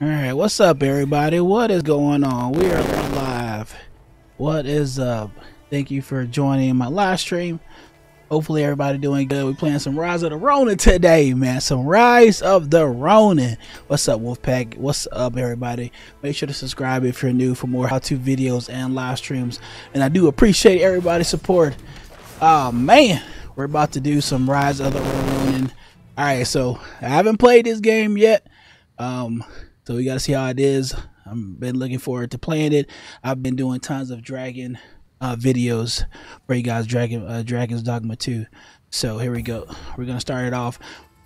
All right, what's up, everybody? What is going on? We are live. What is up? Thank you for joining my live stream. Hopefully, everybody doing good. We're playing some Rise of the Ronin today, man. Some Rise of the Ronin. What's up, Wolfpack? What's up, everybody? Make sure to subscribe if you're new for more how-to videos and live streams. And I do appreciate everybody's support. Oh man, we're about to do some Rise of the Ronin. All right, so I haven't played this game yet. Um, so we got to see how it is. I've been looking forward to playing it. I've been doing tons of Dragon uh, videos for you guys, Dragon uh, Dragon's Dogma 2. So here we go. We're gonna start it off.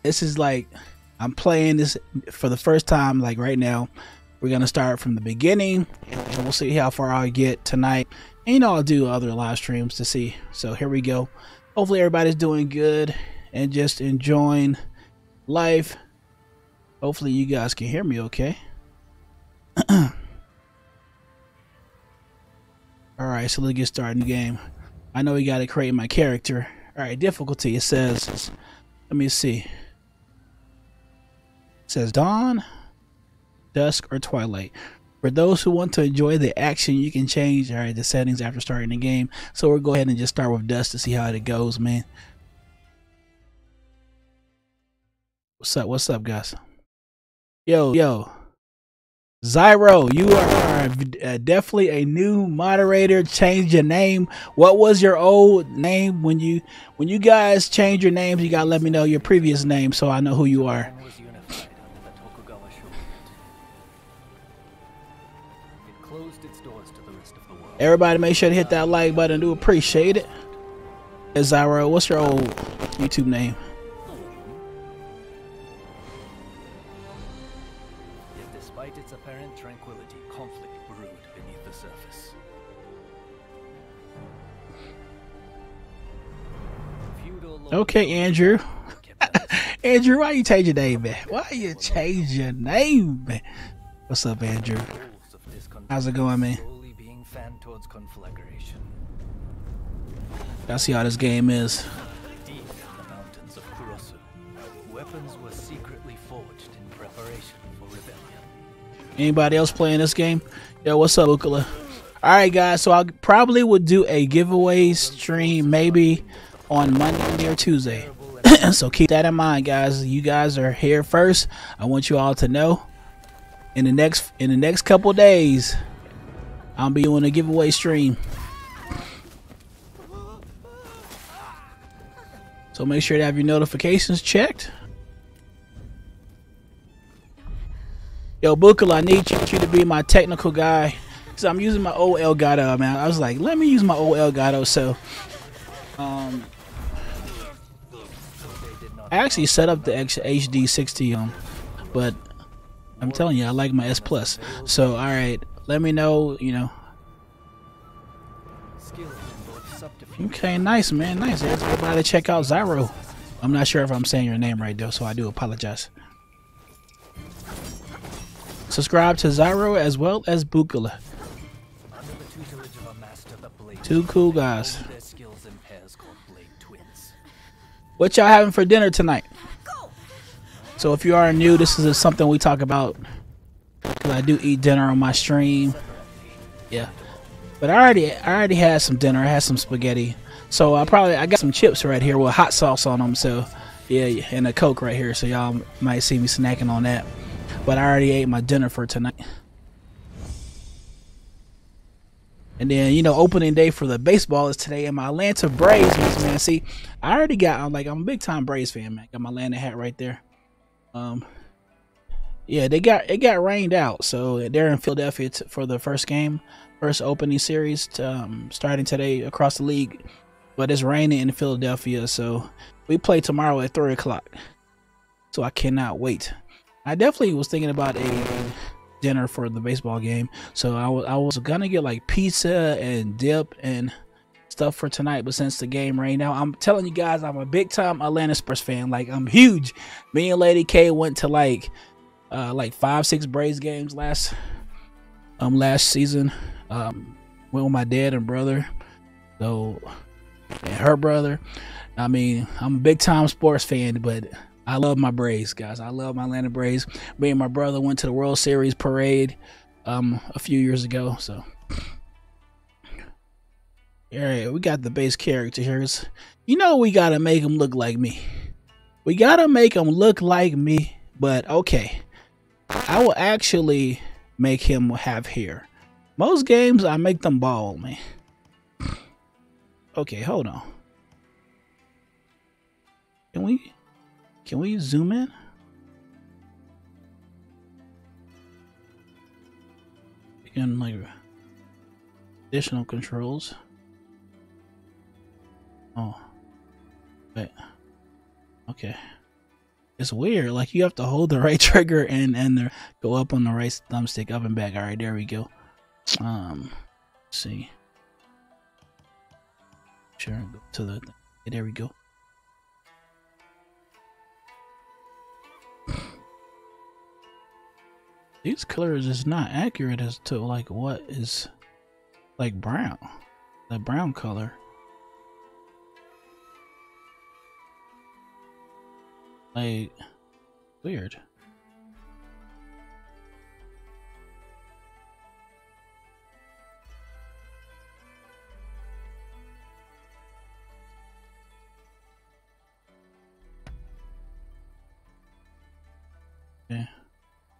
This is like I'm playing this for the first time, like right now. We're gonna start from the beginning, and we'll see how far I get tonight. And you know I'll do other live streams to see. So here we go. Hopefully everybody's doing good and just enjoying life Hopefully you guys can hear me okay. Alright, so let's get started in the game. I know we gotta create my character. Alright, difficulty, it says, let me see. It says dawn, dusk, or twilight. For those who want to enjoy the action, you can change alright the settings after starting the game. So we'll go ahead and just start with dusk to see how it goes, man. What's up? What's up, guys? Yo, yo. Zyro, you are uh, definitely a new moderator. Change your name. What was your old name when you when you guys change your names? You gotta let me know your previous name so I know who you are. Everybody, make sure to hit that like button. Do appreciate it. Zyro, what's your old YouTube name? Okay, Andrew. Andrew, why you change your name, man? Why you change your name, man? What's up, Andrew? How's it going, man? Y'all see how this game is. Anybody else playing this game? Yo, what's up, Ukula? Alright, guys, so I probably would do a giveaway stream maybe on Monday or Tuesday. so keep that in mind, guys. You guys are here first. I want you all to know. In the next in the next couple days, I'll be doing a giveaway stream. So make sure to have your notifications checked. Yo, Bukala, I need you, to be my technical guy. So I'm using my old Elgato, man. I was like, let me use my old Elgato. So, um, I actually set up the HD 60 um, but I'm telling you, I like my S Plus. So, all right, let me know. You know. Okay, nice man, nice. Everybody to check out Zyro. I'm not sure if I'm saying your name right though, so I do apologize. Subscribe to Zyro as well as Bukala. Two cool guys. What y'all having for dinner tonight? So if you are new, this is something we talk about. Cause I do eat dinner on my stream. Yeah. But I already I already had some dinner. I had some spaghetti. So I probably I got some chips right here with hot sauce on them. So yeah, and a coke right here. So y'all might see me snacking on that. But I already ate my dinner for tonight. And then, you know, opening day for the baseball is today in my Atlanta Braves, man. See, I already got, I'm like, I'm a big time Braves fan, man. Got my Atlanta hat right there. Um, yeah, they got, it got rained out. So they're in Philadelphia for the first game, first opening series, to, um, starting today across the league. But it's raining in Philadelphia. So we play tomorrow at 3 o'clock. So I cannot wait. I definitely was thinking about a dinner for the baseball game. So I, I was gonna get like pizza and dip and stuff for tonight, but since the game rained out, I'm telling you guys, I'm a big time Atlanta Spurs fan. Like I'm huge. Me and Lady K went to like uh like five, six Braves games last um last season. Um went with my dad and brother. So and her brother. I mean, I'm a big time sports fan, but I love my Braves, guys. I love my Atlanta Braves. Me and my brother went to the World Series parade um a few years ago, so all right, we got the base character here. You know we gotta make him look like me. We gotta make him look like me, but okay. I will actually make him have hair. Most games I make them bald, man. Okay, hold on. Can we can we zoom in? Again, like additional controls. Oh. Wait. Okay. It's weird. Like you have to hold the right trigger and and go up on the right thumbstick up and back. All right, there we go. Um, see. Sure, go to the. There we go. These colors is not accurate as to like what is like brown, the brown color. Like, weird.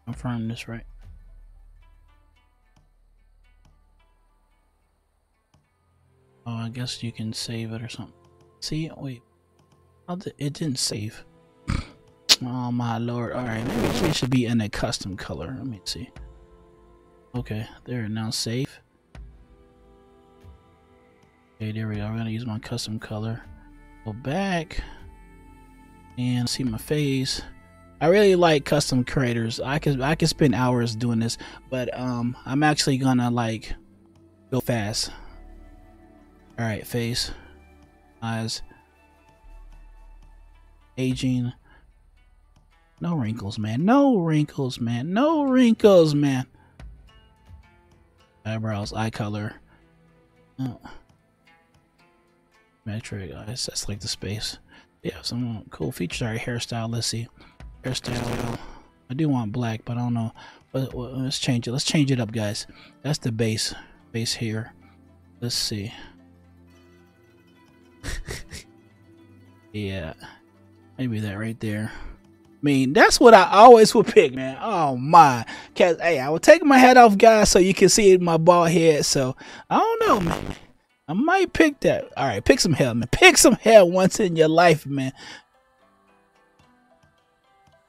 Confirm this right. Oh, I guess you can save it or something. See, wait, it didn't save. Oh my lord. Alright, maybe it should be in a custom color. Let me see. Okay, there now save. Okay, there we go. I'm gonna use my custom color. Go back and see my face. I really like custom creators. I can I can spend hours doing this, but um I'm actually gonna like go fast. Alright, face, eyes, aging, no wrinkles, man. No wrinkles, man. No wrinkles, man. Eyebrows, eye color. Oh. Metric eyes. That's like the space. Yeah, some cool features. Alright, hairstyle. Let's see. Hairstyle. I do want black, but I don't know. But, let's change it. Let's change it up, guys. That's the base. Base here. Let's see. yeah. Maybe that right there. I mean, that's what I always would pick, man. Oh my, cause hey, I would take my hat off, guys, so you can see my bald head. So I don't know, man. I might pick that. All right, pick some hair, man. Pick some hair once in your life, man.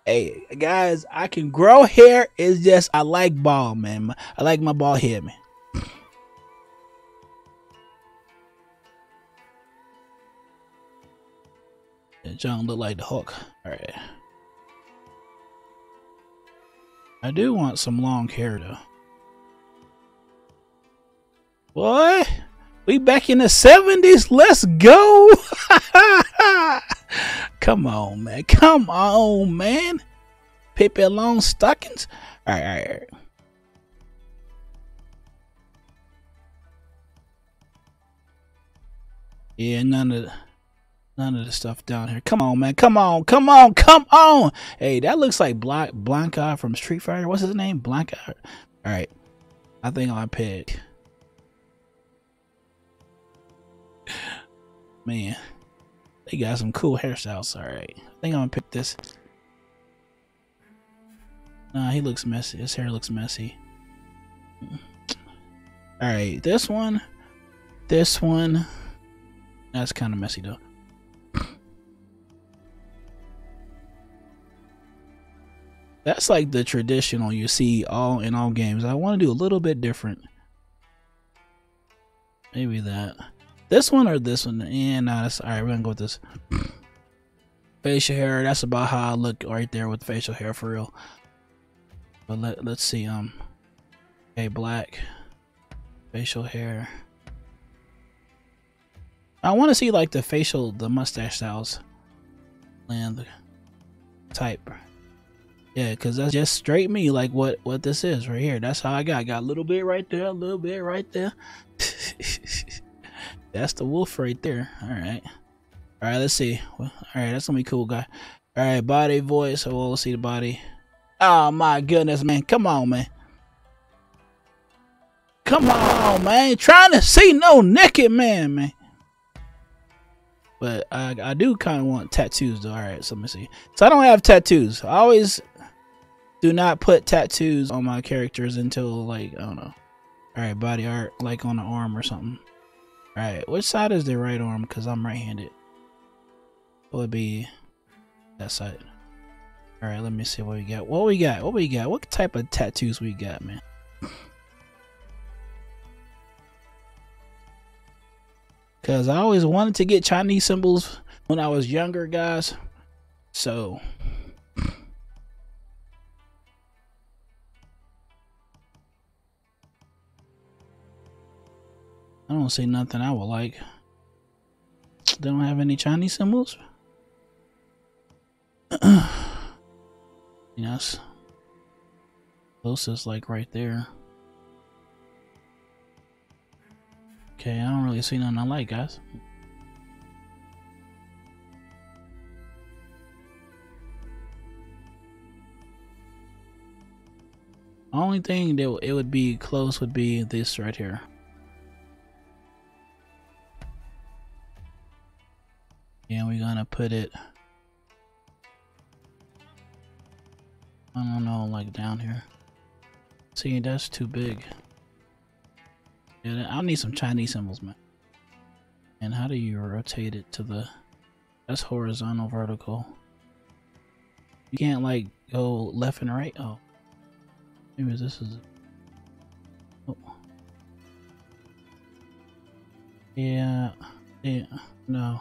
Hey, guys, I can grow hair. It's just I like ball, man. I like my ball hair, man. John look like the Hulk. All right. I do want some long hair though. Boy, we back in the 70s. Let's go. Come on, man. Come on, man. Pippi long stockings. All right, all right, all right. Yeah, none of the None of the stuff down here. Come on, man. Come on. Come on. Come on. Hey, that looks like Blanc Blanka from Street Fighter. What's his name? Blanka. All right. I think I'll pick. Man, they got some cool hairstyles. All right. I think I'm gonna pick this. Nah, he looks messy. His hair looks messy. All right, this one, this one. That's kind of messy though. That's like the traditional you see all in all games. I want to do a little bit different. Maybe that. This one or this one? Yeah, nah, that's alright. We're gonna go with this. facial hair. That's about how I look right there with facial hair for real. But let let's see. Um. Okay, black. Facial hair. I want to see like the facial, the mustache styles, and the type. Yeah, because that's just straight me, like what what this is right here. That's how I got. got a little bit right there, a little bit right there. that's the wolf right there. All right, all right. Let's see. All right, that's gonna be cool, guy. All right, body, voice. Oh, let's see the body. Oh my goodness, man! Come on, man. Come on, man! Trying to see no naked man, man. But I, I do kind of want tattoos, though. All right, so let me see. So I don't have tattoos. I always do not put tattoos on my characters until like I don't know. All right, body art like on the arm or something. All right, which side is the right arm? Because I'm right-handed. It would be that side. All right, let me see what we got. What we got? What we got? What type of tattoos we got, man? Cause I always wanted to get Chinese symbols when I was younger, guys. So I don't see nothing I would like. They don't have any Chinese symbols. yes. Closest like right there. Okay, I don't really see nothing I like, guys. Only thing that it would be close would be this right here. And we're gonna put it I don't know, like down here. See, that's too big. Yeah, I need some Chinese symbols, man. And how do you rotate it to the... That's horizontal, vertical. You can't, like, go left and right? Oh. Maybe this is... Oh. Yeah. Yeah. No.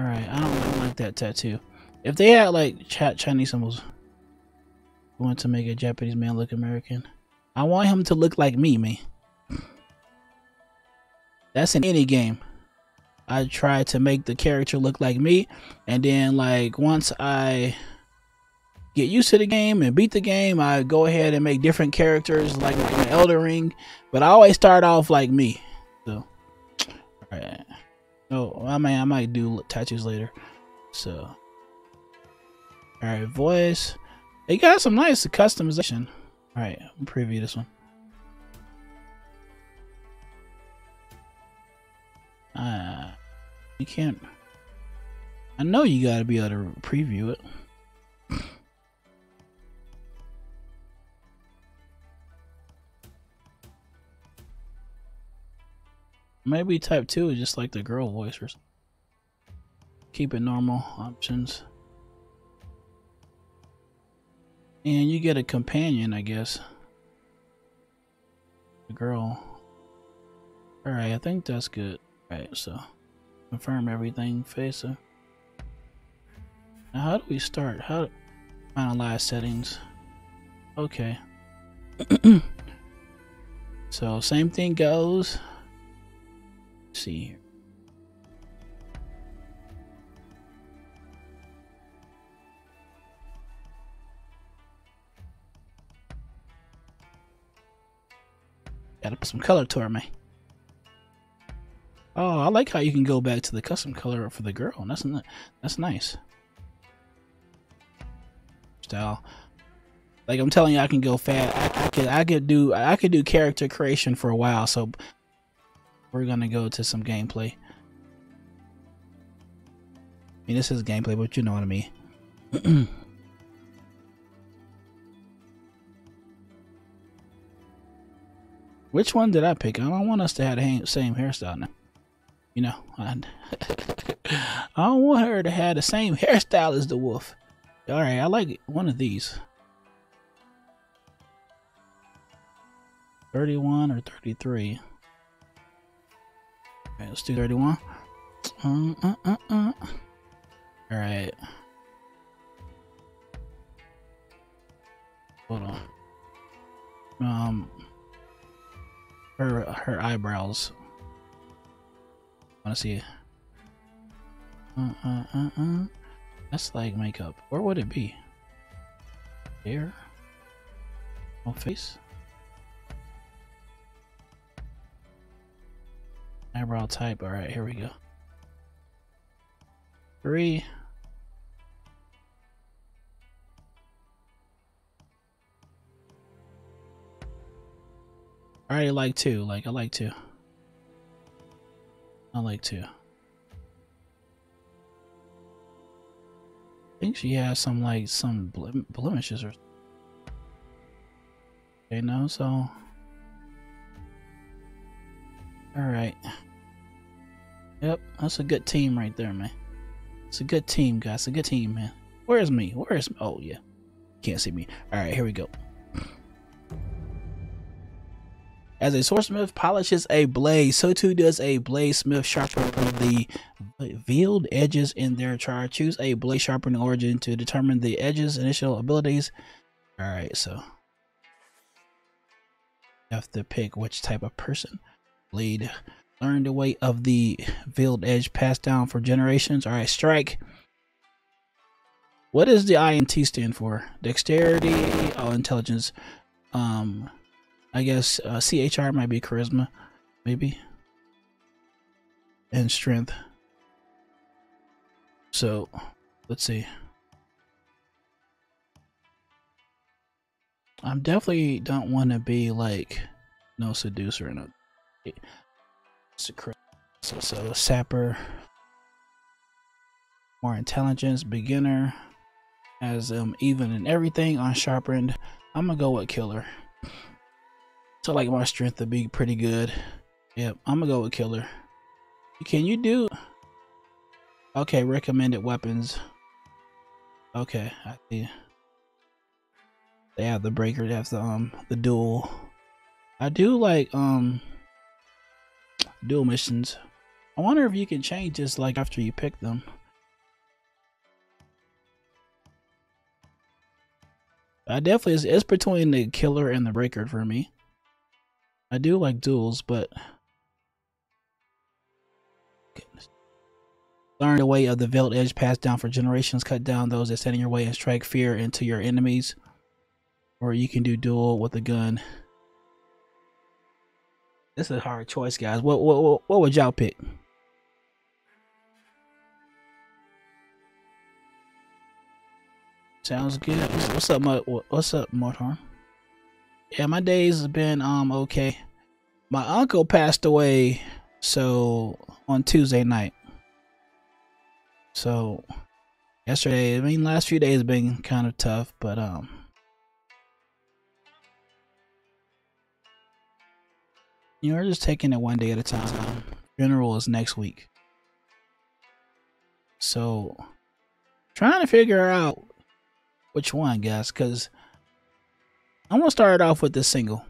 Alright, I don't, I don't like that tattoo. If they had, like, Chinese symbols... I Want to make a Japanese man look American. I want him to look like me, man. That's in any game. I try to make the character look like me, and then like once I get used to the game and beat the game, I go ahead and make different characters like in Elden Ring. But I always start off like me. So, alright. Oh, I might I might do tattoos later. So, alright, voice. They got some nice customization. Alright, preview this one. Uh, you can't. I know you gotta be able to preview it. Maybe type 2 is just like the girl voice or something. Keep it normal options. And you get a companion, I guess. The girl. Alright, I think that's good. Right, so confirm everything, facer. Now how do we start? How finalize settings? Okay. so same thing goes. See. Gotta put some color to her, man. Oh, I like how you can go back to the custom color for the girl. That's that's nice. Style. Like I'm telling you, I can go fast. I could I could do I could do character creation for a while. So we're gonna go to some gameplay. I mean, this is gameplay, but you know what I mean. Which one did I pick? I don't want us to have the same hairstyle now. You know, I, I don't want her to have the same hairstyle as the wolf. All right, I like one of these. 31 or 33. Okay, let's do 31. Uh, uh, uh, uh. All right. Hold on. Um, her her eyebrows want to see. Uh, uh, uh, uh. That's like makeup. Where would it be? Here? No face? Eyebrow type. All right, here we go. Three. I already like two. Like, I like two. I like two. I think she has some, like, some blemishes or... You know, so... All right. Yep, that's a good team right there, man. It's a good team, guys. A good team, man. Where's me? Where's oh yeah. Can't see me. Alright, here we go. As a swordsmith polishes a blade, so too does a bladesmith sharpen the veiled edges in their chart. Choose a blade sharpening origin to determine the edges' initial abilities. Alright, so you have to pick which type of person. Blade. Learn the way of the veiled edge passed down for generations. Alright, strike. What does the INT stand for? Dexterity, oh, intelligence. Um, I guess uh, CHR might be charisma, maybe, and strength. So, let's see. I'm definitely don't want to be like no seducer and so, so sapper, more intelligence, beginner as um even in everything on sharpened. I'm gonna go with killer. So like my strength to be pretty good. Yep, I'm gonna go with killer. Can you do okay, recommended weapons. Okay, I see. They have the breaker, they have the um the dual. I do like um dual missions. I wonder if you can change this like after you pick them. I definitely it's, it's between the killer and the breaker for me. I do like duels, but goodness. Learn the way of the veiled edge passed down for generations. Cut down those that stand in your way and strike fear into your enemies. Or you can do duel with a gun. This is a hard choice, guys. What what what would y'all pick? Sounds good. What's up, what's up, Mortar? Yeah, my days have been um okay. My uncle passed away so on Tuesday night. So yesterday, I mean last few days been kind of tough, but um you know, we're just taking it one day at a time. Funeral is next week. So trying to figure out which one, guys, because I'm gonna start it off with the single.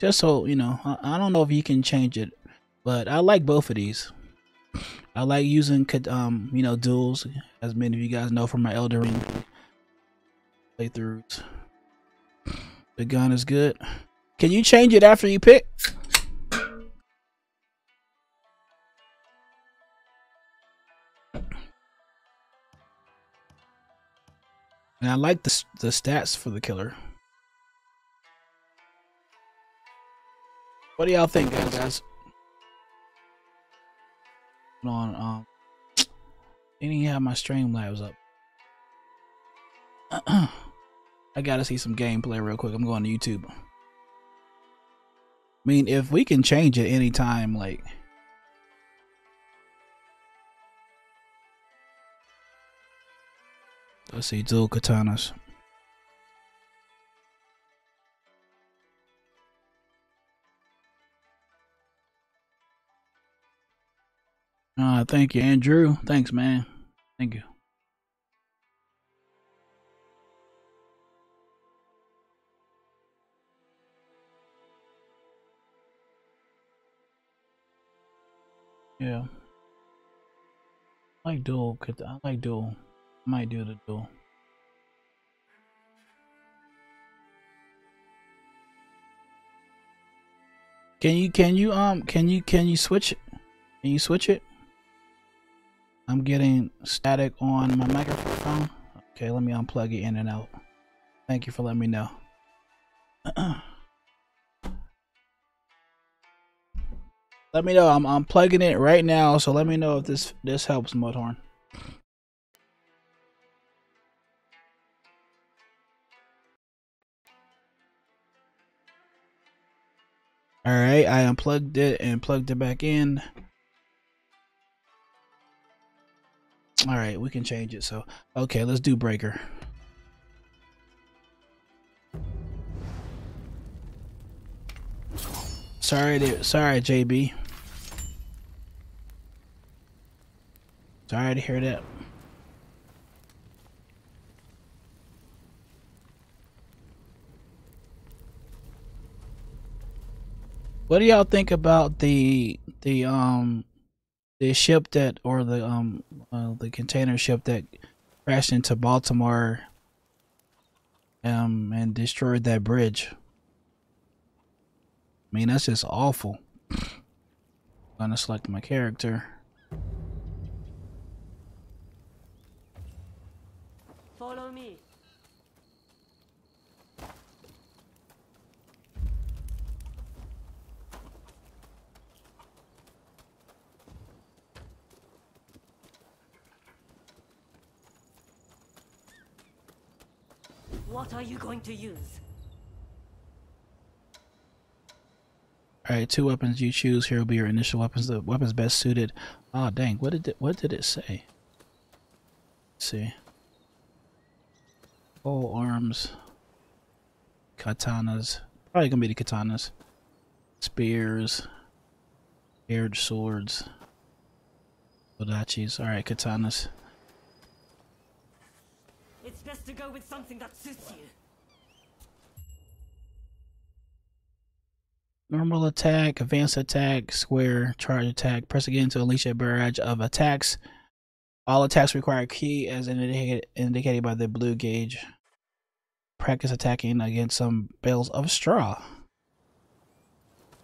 Just so you know, I, I, don't know if you can change it, but I like both of these. I like using um, you know, duels, as many of you guys know from my Elden Ring playthroughs. The gun is good. Can you change it after you pick? And I like the, the stats for the killer. What do y'all think, guys? on, um, didn't have my stream Streamlabs up. I gotta see some gameplay real quick. I'm going to YouTube. I mean, if we can change it anytime, like Let's see, dual katanas. Uh, thank you, Andrew. Thanks, man. Thank you. Yeah. I like dual. I like dual. I might do the duel. Can you can you um can you can you switch it? Can you switch it? I'm getting static on my microphone. Okay, let me unplug it in and out. Thank you for letting me know. let me know. I'm I'm plugging it right now, so let me know if this this helps Mudhorn. All right, I unplugged it and plugged it back in. All right, we can change it. So, okay, let's do breaker. Sorry, sorry, JB. Sorry to hear that. What do y'all think about the the um the ship that or the um uh, the container ship that crashed into Baltimore um and destroyed that bridge? I mean, that's just awful. I'm gonna select my character. Follow me. What are you going to use? All right, two weapons you choose. Here will be your initial weapons. The weapons best suited. Oh dang! What did it, what did it say? Let's see. All arms. Katanas. Probably gonna be the katanas. Spears. Aired swords. Kodachis. All right, katanas. Best to go with something that suits you. Normal attack, advanced attack, square, charge attack. Press again to unleash a barrage of attacks. All attacks require Ki as indicated, indicated by the blue gauge. Practice attacking against some bales of straw.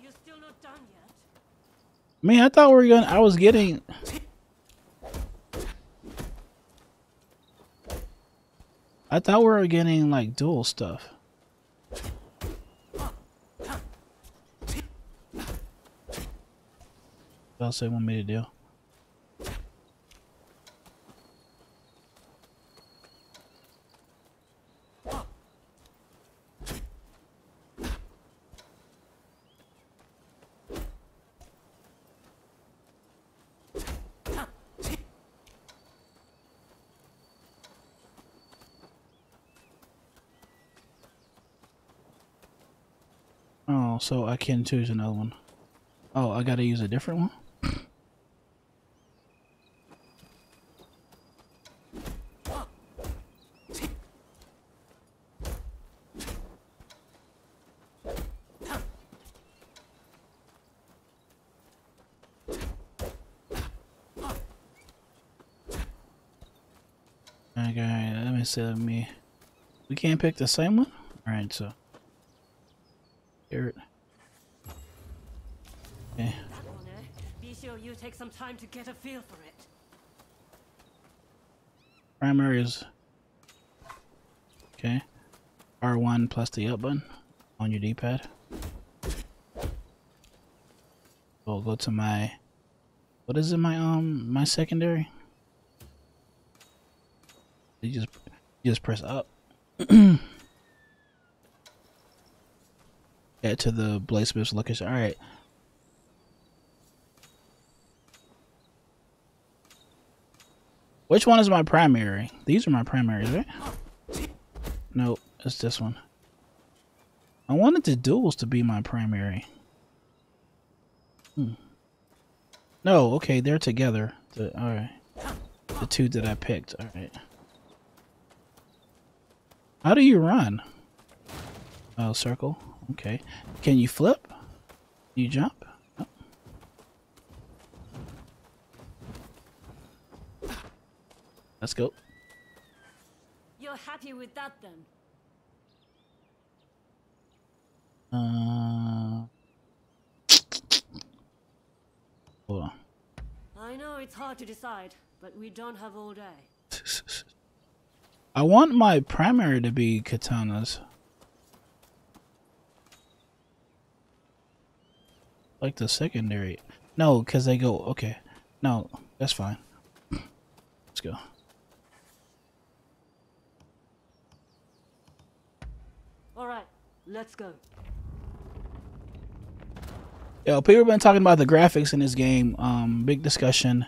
You're still not done yet. Man, I thought we were gonna. I was getting. I thought we were getting like dual stuff. What else they want me to do? Oh, so I can choose another one. Oh, I gotta use a different one? Okay, let me see. Let me. We can't pick the same one. All right, so here. it- Okay. That one, eh? Be sure you take some time to get a feel for it. Primary is okay. R1 plus the up button on your D-pad. We'll go to my what is it? My um my secondary. You just you just press up. Get to the Bladesmith's location. All right. Which one is my primary? These are my primaries, right? Nope, it's this one. I wanted the duels to be my primary. Hmm. No, okay, they're together. The, all right. The two that I picked. All right. How do you run? Oh, circle. Okay. Can you flip? You jump? No. Let's go. You're happy with that then? Uh, hold on. I know it's hard to decide, but we don't have all day. I want my primary to be katanas. Like the secondary. No, because they go. Okay. No, that's fine. Let's go. All right, let's go. Yo, people have been talking about the graphics in this game. Um, big discussion.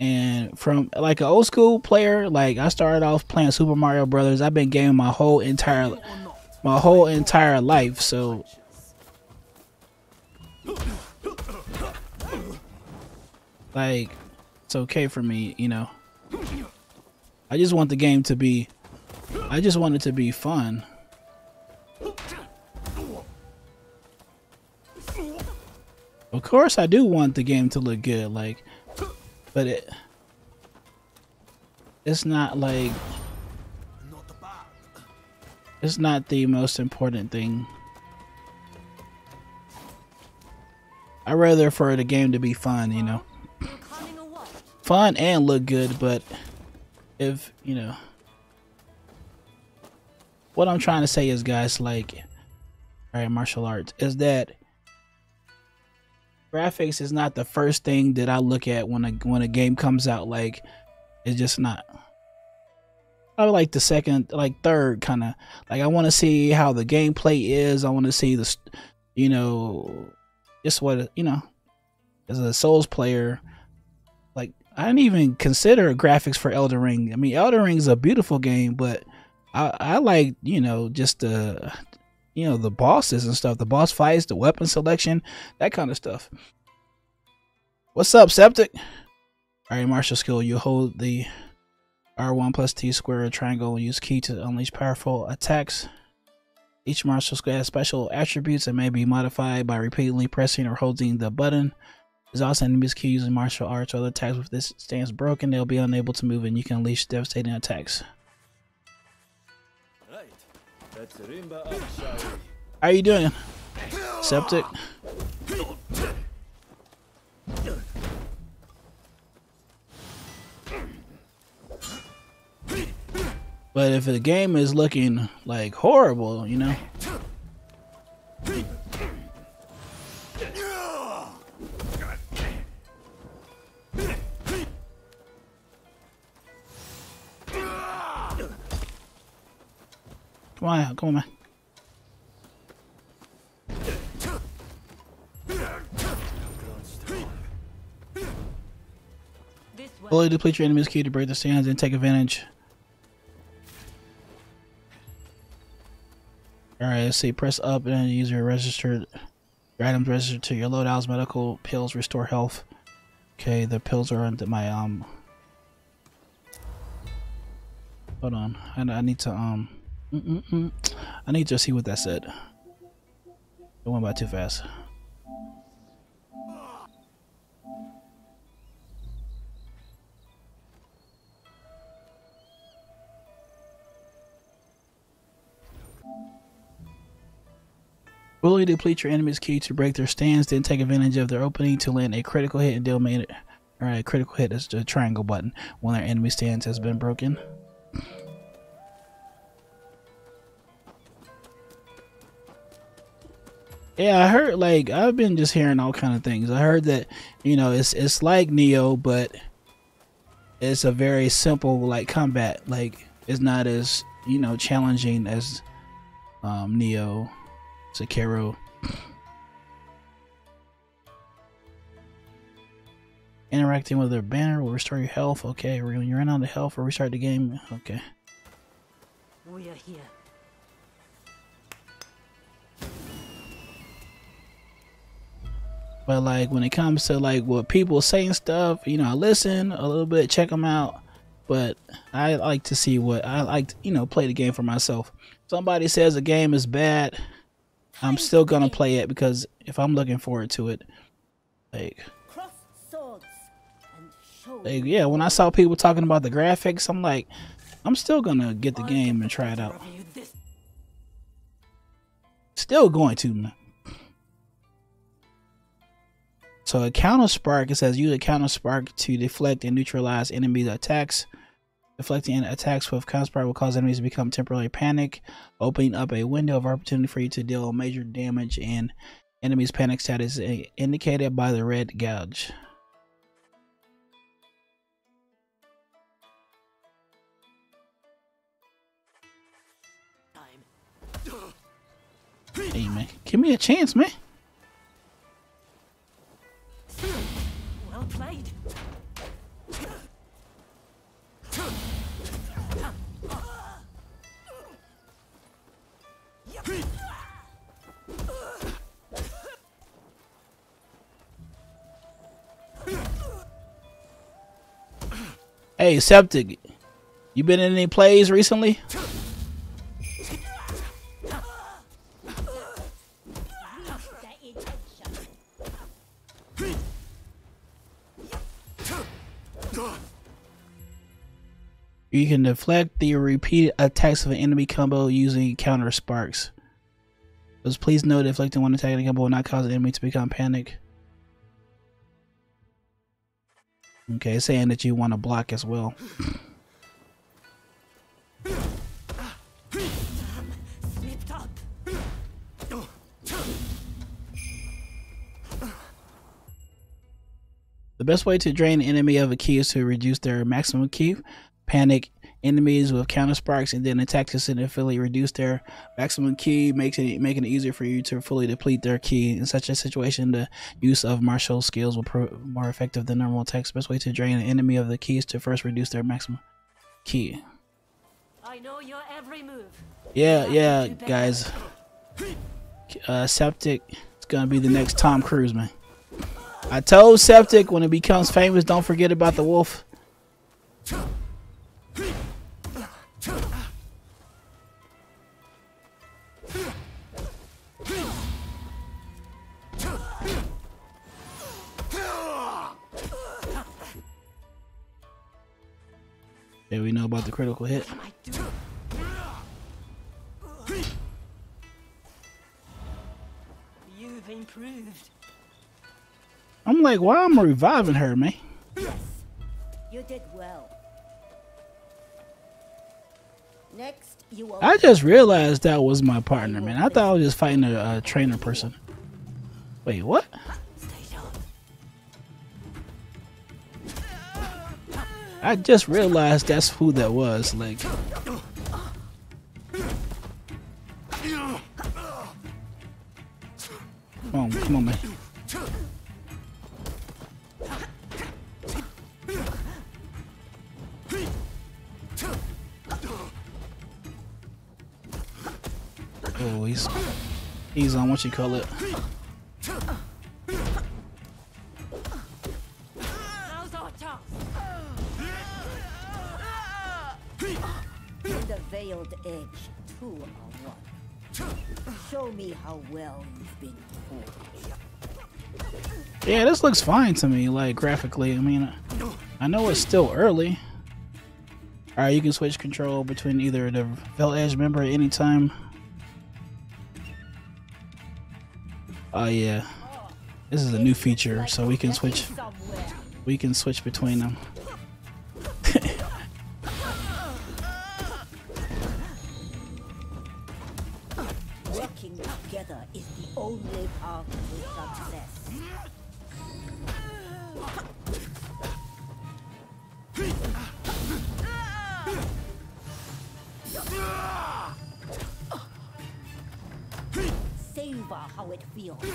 And from like an old school player, like I started off playing Super Mario Brothers. I've been gaming my whole entire my whole entire life. So like it's okay for me, you know. I just want the game to be I just want it to be fun. Of course I do want the game to look good, like but it it's not like it's not the most important thing. I'd rather for the game to be fun, you know. Fun and look good, but if you know what I'm trying to say is guys like all right martial arts is that graphics is not the first thing that I look at when a when a game comes out. Like, it's just not. I like the second, like third kind of. Like, I want to see how the gameplay is. I want to see the, you know, just what you know. As a Souls player, I didn't even consider graphics for Elden Ring. I mean, Elden Ring is a beautiful game, but I I like you know just the you know the bosses and stuff the boss fights the weapon selection that kind of stuff. What's up septic? All right martial skill you hold the r1 plus t square triangle and use Ki to unleash powerful attacks. Each martial skill has special attributes and may be modified by repeatedly pressing or holding the button there's also enemies Ki using martial arts or other attacks with this stance broken they'll be unable to move and you can unleash devastating attacks how are you doing? Septic? But if the game is looking like horrible, you know. Come on, come on, man. Fully deplete your enemy's Ki to break the stands and take advantage. Alright, let's see. Press up and use your registered your items registered to your loadouts. Medical pills restore health. Okay, the pills are under my um. Hold on, I, I need to um. Mm -mm. I need to see what that said. It went by too fast. Fully deplete your enemy's Ki to break their stance, then take advantage of their opening to land a critical hit and deal made it. Alright, critical hit is the triangle button when their enemy stance has been broken. Yeah, I heard like I've been just hearing all kind of things. I heard that you know it's it's like Nioh, but it's a very simple like combat. Like it's not as you know challenging as um, Nioh, Sekiro. Interacting with their banner will restore your health. Okay, when you run out of health or restart the game. Okay. We are here. But like when it comes to like what people saying stuff, you know, I listen a little bit, check them out. But I like to see what I like, to, you know, play the game for myself. Somebody says a game is bad, I'm still gonna play it because if I'm looking forward to it, like, like yeah, when I saw people talking about the graphics, I'm like, I'm still gonna get the game and try it out. Still going to. So a counter spark, it says use a counter spark to deflect and neutralize enemy attacks. Deflecting attacks with counter spark will cause enemies to become temporarily panic, opening up a window of opportunity for you to deal major damage and enemies' panic status indicated by the red gouge. Hey man, give me a chance, man. Hmm. Well played. Hey, Septic, you been in any plays recently? You can deflect the repeated attacks of an enemy combo using counter sparks. But please note deflecting one attack in a combo will not cause the enemy to become panic. Okay, saying that you want to block as well. The best way to drain an enemy of a ki is to reduce their maximum ki panic enemies with counter sparks and then attack to significantly reduce their maximum ki, makes it making it easier for you to fully deplete their ki. in such a situation the use of martial skills will prove more effective than normal attacks best way to drain an enemy of the ki is to first reduce their maximum ki. I know your every move. yeah yeah guys uh septic it's gonna be the next tom cruise man i told septic when it becomes famous don't forget about the wolf Yeah, we know about the critical hit. You've improved. I'm like, why am I reviving her, man? You did well. Next, you. I just realized that was my partner, man. I thought I was just fighting a, a trainer person. Wait, what? I just realized that's who that was. Like, come on, come on, man. Oh, he's he's on what you call it. Now's our chance. In the veiled edge, two are one. Show me how well you've been fooled. Yeah, this looks fine to me, like graphically. I mean, I know it's still early. Alright, you can switch control between either the Veiled Edge member at any time. Oh yeah. This is a new feature, so we can switch we can switch between them. Working together is the only path How it feels. To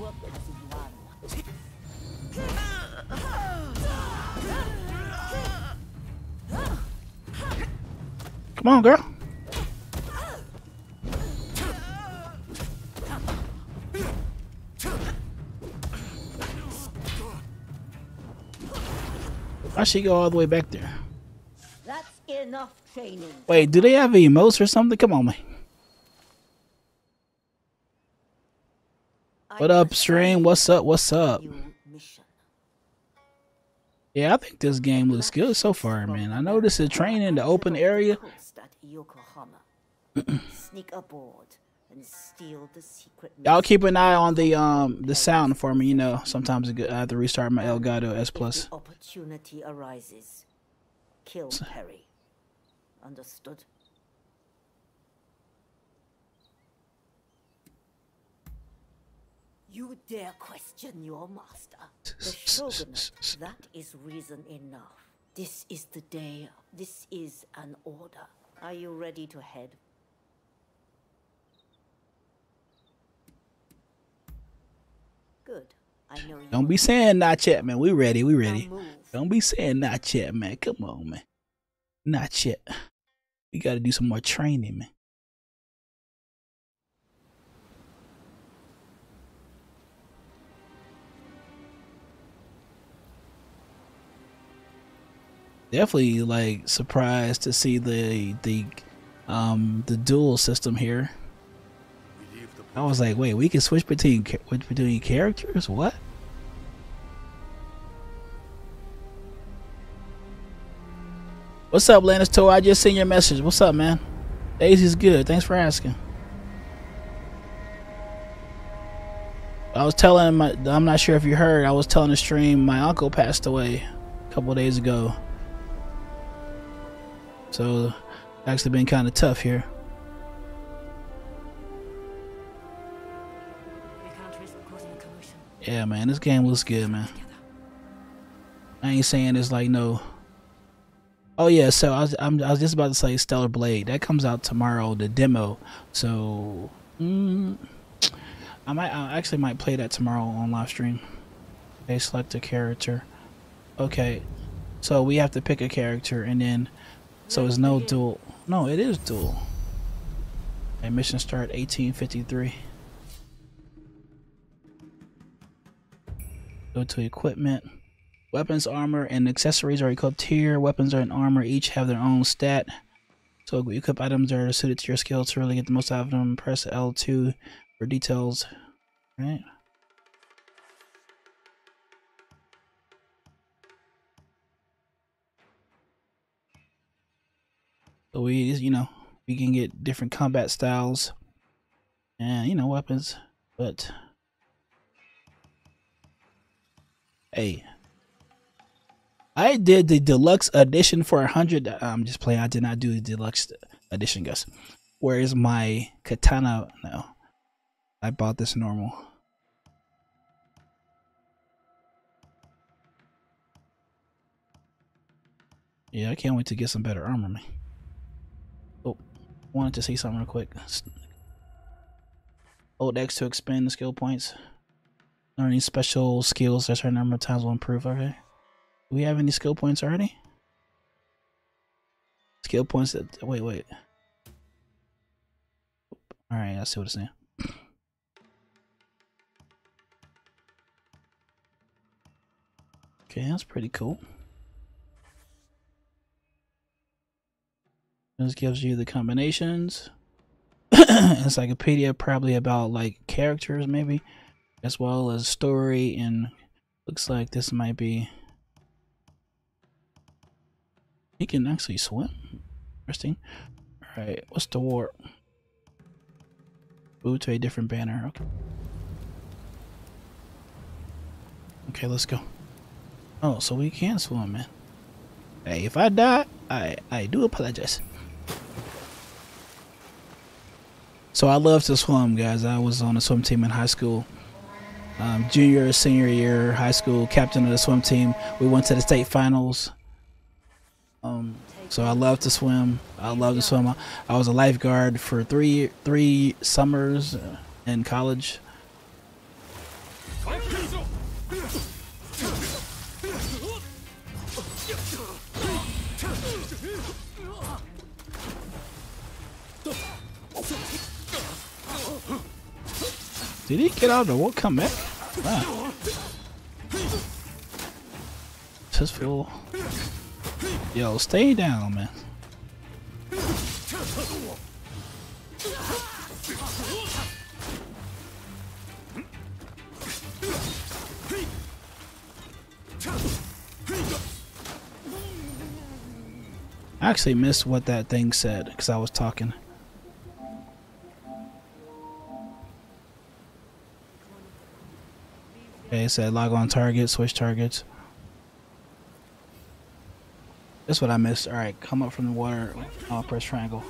work as one. Come on, girl. I should go all the way back there? That's enough training. Wait, do they have emotes or something? Come on, man. What up, stream? What's up? What's up? Yeah, I think this game looks good so far, man. I know this is training in the open area. Sneak aboard and steal the secret. Y'all keep an eye on the um the sound for me. You know, sometimes I have to restart my Elgato S Plus. opportunity arises, kill Perry. Understood? You dare question your master, the shogunate. That is reason enough. This is the day. This is an order. Are you ready to head? Good. I know you. Don't be saying not yet, man. We ready. We ready. Don't be saying not yet, man. Come on, man. Not yet. We got to do some more training, man. Definitely like surprised to see the the um the dual system here. I was like, wait, we can switch between between characters? What? What's up, Landis Toe? I just seen your message. What's up, man? Daisy's good. Thanks for asking. I was telling my, I'm not sure if you heard, I was telling the stream my uncle passed away a couple days ago. So, actually been kind of tough here. Yeah, man, this game looks good, man. I ain't saying it's like no. Oh yeah, so I was i was just about to say Stellar Blade that comes out tomorrow, the demo. So mm, I might I actually might play that tomorrow on live stream. They select a character. Okay, so we have to pick a character and then so it's no dual. No, it is dual. Okay, mission start 1853. Go to equipment. Weapons, armor, and accessories are equipped here. Weapons and armor each have their own stat. So equip items that are suited to your skill to really get the most out of them. Press L2 for details. Right. So we, you know, we can get different combat styles and, you know, weapons, but Hey, I did the deluxe edition for a hundred. I'm just playing. I did not do the deluxe edition, guys. Where is my katana? No, I bought this normal. Yeah, I can't wait to get some better armor, man. Wanted to see something real quick. Hold X to expand the skill points. Learning special skills a certain number of times will improve. Okay. Do we have any skill points already? Skill points that wait, wait. Alright, I see what it's saying. Okay, that's pretty cool. This gives you the combinations. Encyclopedia probably about like characters maybe as well as story and looks like this might be he can actually swim? Interesting. All right what's the warp move to a different banner okay. Okay let's go. Oh so we can swim man. Hey if i die i i do apologize so i love to swim guys i was on a swim team in high school um, junior, senior year, high school, captain of the swim team. We went to the state finals. Um, so I love to swim. I love to swim. I, I was a lifeguard for three three summers in college. Did he get out of the what come back? Wow. Just feel Yo, stay down, man. I actually missed what that thing said because I was talking. Okay, it said log on target, switch targets. That's what I missed. Alright, come up from the water. I'll press triangle.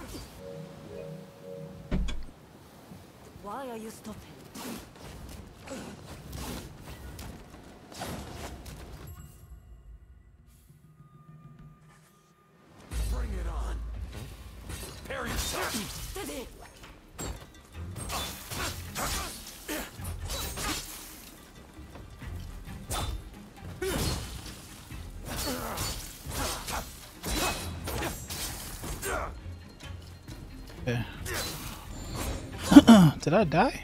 Did I die?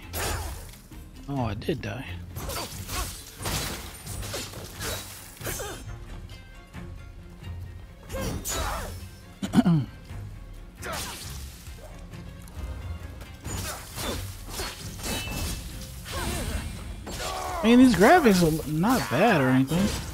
Oh, I did die. I mean, these graphics are not bad or anything.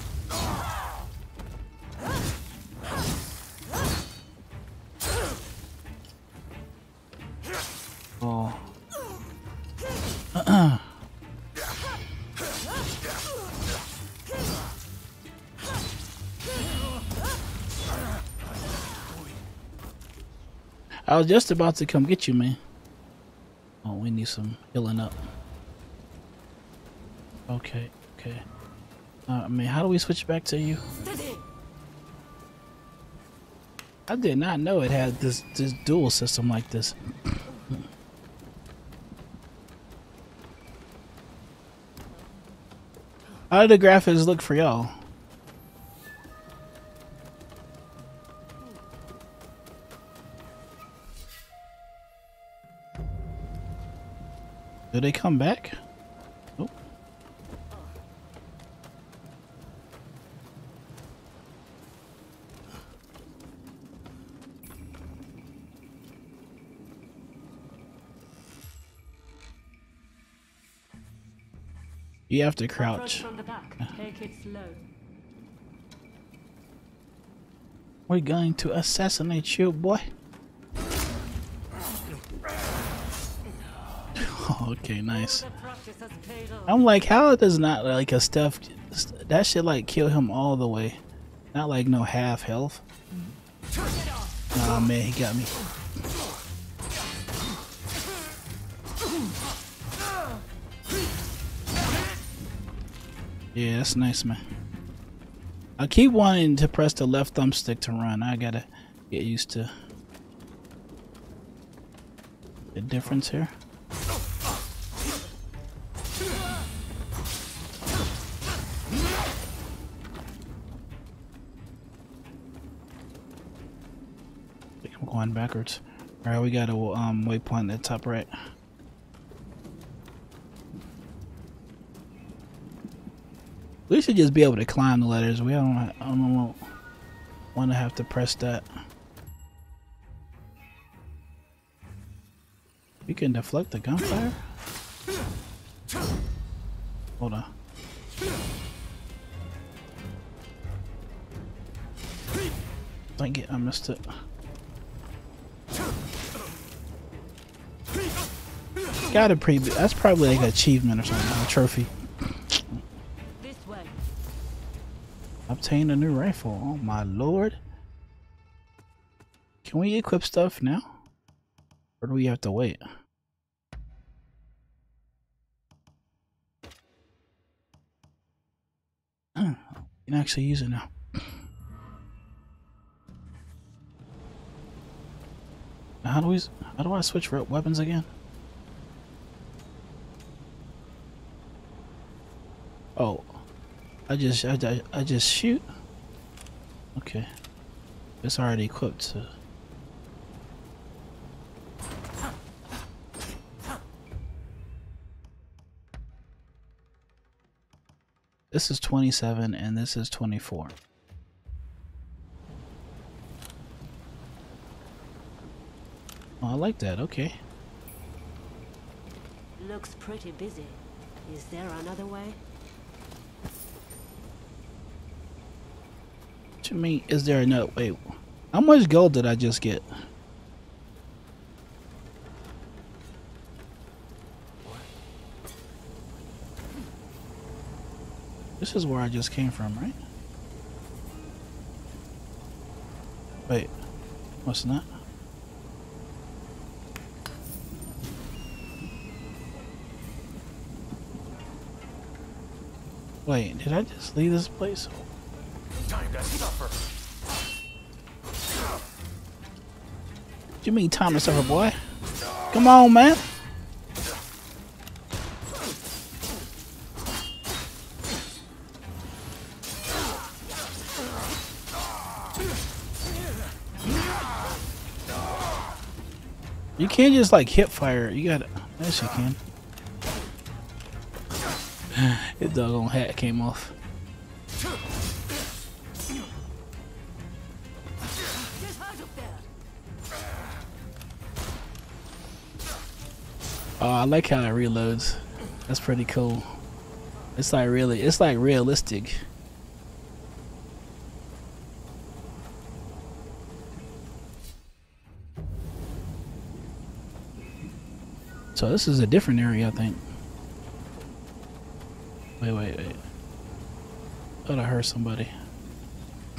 I was just about to come get you, man. Oh, we need some healing up. Okay, okay. Uh, I mean, how do we switch back to you? I did not know it had this this dual system like this. How do the graphics look for y'all? Do they come back? Nope. You have to crouch. from the back. Take it slow. We're going to assassinate you, boy. okay, nice. I'm like, how does not like a stuff that should like kill him all the way, not like no half health. Nah, man, he got me. Yeah, that's nice, man. I keep wanting to press the left thumbstick to run. I gotta get used to the difference here. I backwards. Alright, we got a um, waypoint at the top right. We should just be able to climb the ladders. We don't, I don't want to have to press that. We can deflect the gunfire? Hold on. Thank you, I missed it. Gotta pre that's probably like an achievement or something, a trophy. This way. Obtain a new rifle. Oh my lord. Can we equip stuff now? Or do we have to wait? Oh, you can actually use it now. How do we? How do I switch weapons again? Oh, I just I, I, I just shoot. Okay, it's already equipped. So. This is 27 and this is 24. Oh, I like that. Okay. Looks pretty busy. Is there another way? What me. Is there another? way? how much gold did I just get? This is where I just came from, right? Wait, what's not? Wait, did I just leave this place? Suffer. You mean time to suffer, boy? Come on, man. You can't just like hip fire. You gotta. Yes, you can. His doggone hat came off. Oh, I like how it reloads. That's pretty cool. It's like really, it's like realistic. So this is a different area, I think. Wait, wait, wait. Thought I heard somebody.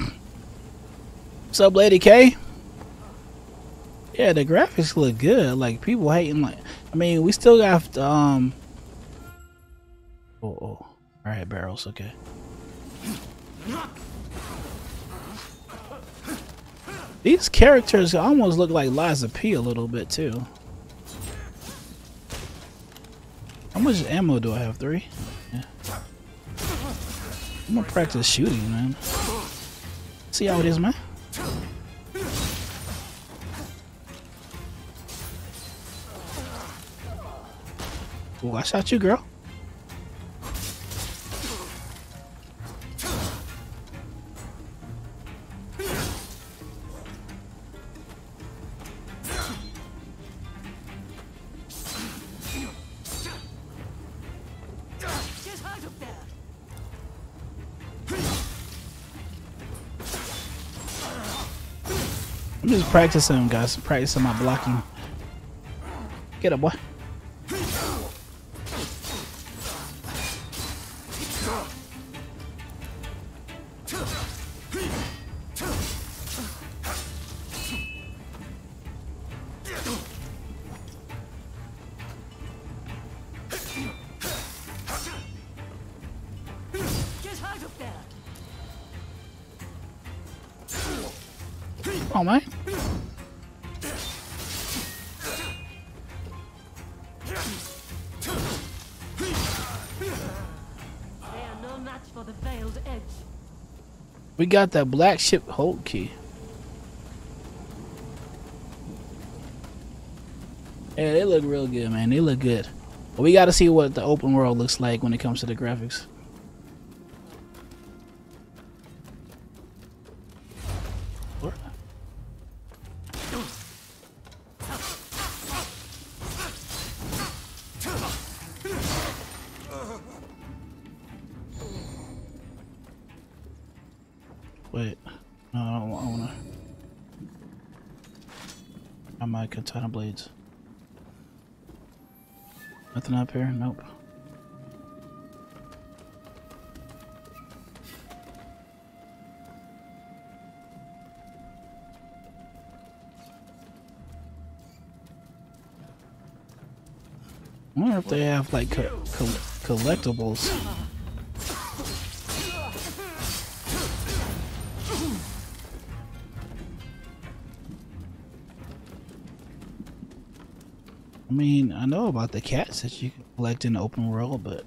What's up, Lady K? Yeah, the graphics look good. Like people hating, like I mean, we still got um. Oh, oh, all right, barrels. Okay. These characters almost look like Lies of P a little bit too. How much ammo do I have? Three? Yeah. I'm gonna practice shooting, man. See how it is, man. Ooh, I shot you, girl. I'm just practicing, guys. Practicing my blocking. Get up, boy. We got that black ship hold key. Yeah, they look real good, man. They look good. But we got to see what the open world looks like when it comes to the graphics. Might katana blades. Nothing up here. Nope. I wonder if they have like co co collectibles. Mean, I know about the cats that you collect in the open world, but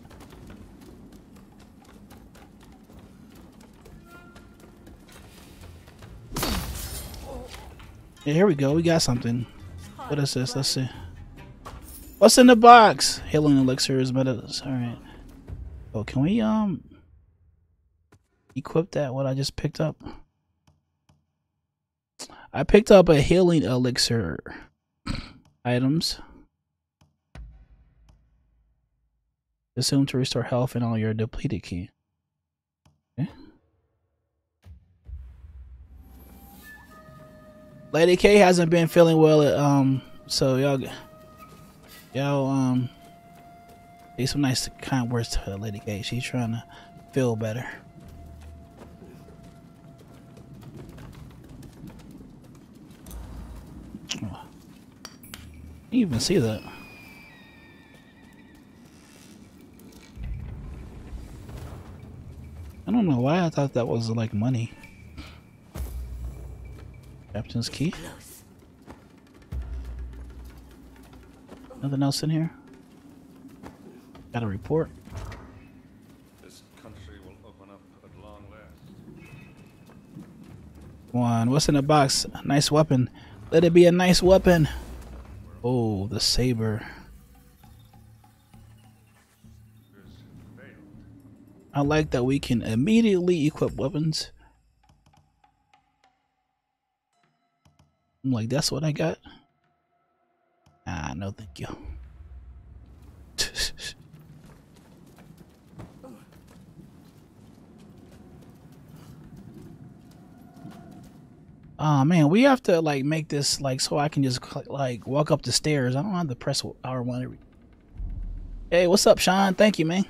yeah, here we go. We got something. What is this? Let's see. What's in the box? Healing elixirs, medicines. All right. Oh, can we um equip that? What I just picked up? I picked up a healing elixir items. Assume to restore health and all your depleted ki. Okay. Lady K hasn't been feeling well, um, so y'all, y'all, um, say some nice kind words to her, Lady K. She's trying to feel better. You even see that. I don't know why I thought that was like money. Captain's key. Nothing else in here? Got a report. This country will open up at long last. One. What's in the box? A nice weapon. Let it be a nice weapon. Oh, the saber. I like that we can immediately equip weapons. I'm like, that's what I got? Ah, no thank you. oh man, we have to like make this like so I can just like walk up the stairs. I don't have to press R1 every. Hey, what's up, Sean? Thank you, man.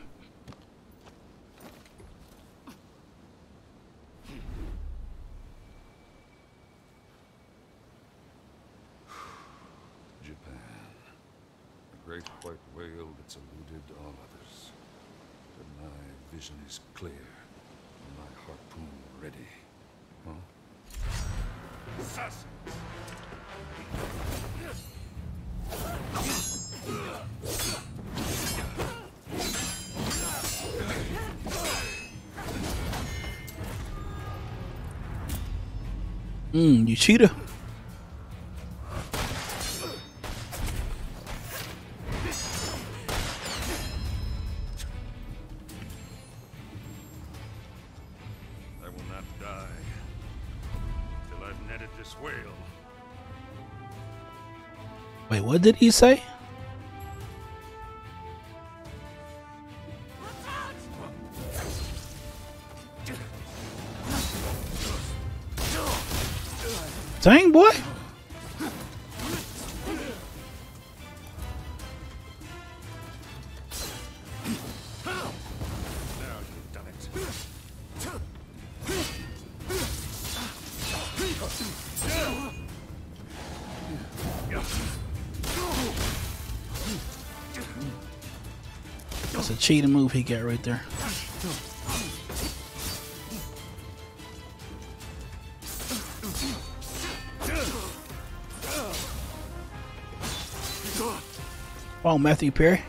Mm, netted this whale. Wait, what did he say? Move he got right there. Oh, Matthew Perry.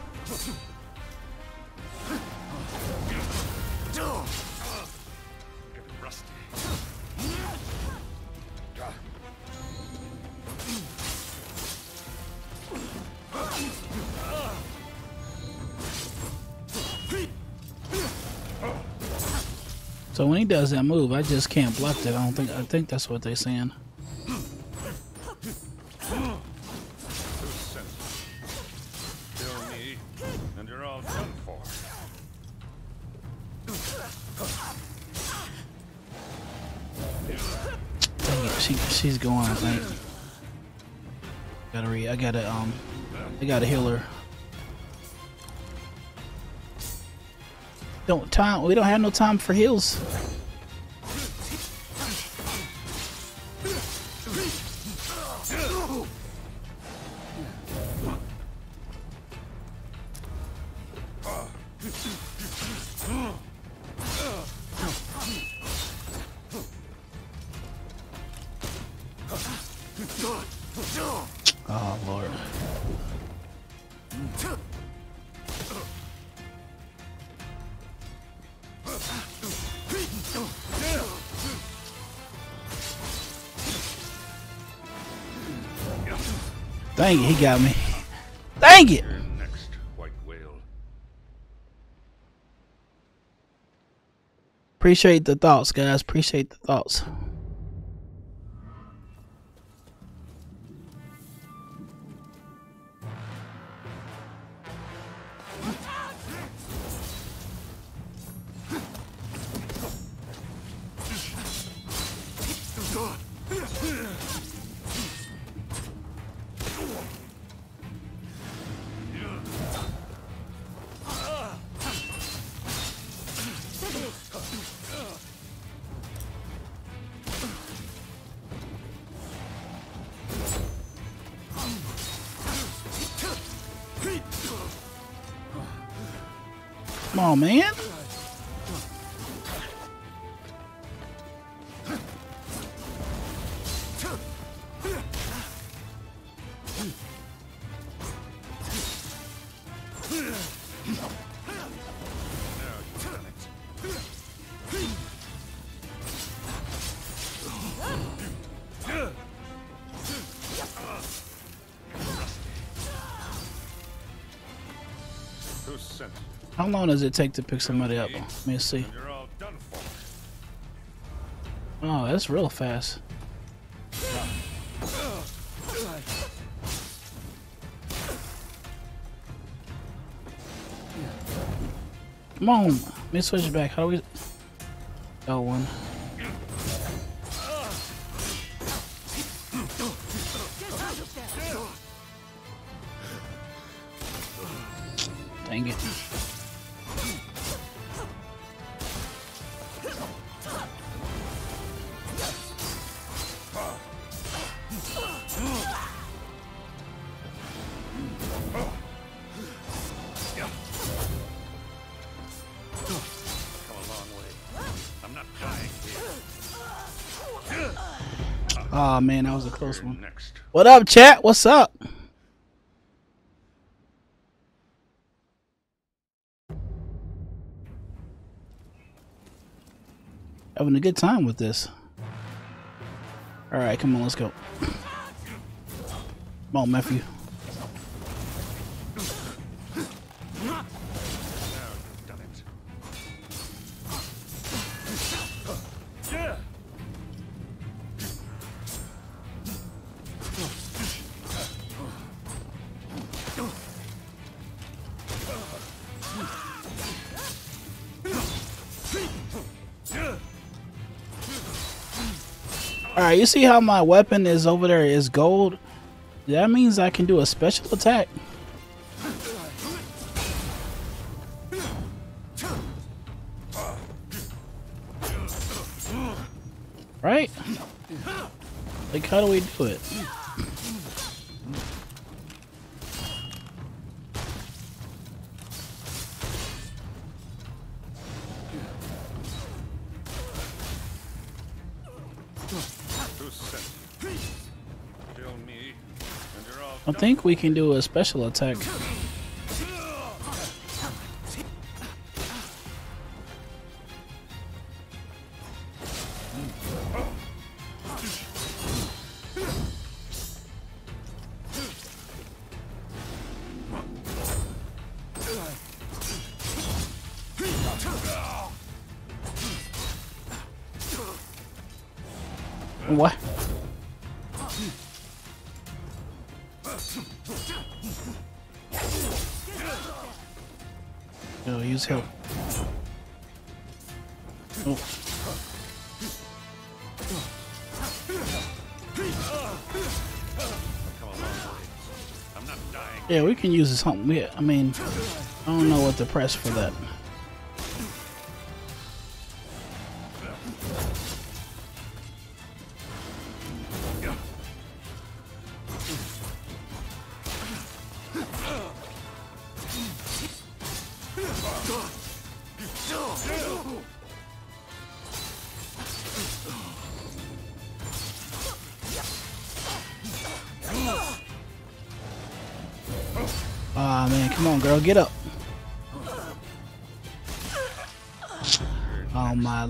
So when he does that move, I just can't block that. I don't think. I think that's what they're saying. Who's sent you? Kill me, and you're all done for. Dang it, she she's going. I think. Gotta re. I gotta um. I gotta heal her. Don't time. We don't have no time for heals. Dang it, he got me. Dang it! Next, white whale. Appreciate the thoughts, guys. Appreciate the thoughts. long does it take to pick somebody up? Let me see. Oh, that's real fast. Come on, let me switch it back. How do we? L1. Was a close one. Next. What up, chat? What's up? Having a good time with this. All right, come on, let's go. Come on, Matthew. All right, you see how my weapon is over there is gold? That means I can do a special attack. Right? Like, how do we do it? Think we can do a special attack. Yeah, we can use this home. We, I mean, I don't know what to press for that.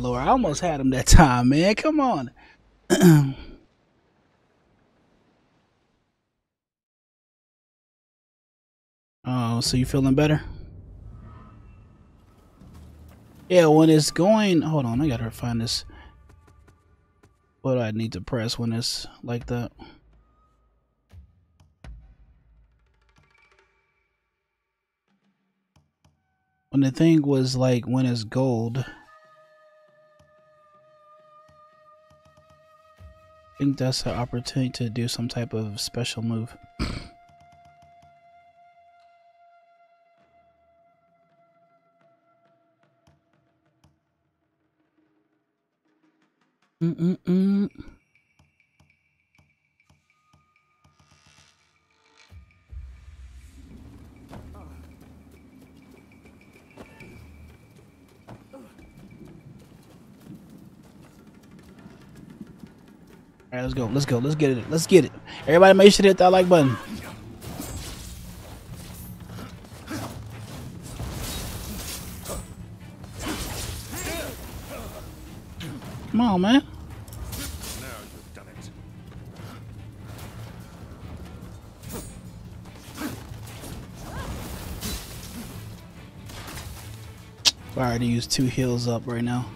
Lord, I almost had him that time, man. Come on. oh, so you feeling better? Yeah, when it's going, hold on, I gotta find this. What do I need to press when it's like that? when the thing was like when it's gold think that's an opportunity to do some type of special move Mm-mm-mm. Let's go. Let's go. Let's get it. Let's get it. Everybody, make sure to hit that like button. Come on, man. I already used two heals up right now.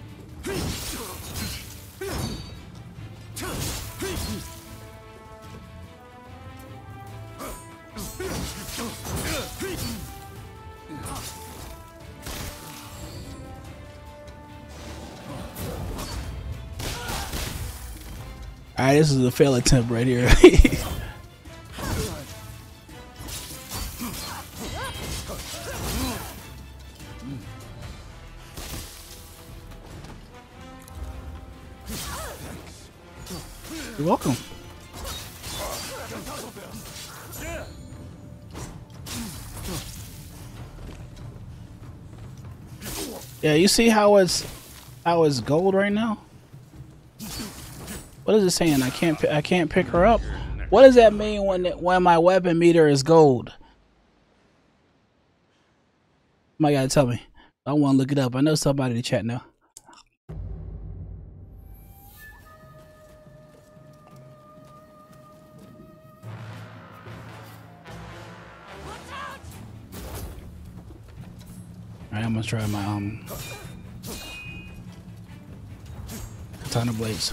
right, this is a fail attempt right here. You're welcome. Yeah, you see how it's how it's gold right now? What is it saying? I can't I can't pick her up. What does that mean when it, when my weapon meter is gold? My gotta tell me. I want to look it up. I know somebody in the chat now. Alright, I'm gonna try my um katana blades.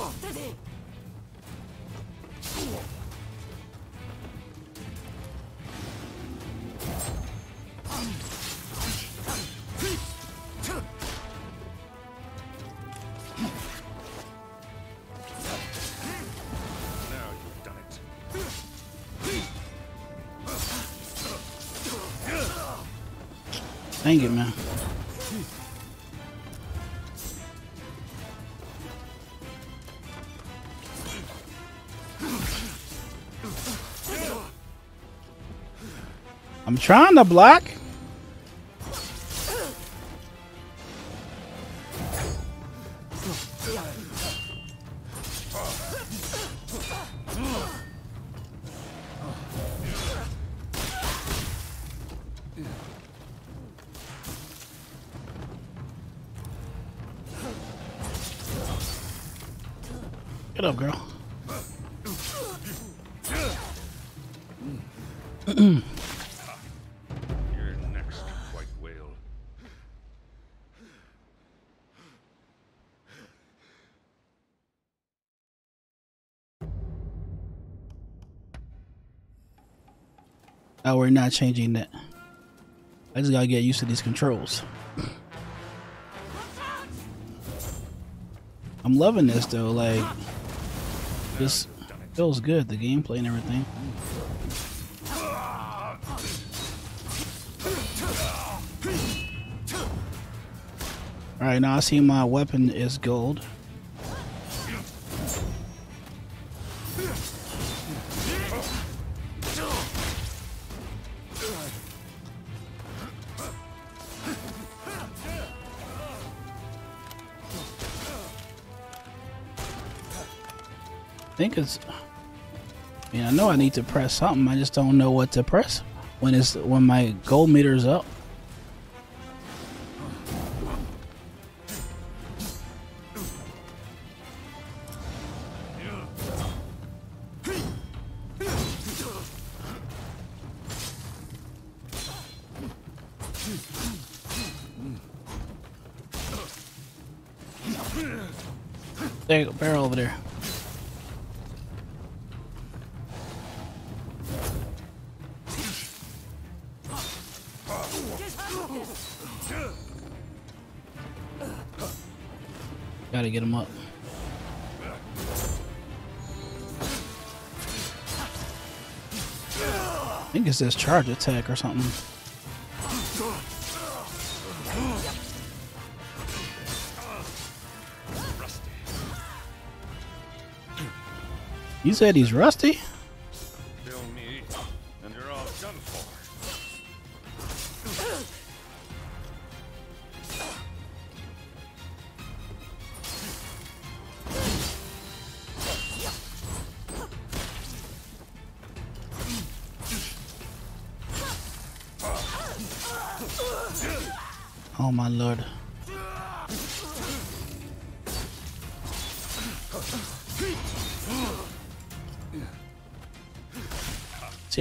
trying to block. We're not changing that. I just gotta get used to these controls. I'm loving this though, like this feels good, the gameplay and everything. Alright, now I see my weapon is gold. Think it's. I mean, I know I need to press something. I just don't know what to press when it's when my gold meter's up. There you go, Gotta get him up. I think it's this charge attack or something. You said he's rusty?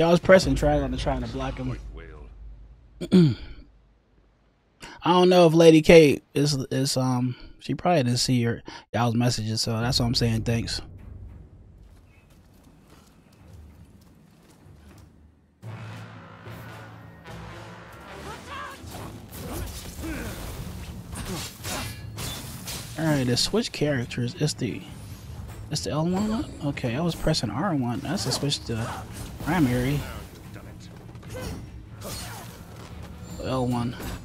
See, I was pressing triangle to trying to block him. I don't know if Lady Kate is is um she probably didn't see your y'all's messages, so that's what I'm saying. Thanks. All right, the switch characters. It's the it's the L1 one. Okay, I was pressing R1. That's a switch to primary. Now you've. L1.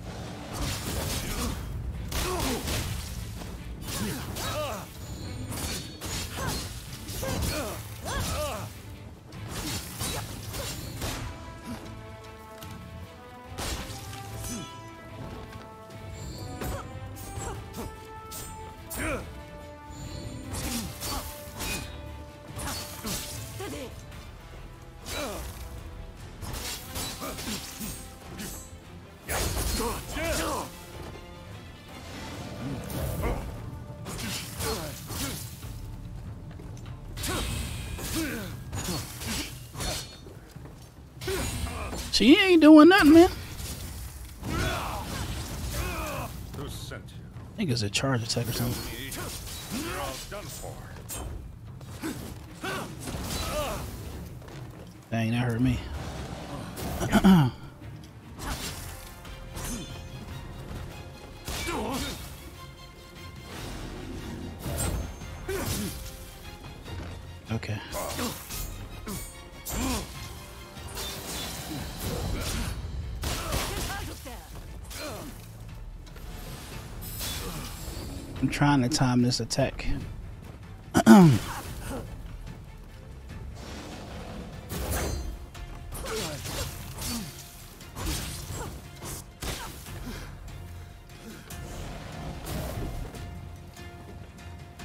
It's a charge attack or something. You're all done for. Dang, that hurt me. Trying to time this attack.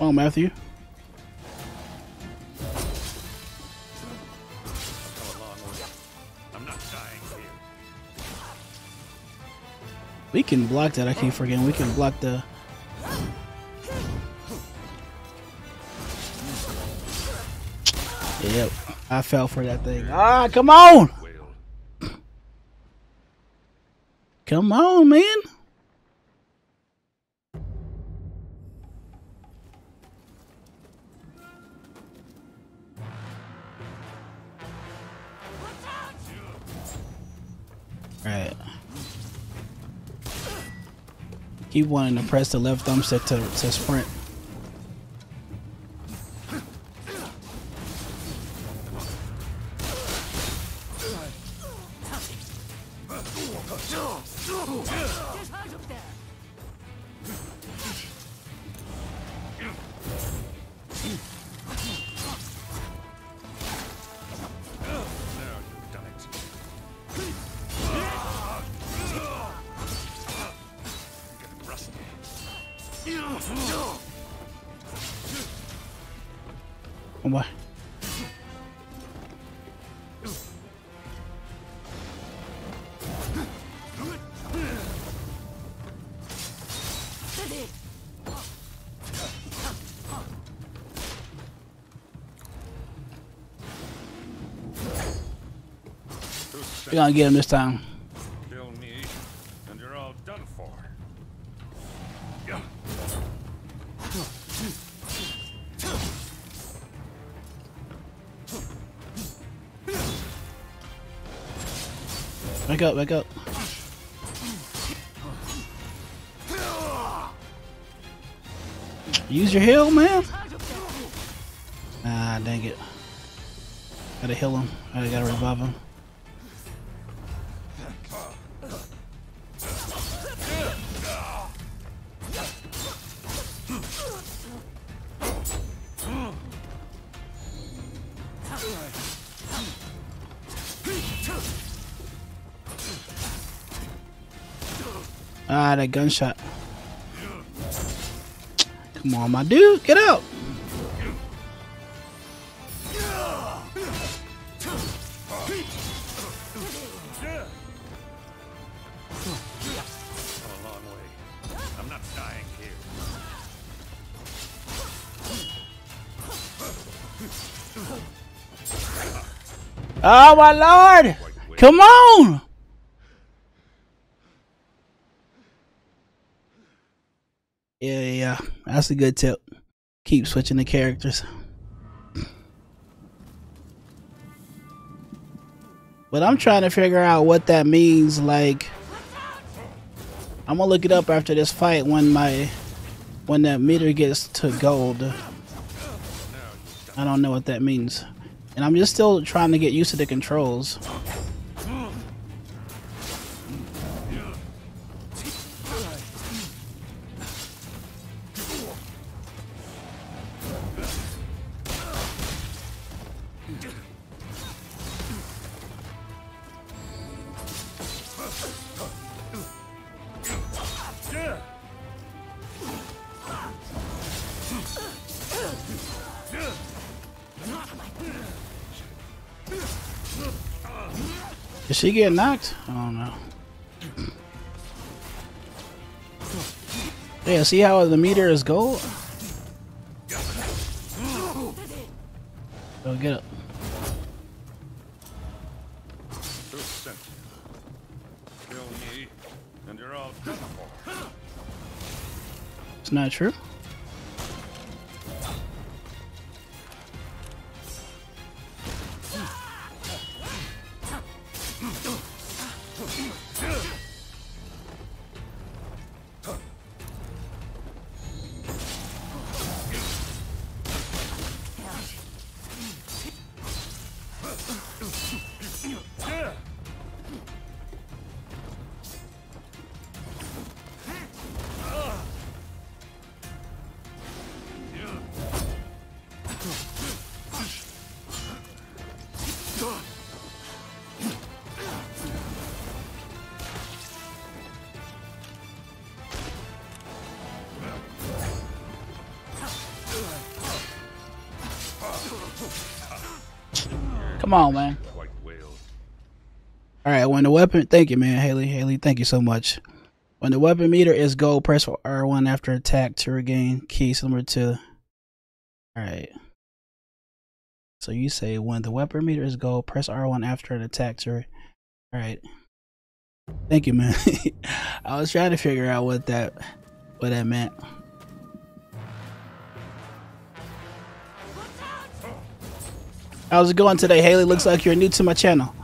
On, Matthew. We can block that. I keep forgetting. We can block the. I fell for that thing. Ah, come on! Come on, man. Right. Keep wanting to press the left thumbstick to, to sprint. We're gonna get him this time. Kill me, and you're all done for. Yeah. Back up, back up. Use your heal, man. Ah, dang it. Gotta heal him. I gotta revive him. Gunshot. Come on, my dude, get out. Oh my lord! Come on! Yeah, yeah, yeah. That's a good tip. Keep switching the characters. But I'm trying to figure out what that means. Like, I'm gonna look it up after this fight when my when that meter gets to gold. I don't know what that means, and I'm just still trying to get used to the controls. She get knocked? I don't know. Yeah, see how the meter is gold? Go get all. It's not true. Come on, man. All right, when the weapon, thank you, man, Haley. Haley, thank you so much. When the weapon meter is gold, press for R1 after attack to regain Ki similar to. All right. So you say when the weapon meter is gold, press R1 after an attack to. All right. Thank you, man. I was trying to figure out what that, what that meant. How's it going today, Haley? Looks like you're new to my channel,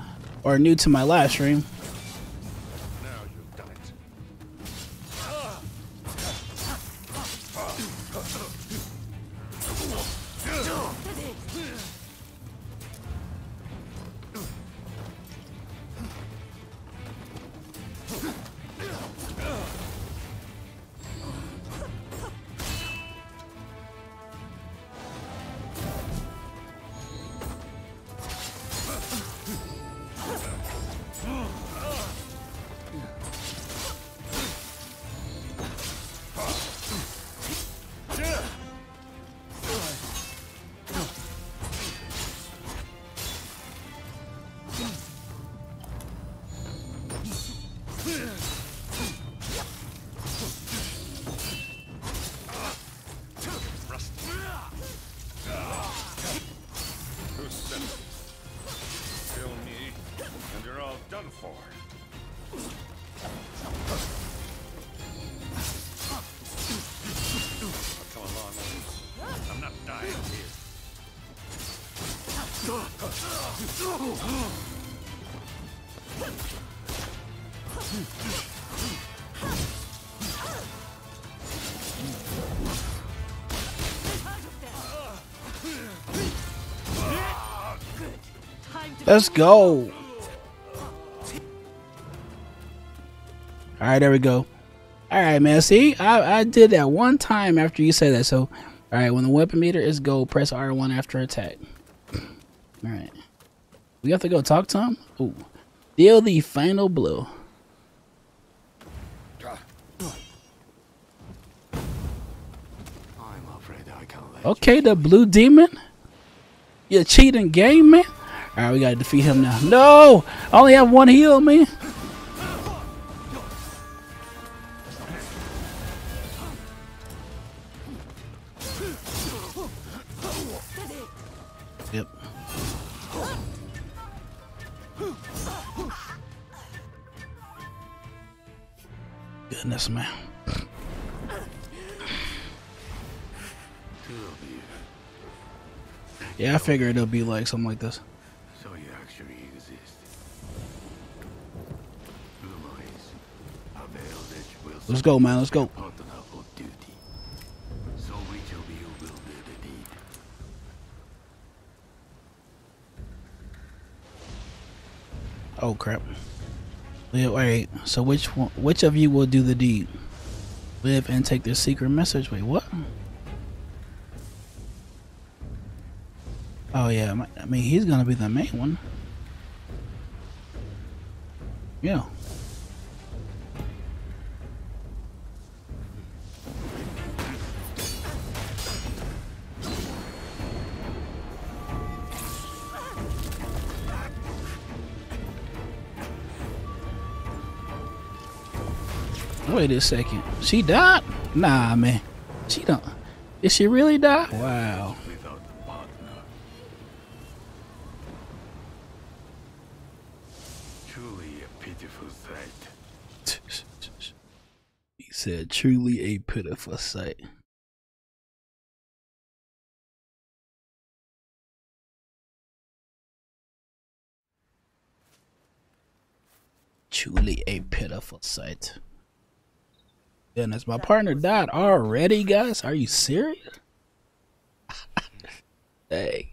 or new to my live stream. Let's go. All right, there we go. All right, man. See, I, I did that one time after you said that. So, all right, when the weapon meter is gold, press R1 after attack. All right. We have to go talk to him? Ooh. Deal the final blow. I'm afraid I can't let Okay, the blue demon. You're cheating game, man. All right, we gotta defeat him now. No, I only have one heal, man. Yep. Goodness, man. Yeah, I figured it'll be like something like this. Go, man. Let's go. Oh crap. Wait, wait. So which one, which of you will do the deed? Live and take this secret message. Wait, what? Oh yeah, I mean he's gonna be the main one. Wait a second. She died? Nah, man. She don't. Did she really die? Wow. Without a partner. Truly a pitiful sight. He said, truly a pitiful sight. Truly a pitiful sight. Goodness, my partner died already, guys. Are you serious? hey.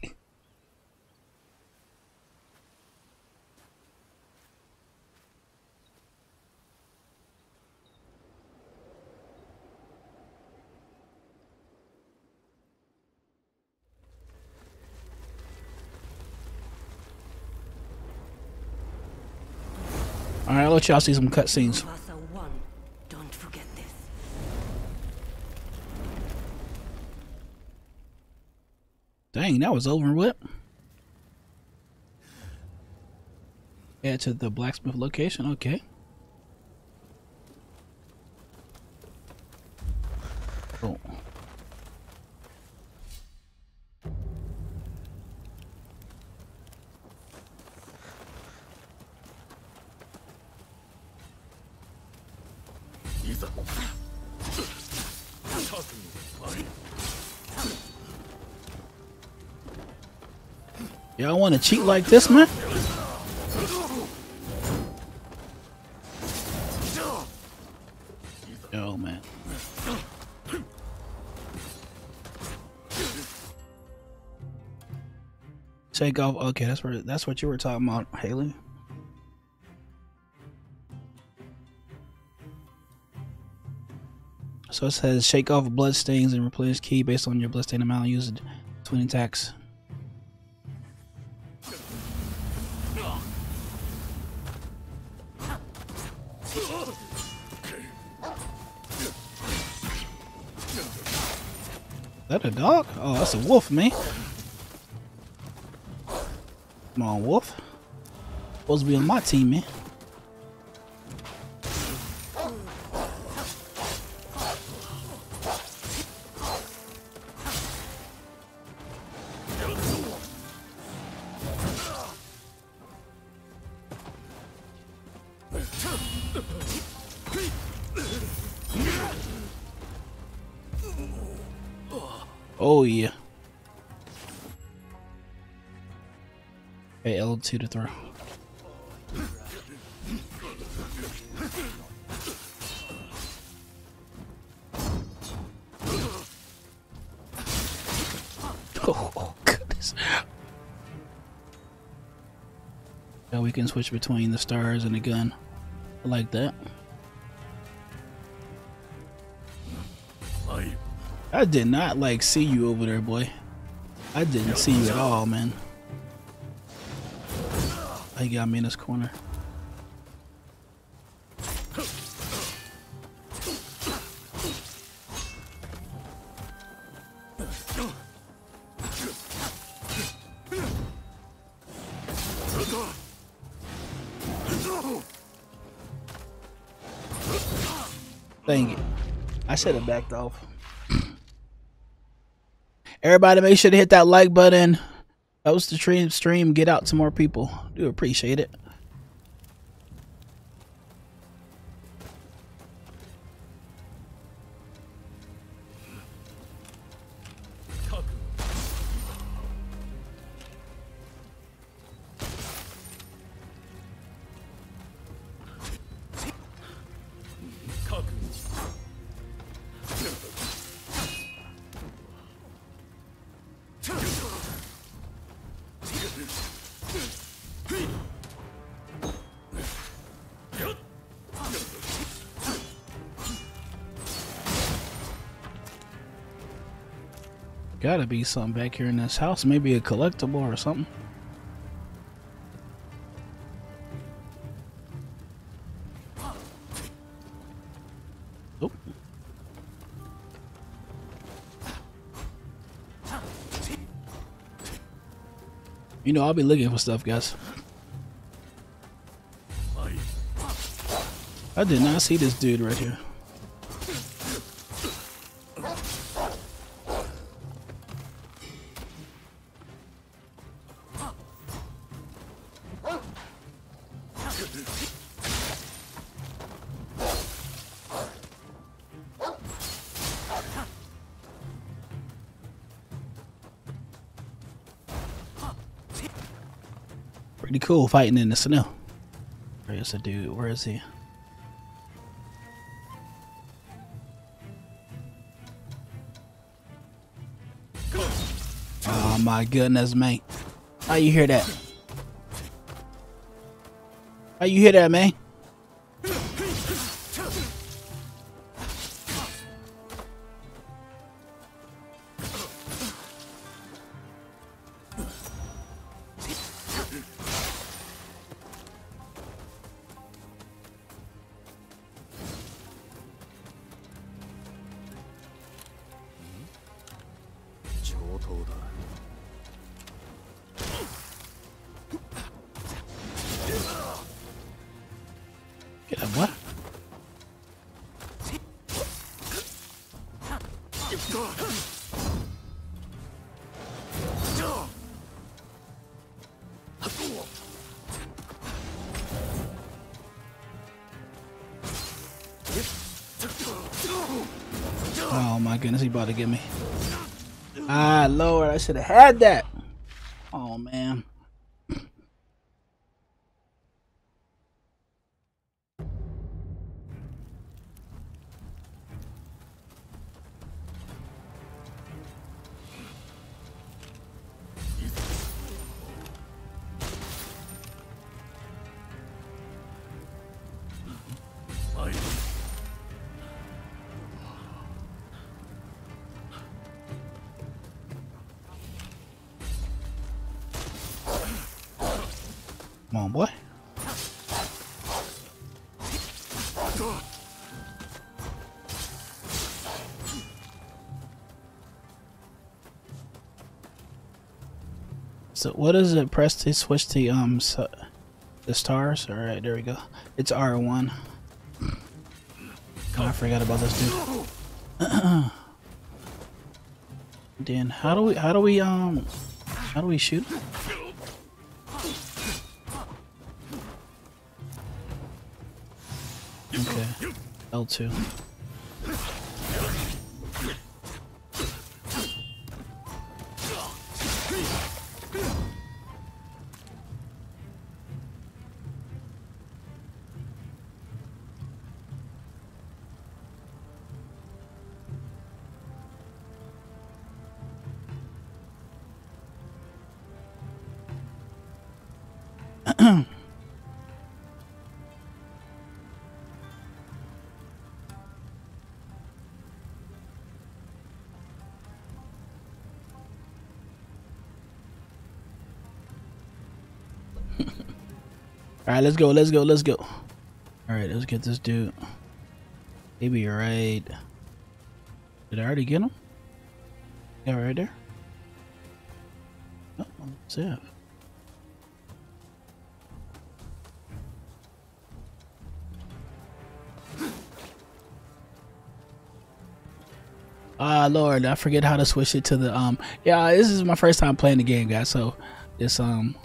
All right, I'll let y'all see some cutscenes. Dang, that was over with. Head to the blacksmith location. Okay. Y'all to cheat like this, man? Man. Take off. Okay, that's where that's what you were talking about, Haley. So it says shake off blood stains and replace Ki based on your bloodstain amount used between attacks. That a dog? Oh, that's a wolf, man. Come on, wolf. Supposed to be on my team, man. Okay, L2 to throw. Oh, goodness. Yeah, we can switch between the stars and the gun. I like that. I did not like see you over there, boy. I didn't see you at all, man. He got me in this corner. Dang it. I should have backed off. Everybody make sure to hit that like button. Post the stream stream, get out to more people. Do appreciate it. Gotta be something back here in this house. Maybe a collectible or something. Oh. You know, I'll be looking for stuff, guys. I did not see this dude right here. Cool fighting in the snow. Where's the dude? Where is he? Oh my goodness, man. How you hear that? How you hear that, man? Should have had that. So what is it? Press to switch to um so, the stars. All right, there we go. It's R one. Oh, I forgot about this dude. then how do we how do we um how do we shoot? Okay. L2. All right, let's go. Let's go. Let's go. All right, let's get this dude. Maybe right. Did I already get him? Yeah, right there. Oh, save. Ah, Lord, I forget how to switch it to the um. Yeah, this is my first time playing the game, guys. So this um,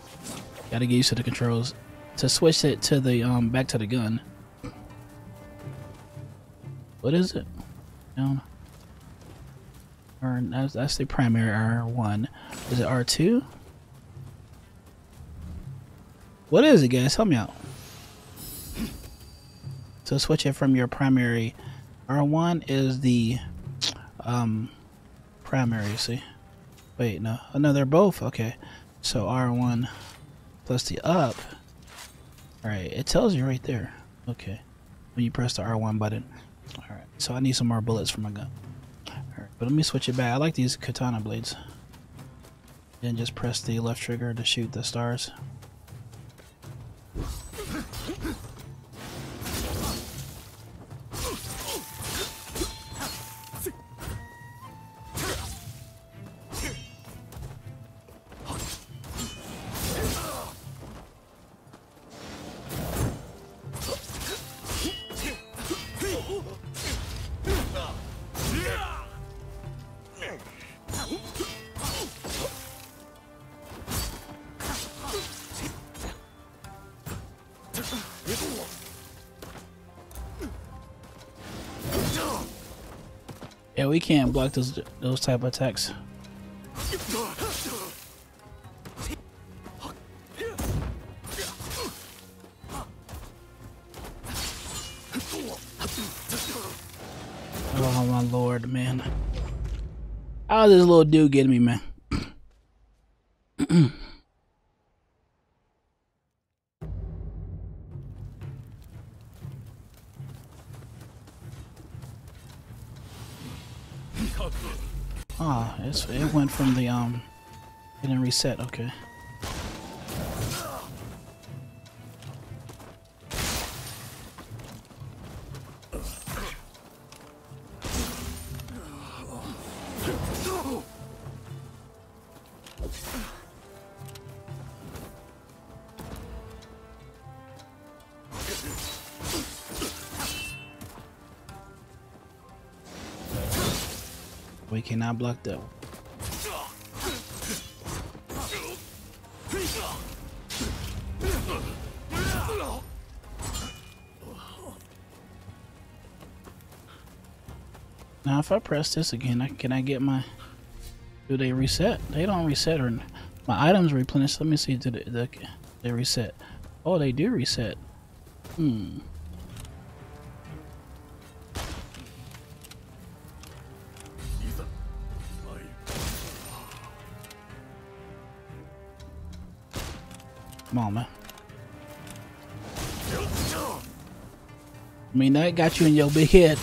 gotta get used to the controls to switch it to the um back to the gun. What is it? Down. Or that's, the primary R1. Is it R2? What is it, guys? Help me out. So switch it from your primary R1 is the um primary, see? Wait, no. Oh, no, they're both. Okay. So R1 plus the up. Alright, it tells you right there. Okay. When you press the R1 button. Alright, so I need some more bullets for my gun. Alright, but let me switch it back. I like these katana blades. Then just press the left trigger to shoot the stars. block those those type of attacks. Oh my lord, man. How does this little dude get me, man? It okay. We cannot block that. Now if I press this again, I, can I get my... Do they reset? They don't reset or... My items replenish. Let me see. Did they, reset? Oh, they do reset. Hmm. Man. I mean, that got you in your big head.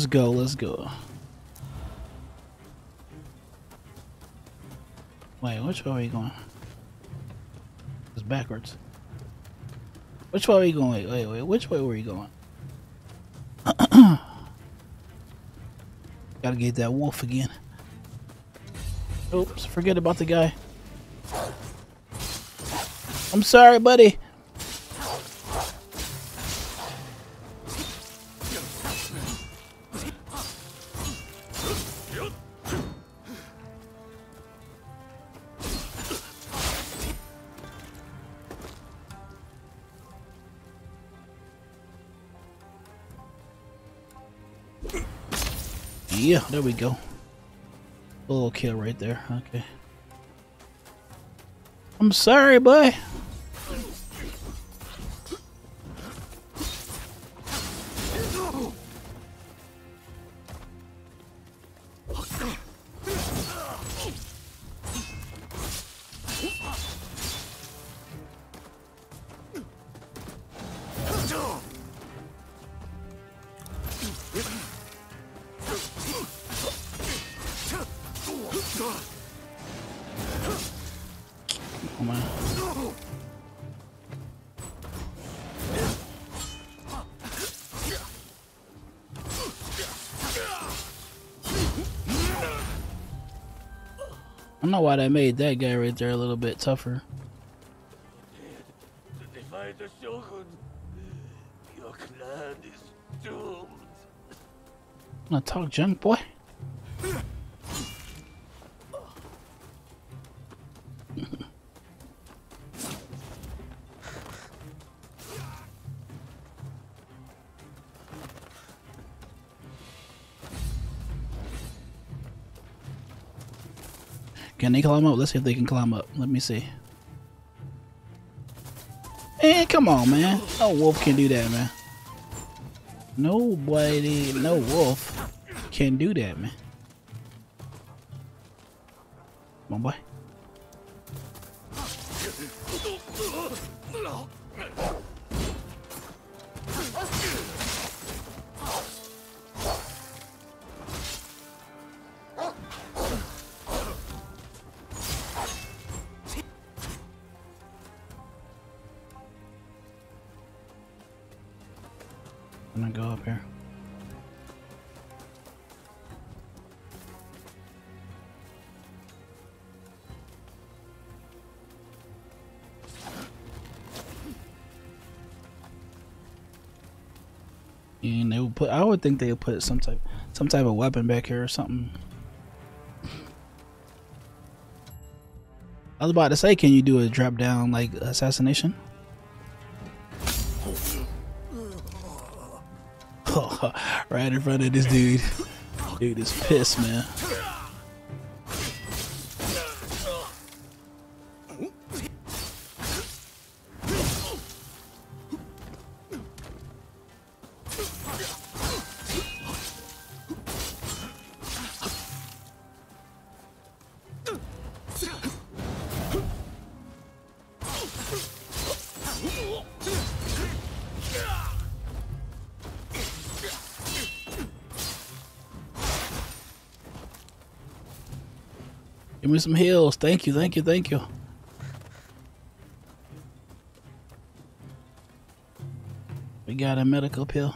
Let's go, let's go. Wait, which way are we going? It's backwards. Which way are we going? Wait, wait, wait. Which way were we going? Gotta get that wolf again. Oops, forget about the guy. I'm sorry, buddy. There we go. A little kill right there. Okay. I'm sorry, boy. Why they made that guy right there a little bit tougher. To defy the Shogun, your clan is doomed. Wanna talk junk, boy? Can they climb up? Let's see if they can climb up. Let me see. Man, come on, man. No wolf can do that, man. Nobody, no wolf can do that, man. Would think they would put some type, Some type of weapon back here or something. I was about to say, can you do a drop down like assassination? right in front of this dude. Dude is pissed, man. Some heals. Thank you, thank you, thank you. We got a medical pill.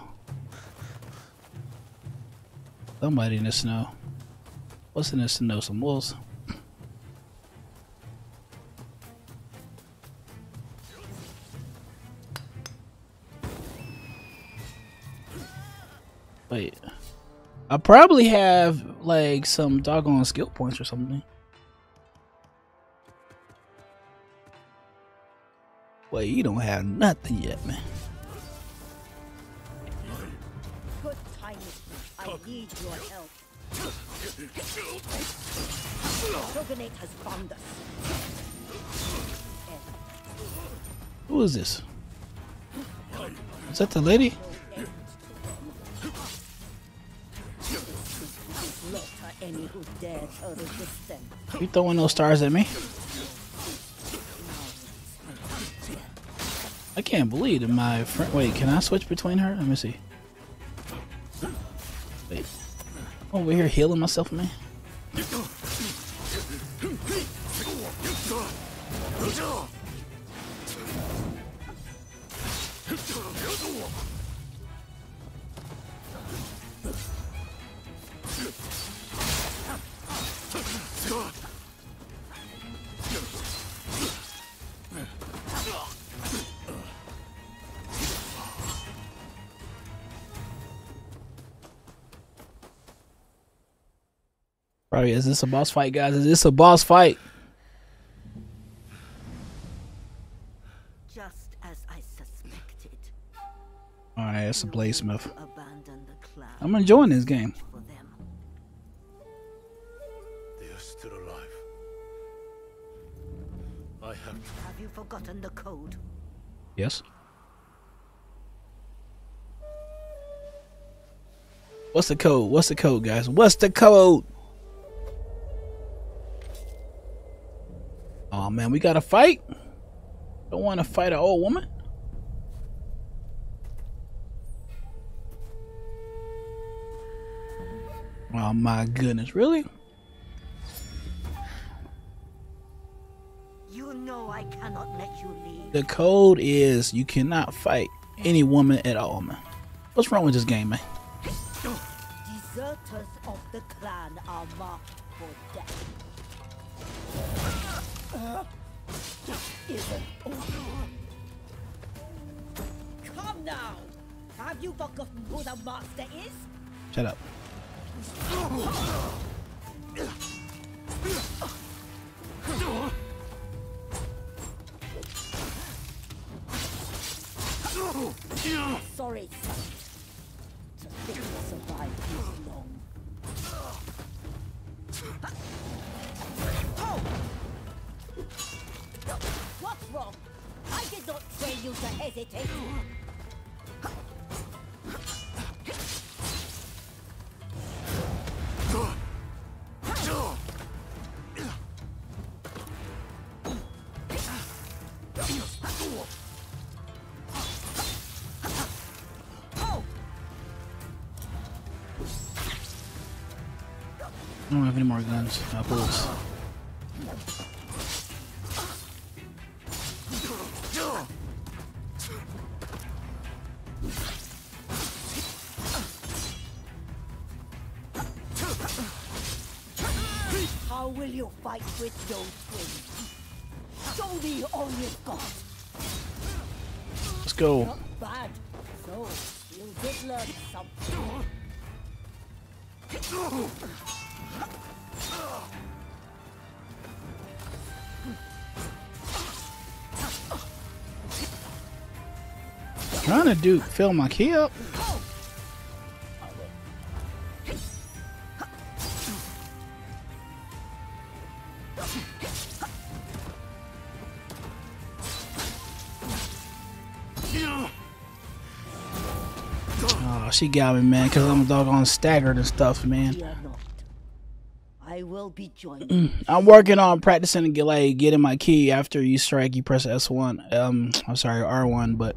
Somebody in the snow. What's in the snow? Some wolves. Wait. I probably have like some doggone skill points or something. Wait, you don't have nothing yet, man. Good timing. I need your help. Shogunate has found us. Who is this? Is that the lady? Slaughter any who dare to resist them. You throwing those stars at me? Can't believe my friend. Wait, can I switch between her? Let me see. Wait. Over here healing myself, man. Probably, is this a boss fight, guys? Is this a boss fight? Just as I suspected. Alright, it's a bladesmith. To abandon the clan I'm enjoying this game. They are still alive. I have Have you forgotten the code? Yes. What's the code? What's the code, guys? What's the code? Man, we gotta fight. Don't want to fight an old woman. Oh my goodness, really? You know I cannot let you leave. The code is you cannot fight any woman at all, man. What's wrong with this game, man? Any more guns. Uh, bullets. How will you fight with no Fill my Ki up. Oh, she got me, man, because I'm doggone staggered and stuff, man. I will be joining. I'm working on practicing to get like getting my Ki after you strike. You press S1. Um, I'm sorry, R1, but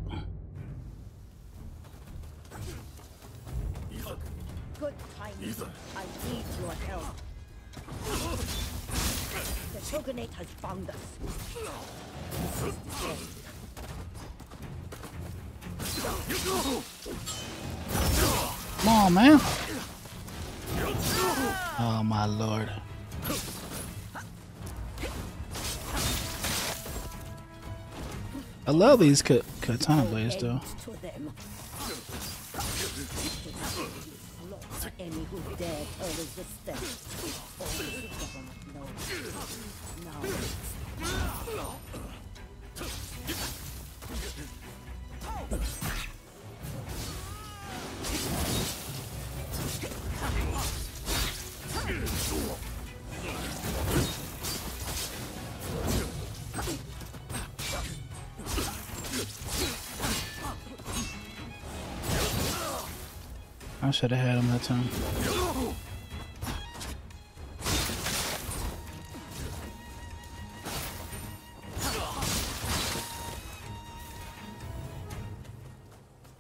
love these ka- katana blades though. should have had him that time.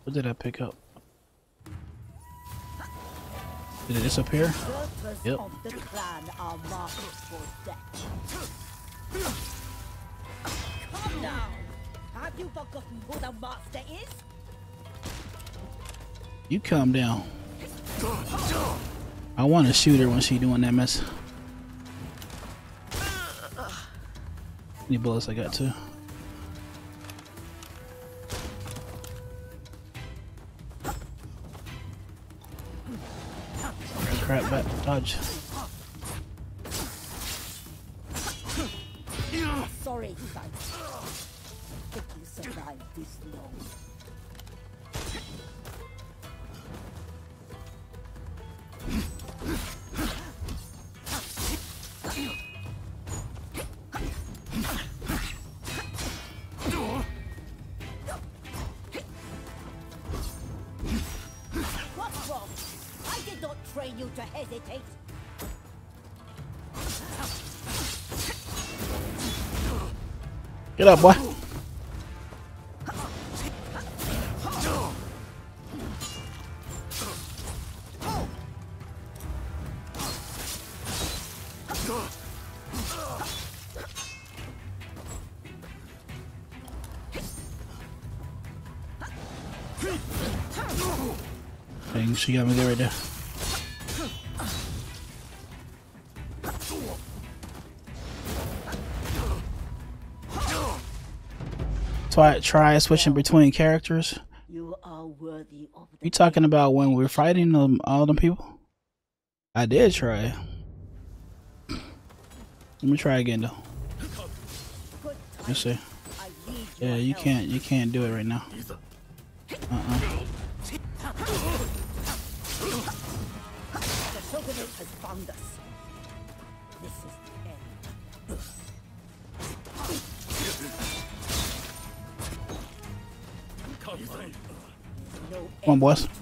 What did I pick up? Did it disappear? Yep. of the clan are marked for death. Come now! Have you forgotten who the master is? You calm down. I want to shoot her when she doing that mess. Any bullets I got too? Crap, back dodge. Get up, boy. Try try switching between characters. You are worthy of You talking about when we're fighting them all them people? I did try. Let me try again though. Let's see. Yeah, you can't you can't do it right now. On, boys.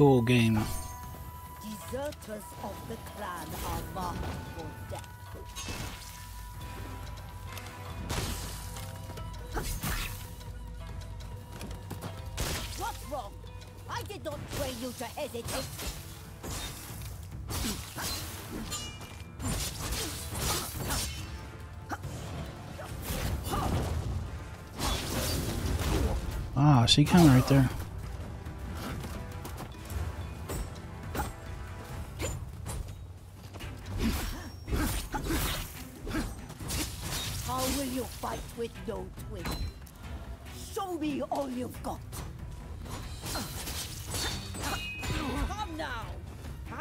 Cool game. Deserters of the clan are marked for death. What's wrong? I did not train you to hesitate. Ah, she coming right there.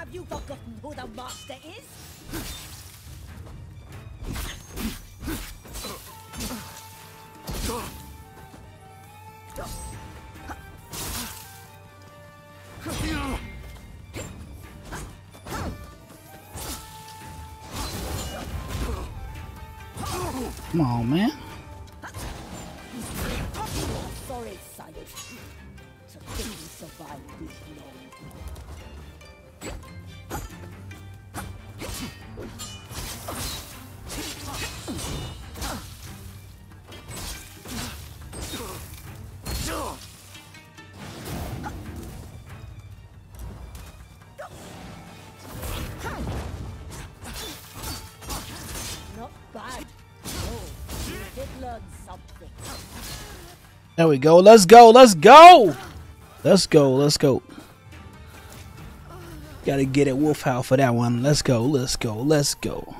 Have you forgotten who the master is? Come on, man. There we go. Let's go. Let's go. Let's go. Let's go. Gotta get it wolf howl for that one. Let's go. Let's go. Let's go.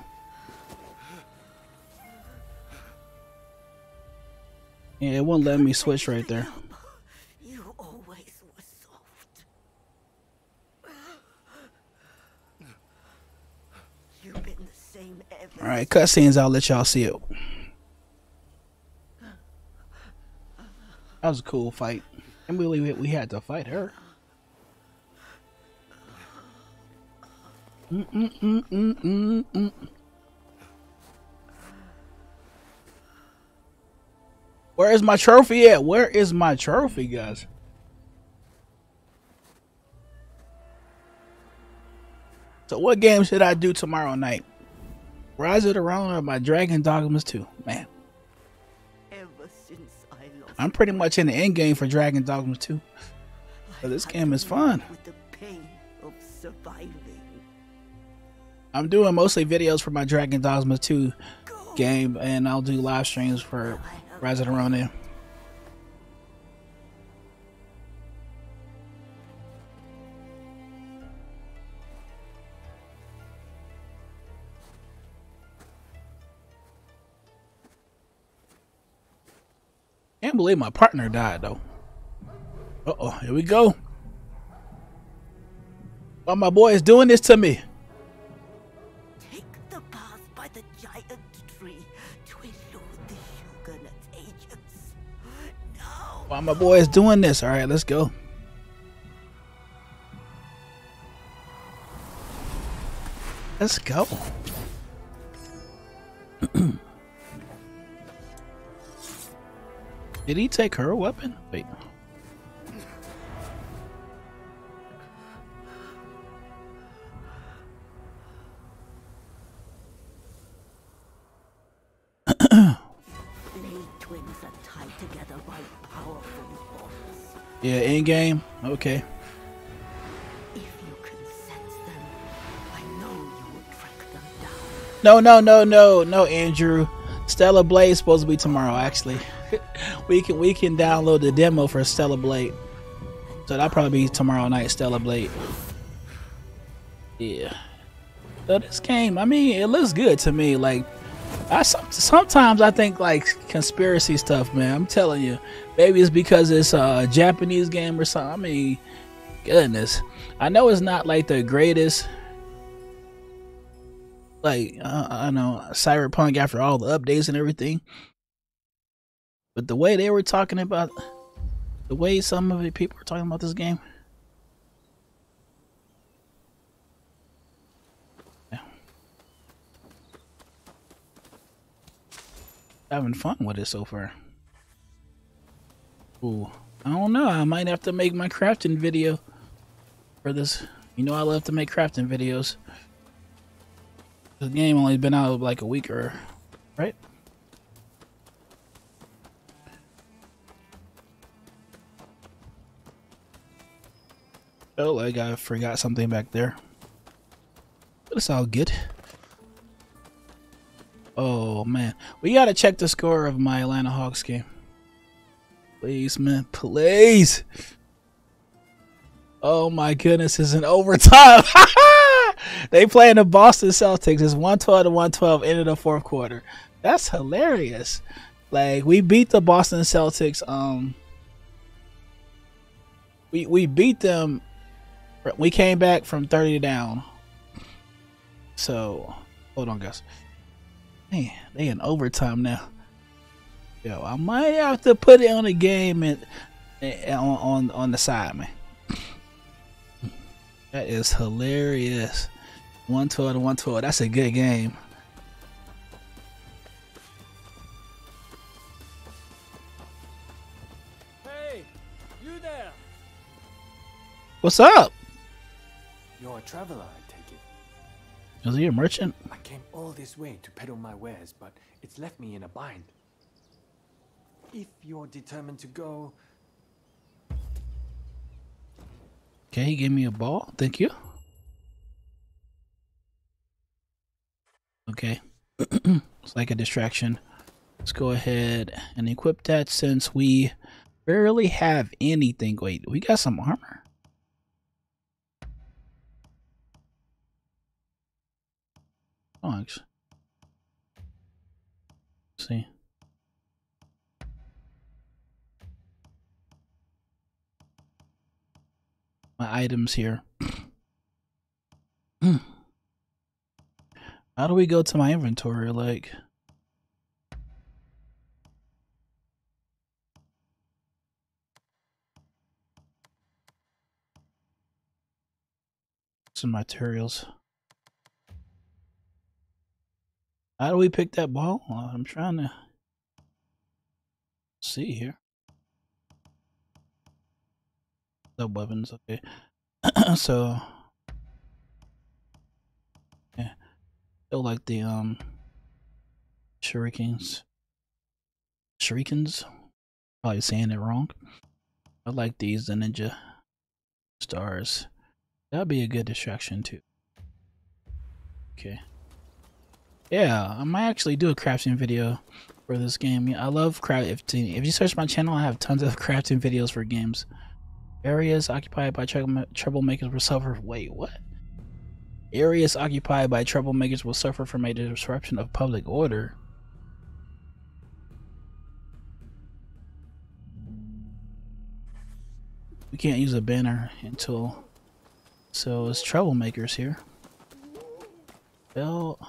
Yeah, it won't let me switch right there. You always were soft. You've been the same ever. All right, cutscenes. I'll let y'all see it. That was a cool fight. And can't believe we had to fight her. Mm-mm-mm-mm-mm-mm. Where is my trophy at? Where is my trophy, guys? So what game should I do tomorrow night? Rise of the Ronin or my Dragon Dogmas 2? Man, I'm pretty much in the end game for Dragon Dogma 2. But this game is fun. With the pain of surviving. I'm doing mostly videos for my Dragon Dogma 2 game, and I'll do live streams for Rise of the Ronin. Can't believe my partner died though. Uh oh, here we go. Why my boy is doing this to me? Take the path by the giant tree to elude the shogunate agents. No! Why my boy is doing this? All right, let's go. Let's go. Did he take her weapon? Wait. Blade twins are tied together by powerful bonds. Yeah, in game. Okay. If you can sense them, I know you will track them down. No, no, no, no, no, Andrew. Stellar Blade supposed to be tomorrow. Actually, we can we can download the demo for Stellar Blade. So that'll probably be tomorrow night. Stellar Blade. Yeah. So this game, I mean, it looks good to me. Like, I sometimes I think like conspiracy stuff, man. I'm telling you, maybe it's because it's a Japanese game or something. I mean, goodness, I know it's not like the greatest like uh, I know Cyberpunk after all the updates and everything. But the way they were talking about the way some of the people were talking about this game. Having fun with it so far. Ooh. I don't know. I might have to make my crafting video for this. You know I love to make crafting videos. The game only been out like a week or right? Oh, like I forgot something back there. But it's all good. Oh man, we gotta check the score of my Atlanta Hawks game. Please, man, please. Oh my goodness, it's an overtime. they playing the Boston Celtics. It's 112 to 112 into the fourth quarter. That's hilarious. Like we beat the Boston Celtics. Um, we we beat them. We came back from 30 down. So hold on, guys. Man, they in overtime now. Yo, I might have to put it on the game and, and on on on the side, man. That is hilarious. 112 to 112. That's a good game. Hey, you there? What's up? Traveler, I take it. Is he a merchant? I came all this way to peddle my wares, but it's left me in a bind. If you're determined to go, Okay, he gave me a ball. Thank you. Okay. it's like a distraction. Let's go ahead and equip that since we barely have anything. Wait, we got some armor. Oh, see. my items here. How do we go to my inventory? Like, some materials. How do we pick that ball? Uh, I'm trying to see here. The weapons, okay. so yeah. Still like the um shurikens. Shurikens? Probably saying it wrong. I like these, the ninja stars. That'd be a good distraction too. Okay. Yeah, I might actually do a crafting video for this game. I love crafting. If you search my channel, I have tons of crafting videos for games. Areas occupied by troublemakers will suffer. Wait, what? Areas occupied by troublemakers will suffer from a disruption of public order. We can't use a banner until. So it's troublemakers here. Well,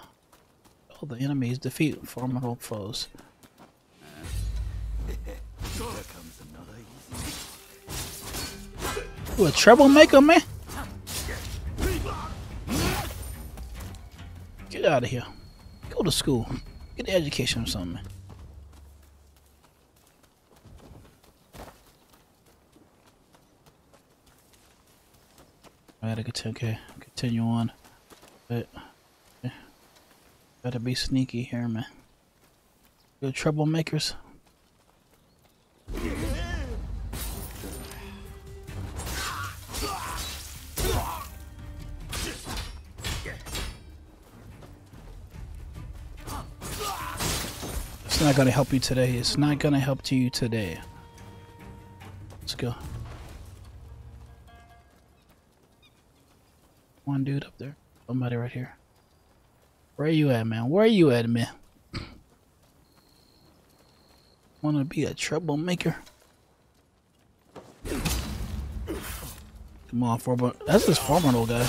the enemies defeat formidable foes. You a troublemaker, man? Get out of here. Go to school. Get an education or something. I gotta continue, okay, continue on. But. Gotta be sneaky here, man. Good troublemakers. It's not gonna help you today. It's not gonna help to you today. Let's go. One dude up there. Somebody right here. Where you at, man? Where are you at, man? Wanna be a troublemaker? Come on, Formidable. That's this Formidable oh, guy.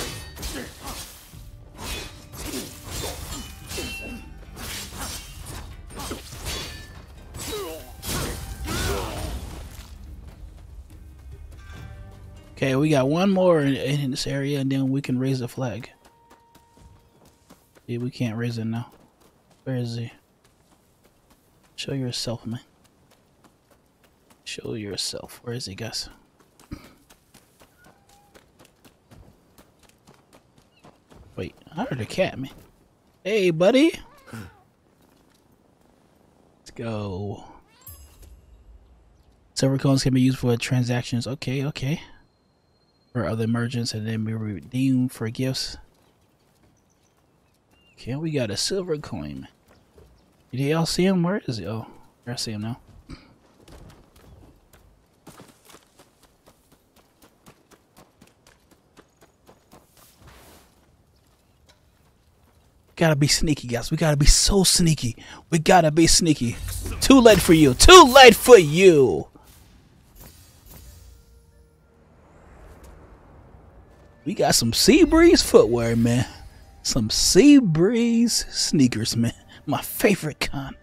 Okay, we got one more in, in, this area, and then we can raise the flag. Yeah, we can't raise it now. Where is he? Show yourself, man. Show yourself. Where is he, guys? Wait, I heard a cat, man. Hey, buddy. Let's go. Silver coins can be used for transactions. Okay, okay. For other merchants and then be redeemed for gifts. Okay, we got a silver coin. Did y'all see him? Where is he? Oh, I see him now. Gotta be sneaky, guys. We gotta be so sneaky. We gotta be sneaky. Too late for you. Too late for you. We got some Sea Breeze footwear, man. Some Sea Breeze sneakers, man. My favorite kind.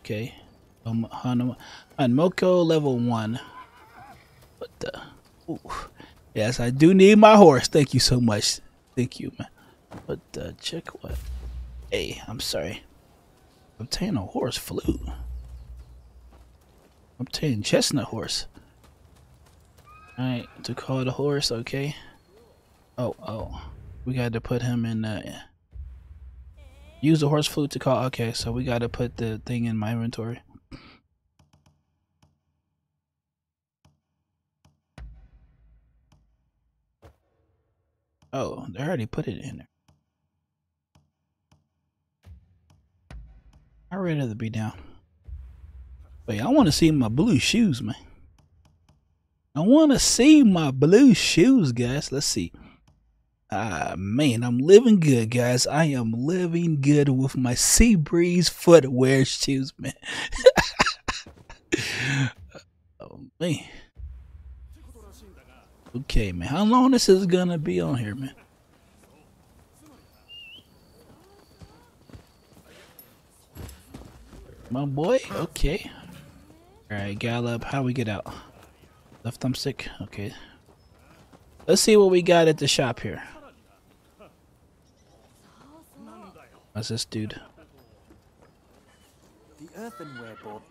Okay. Um, Han Moko level 1. What the? Ooh. Yes, I do need my horse. Thank you so much. Thank you, man. But uh, check what? Hey, I'm sorry. Obtain a horse flute. Obtain chestnut horse. Alright, to call the horse, okay. Oh, oh. We got to put him in, uh... Use the horse flute to call, okay, so we got to put the thing in my inventory. Oh, they already put it in there. I'd rather be down. Wait, I want to see my blue shoes, man. I want to see my blue shoes, guys. Let's see. Ah, man, I'm living good, guys. I am living good with my Sea Breeze footwear shoes, man. oh, man. Okay, man. How long this is gonna be on here, man? My boy? Okay. Alright, Gallop. How we get out? Left thumbstick? Okay. Let's see what we got at the shop here. What's this dude? The earthenware board.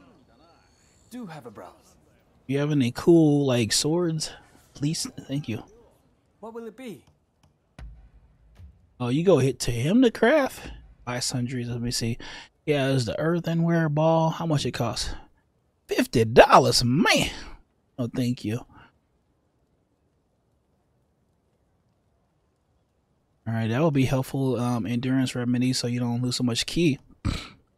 Do have a browse. You have any cool, like, swords? Please? Thank you. What will it be? Oh, you go hit to him to craft? Buy sundries. Let me see. Yeah, it's the earthenware ball. How much it costs? Fifty dollars, man. Oh, thank you. All right, that will be helpful um, endurance remedy, so you don't lose so much Ki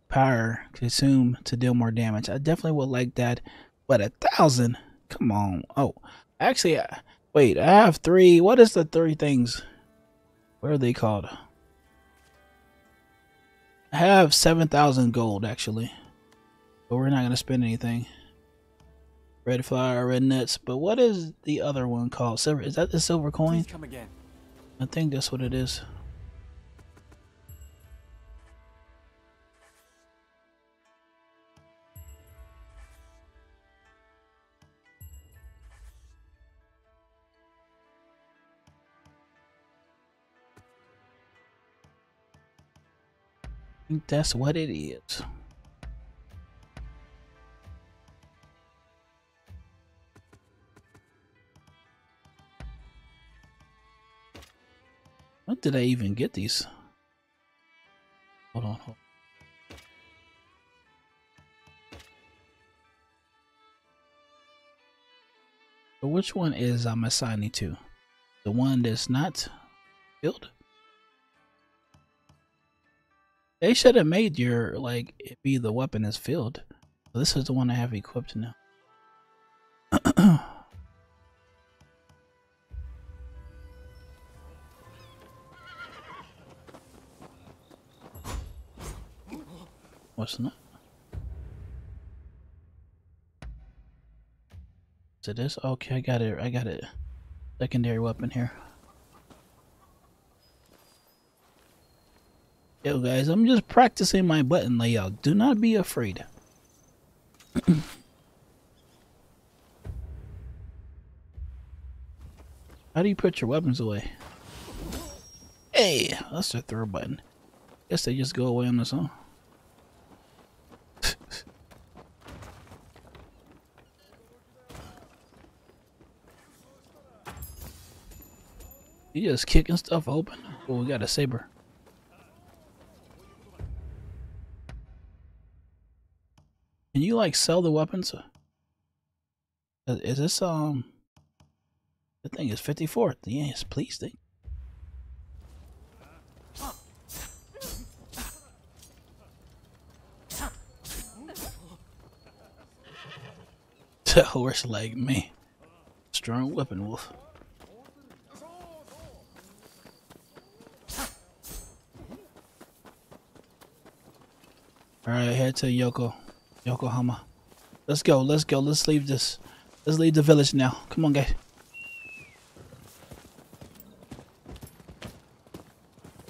power consumed to deal more damage. I definitely would like that, but a thousand? Come on. Oh, actually, I, wait. I have three. What is the three things? What are they called? I have 7,000 gold, actually. But we're not going to spend anything. Red flower, red nuts. But what is the other one called? Silver? Is that the silver coin? Please come again. I think that's what it is. I think that's what it is. When did I even get these? Hold on, hold So which one is um, I'm assigning to? The one that's not filled? They should have made your like it be the weapon is filled. This is the one I have equipped now. What's that? Is it this? Okay, I got it. I got it. Secondary weapon here. Yo guys, I'm just practicing my button layout. Do not be afraid. How do you put your weapons away? Hey, that's the throw button. Guess they just go away on their own. He just kicking stuff open. Oh, we got a saber. Can you like sell the weapons? Uh, Is this um? The thing is fifty fourth. Yes, please. Thing. The horse like me. Strong weapon wolf. Alright, head to Yoko. Yokohama. Let's go, let's go, let's leave this. Let's leave the village now. Come on, guys.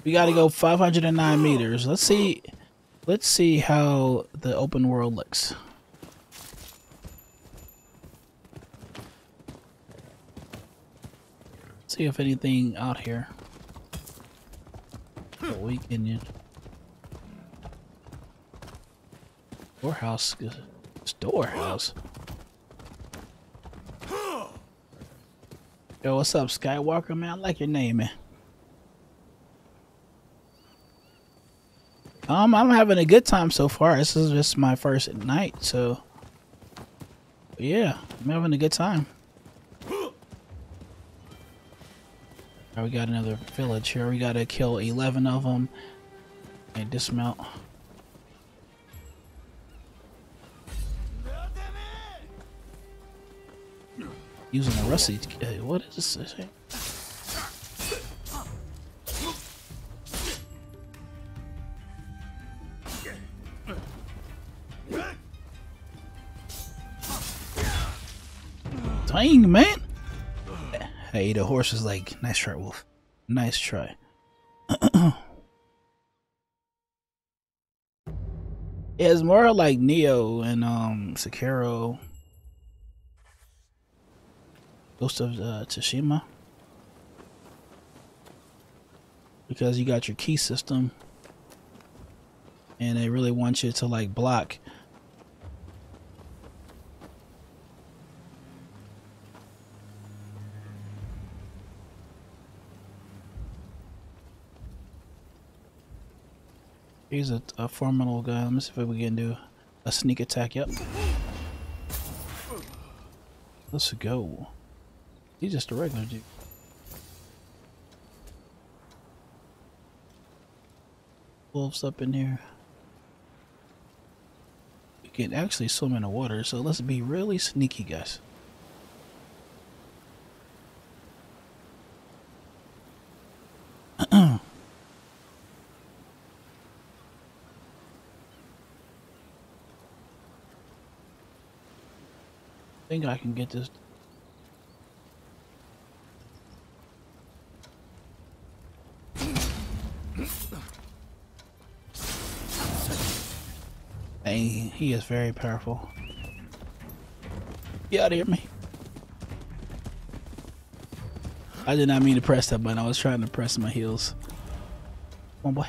We gotta go 509 meters. Let's see. Let's see how the open world looks. See if anything out here. that we can. Storehouse. Storehouse. Yo, what's up, Skywalker, man? I like your name, man. Um, I'm having a good time so far. This is just my first night, so yeah, I'm having a good time. Alright, we got another village here. We gotta kill 11 of them and dismount. Using a rusty. uh, What is this? Dang, man. Hey, the horse is like, nice try, Wolf. Nice try. it's more like Nioh and um Sekiro. Ghost of uh, Tsushima. Because you got your Ki system. And they really want you to like block He's a, a formidable guy. Let me see if we can do a sneak attack. Yep. Let's go. He's just a regular dude. Wolves up in here. You can actually swim in the water, so let's be really sneaky, guys. I think I can get this. Is very powerful. Get out of here, me. I did not mean to press that button. I was trying to press my heels. Come on, boy.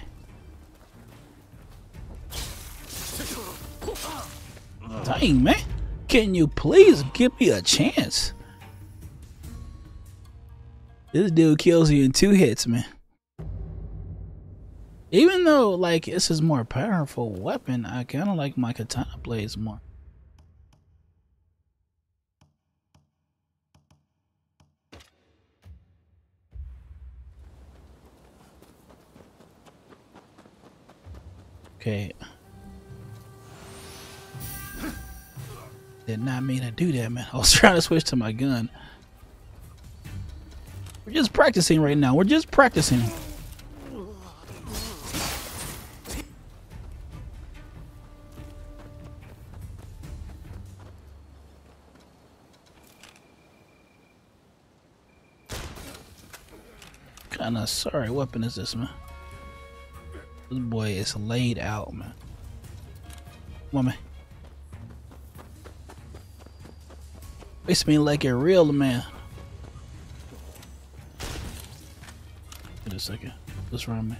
Dang, man. Can you please give me a chance? This dude kills you in two hits, man. Even though, like, this is more powerful weapon, I kind of like my katana blades more. Okay. Did not mean to do that, man. I was trying to switch to my gun. We're just practicing right now. We're just practicing. Sorry weapon is this, man? This boy is laid out, man. Come on, man. Face me like a real man. Wait a second. What's wrong, man?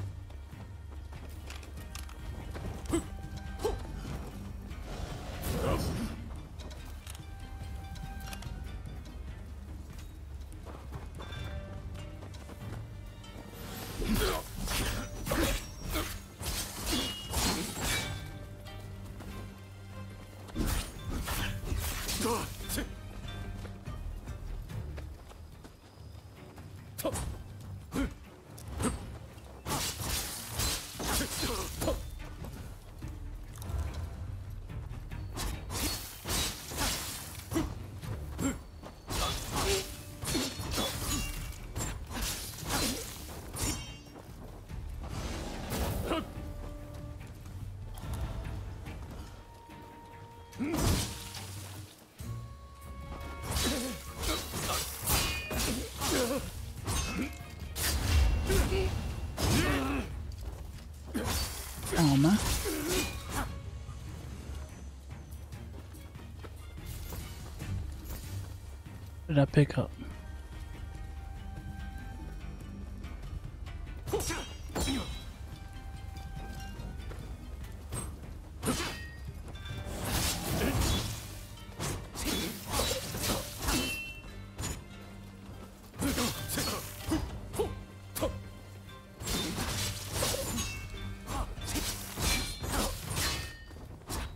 Pick up?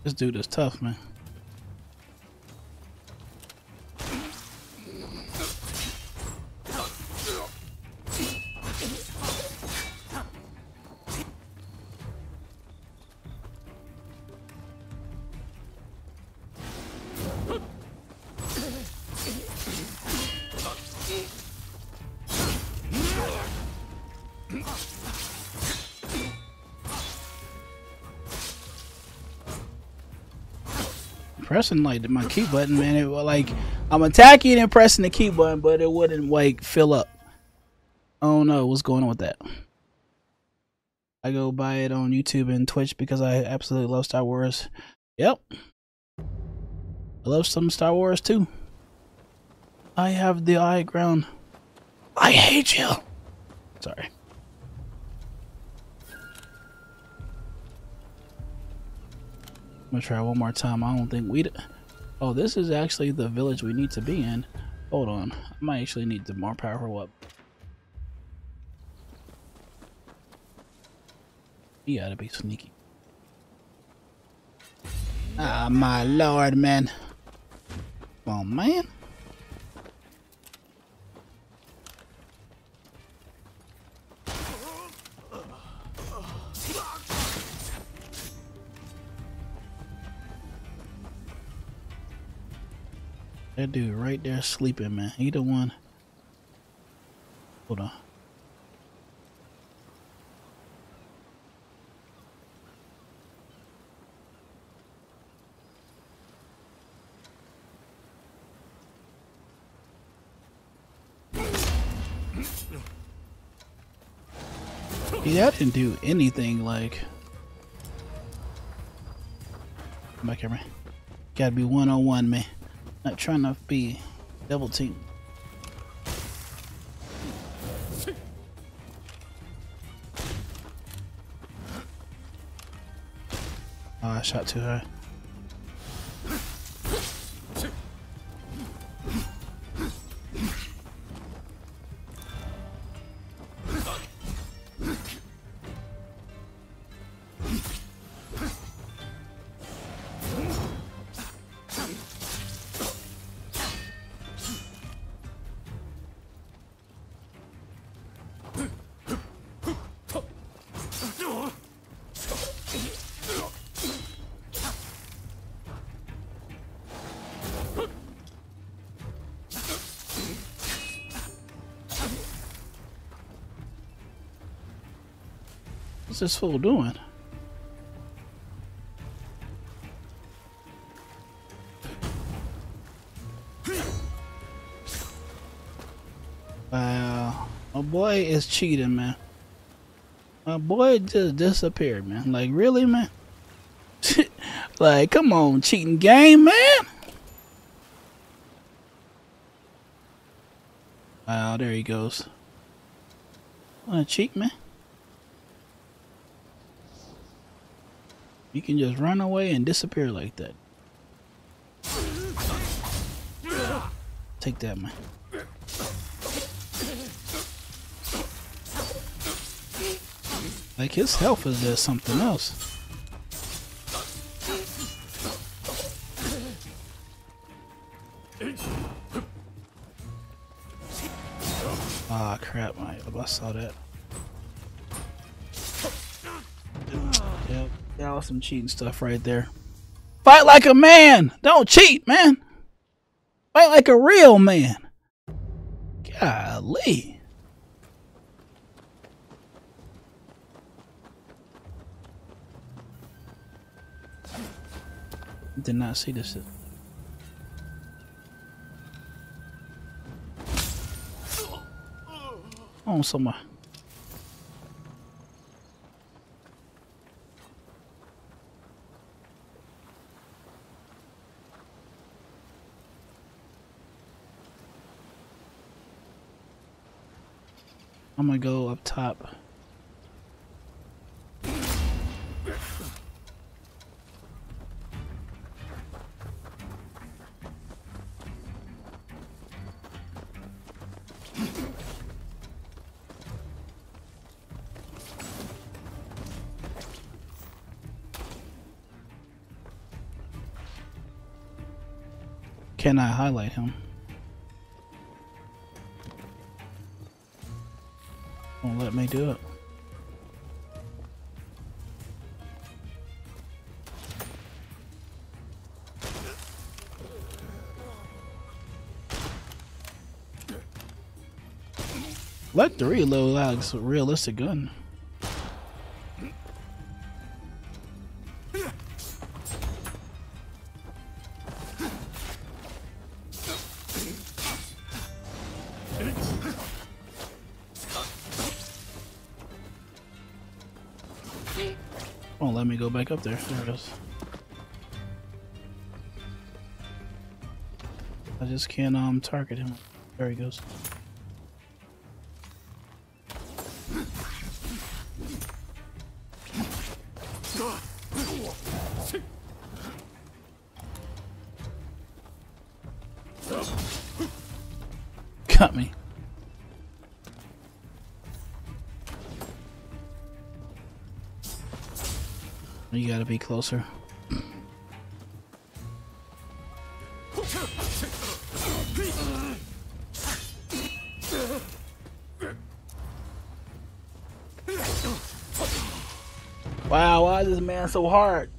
This dude is tough, man. Pressing like my key button, man. It was like I'm attacking and pressing the key button, but it wouldn't like fill up. I don't know what's going on with that. I go buy it on YouTube and Twitch because I absolutely love Star Wars. Yep. I love some Star Wars too. I have the high ground. I hate you. Sorry. Gonna try one more time. I don't think we. Oh, this is actually the village we need to be in. Hold on. I might actually need the more powerful up. You gotta be sneaky. Ah, my lord, man. On, man. That dude right there sleeping, man. He the one. Hold on. Yeah, that didn't do anything like. Come back here, man. Gotta be one on one, man. Not trying to be double team. Ah, oh, I shot too high. This fool doing? Wow. My boy is cheating, man. My boy just disappeared, man. Like, really, man? like, come on, cheating game, man. Wow, there he goes. Wanna cheat, man? You can just run away and disappear like that. Take that, man. Like his health is just something else. Ah, crap, I, I saw that. That was some cheating stuff right there. Fight like a man! Don't cheat, man! Fight like a real man! Golly. Did not see this. Oh, somewhere. I'm gonna go up top. Can I highlight him? Won't let me do it. Let the reload like a realistic gun. Back up there. There it is. I just can't um target him. There he goes. Closer. Wow, why is this man so hard?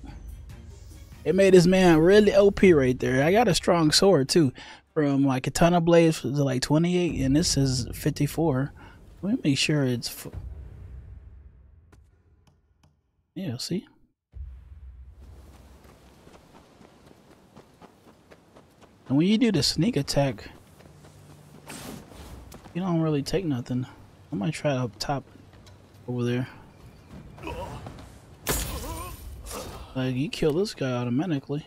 It made this man really OP right there. I got a strong sword too. From like Katana Blades to like 28 and this is 54. Let me make sure it's... Yeah, see? And when you do the sneak attack, you don't really take nothing. I might try up top over there. Like, you kill this guy automatically.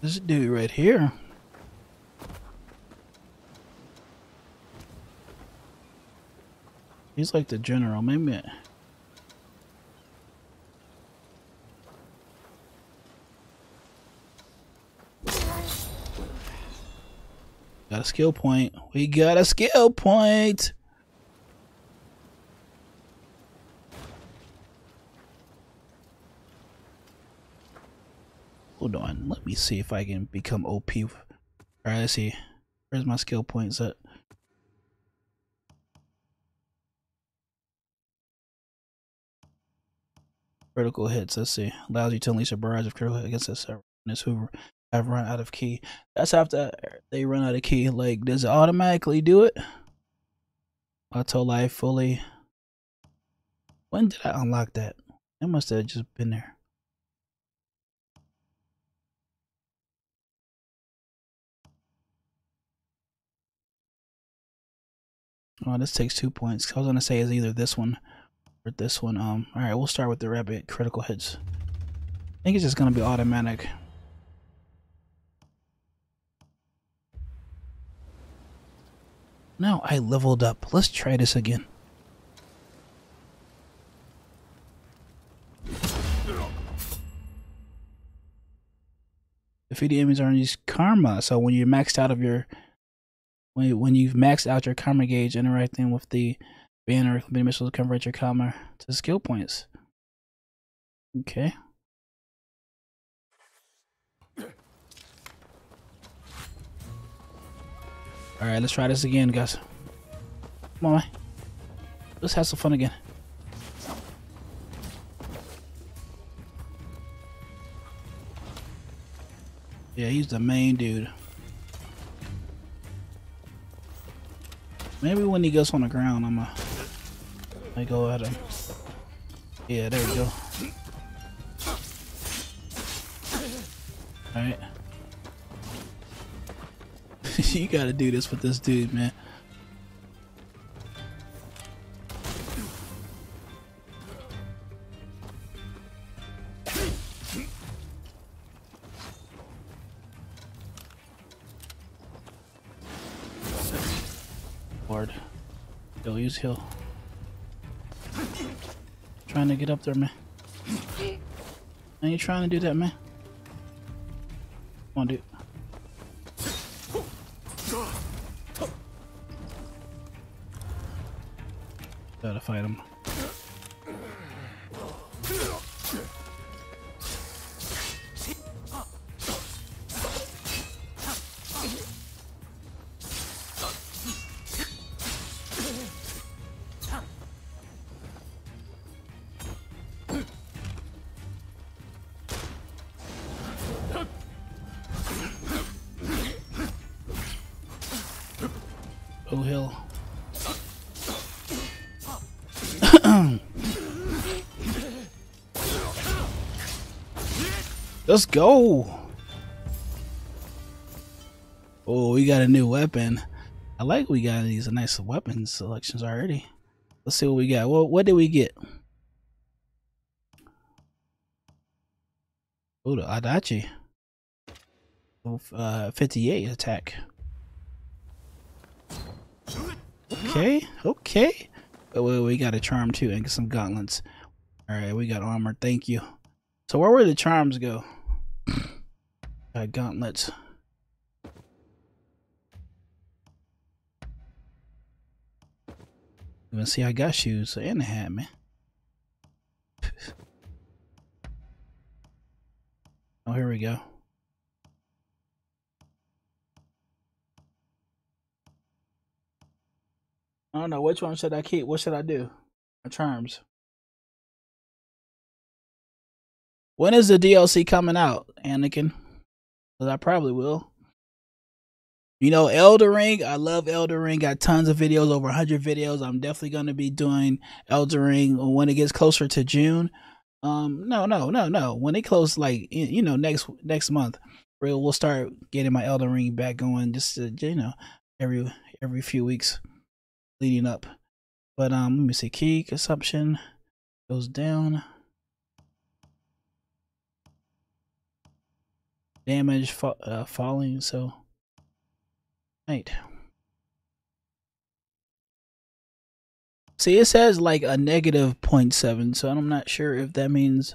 This dude right here. He's like the general. Maybe. A skill point. We got a skill point. Hold on. Let me see if I can become OP. Alright, let's see. Where's my skill points at? Critical hits. Let's see. Allows you to unleash a barrage of critical hits against this Hoover have run out of ki. That's after they run out of ki. Like, does it automatically do it? Auto life fully. When did I unlock that? It must have just been there. Oh, this takes two points. I was gonna say is either this one or this one. Um, all right, we'll start with the rabbit critical hits. I think it's just gonna be automatic. No, I leveled up. Let's try this again. Defeat the enemies earns karma. So when you're maxed out of your when when you've maxed out your karma gauge interacting with the Banner, mini missiles convert your karma to skill points. Okay. All right, let's try this again, guys. Come on, man. Let's have some fun again. Yeah, he's the main dude. Maybe when he gets on the ground, I'm gonna I go at him. Yeah, there we go. Alright. you gotta do this with this dude, man. Lord. Yo, use heal. Trying to get up there, man. Are you trying to do that, man? Come on, dude. Gotta fight him. Let's go. Oh, we got a new weapon. I like we got these nice weapon selections already. Let's see what we got. Well, what did we get? Oh, the Adachi. Uh, 58 attack. Okay, okay. Oh, we got a charm too and some gauntlets. All right, we got armor. Thank you. So where would the charms go? Got gauntlets. Even see, I got shoes and a hat, man. oh, here we go. I don't know which one should I keep. What should I do? My charms. When is the DLC coming out, Anakin? Because I probably will. You know, Elden Ring. I love Elden Ring. Got tons of videos, over 100 videos. I'm definitely going to be doing Elden Ring when it gets closer to June. Um, no, no, no, no. When it close, like you know, next next month, we'll we'll start getting my Elden Ring back going. Just to, you know, every every few weeks leading up. But um, let me see. Ki consumption goes down. Damage fa uh, falling. So, right. See, it says like a negative 0.7, so I'm not sure if that means.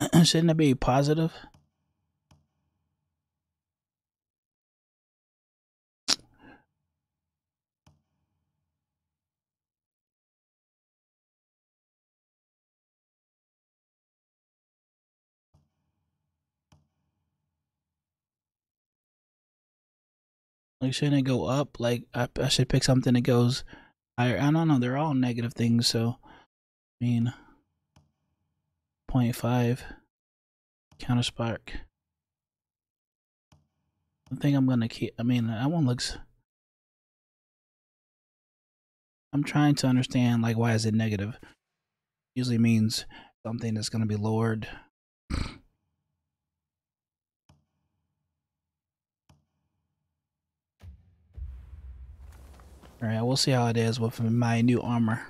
Shouldn't it be positive? Like, shouldn't it go up? Like, I, I should pick something that goes higher. I don't know. They're all negative things, so. I mean, 0.5 counter spark. I think I'm gonna keep. I mean, that one looks. I'm trying to understand, like, why is it negative? Usually means something that's gonna be lowered. Alright, we'll see how it is with my new armor.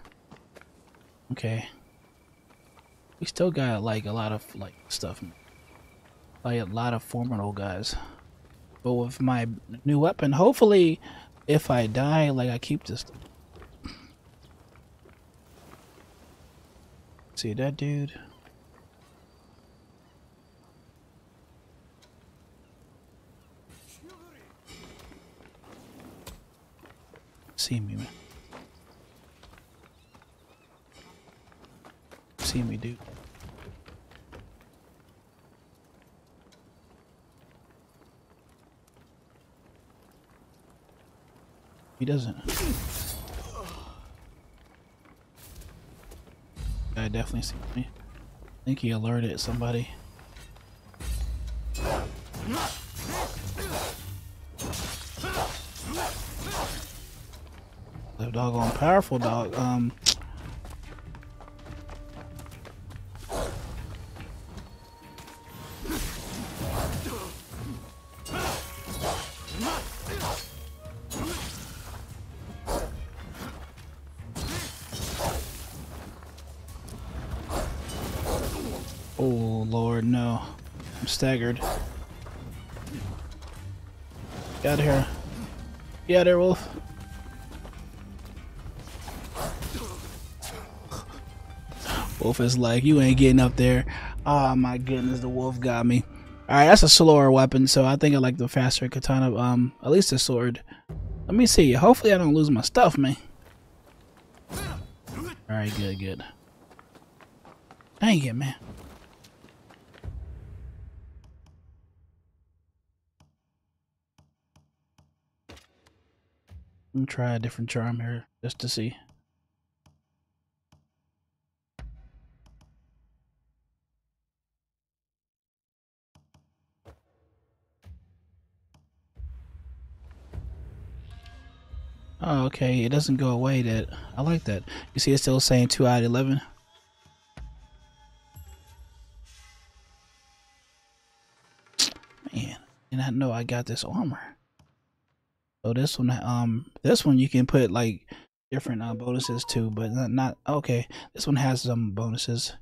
Okay. We still got like a lot of like stuff. Like a lot of formidable guys. But with my new weapon, hopefully if I die, like I keep this. See that dude? see me, man. See me, dude. He doesn't. I definitely see me. I think he alerted somebody. Doggone powerful dog. Um. Oh Lord, no! I'm staggered. Get out of here! Get out of here, Wolf! Wolf is like, you ain't getting up there. Oh my goodness, the wolf got me. Alright, that's a slower weapon, so I think I like the faster katana, um, at least the sword. Let me see. Hopefully I don't lose my stuff, man. Alright, good, good. Dang it, man. Me try a different charm here, just to see. Oh, okay. It doesn't go away. That I like that. You see, it's still saying two out of eleven. Man, and I know I got this armor. So this one, um, this one you can put like different uh, bonuses too, but not, not okay. This one has some bonuses.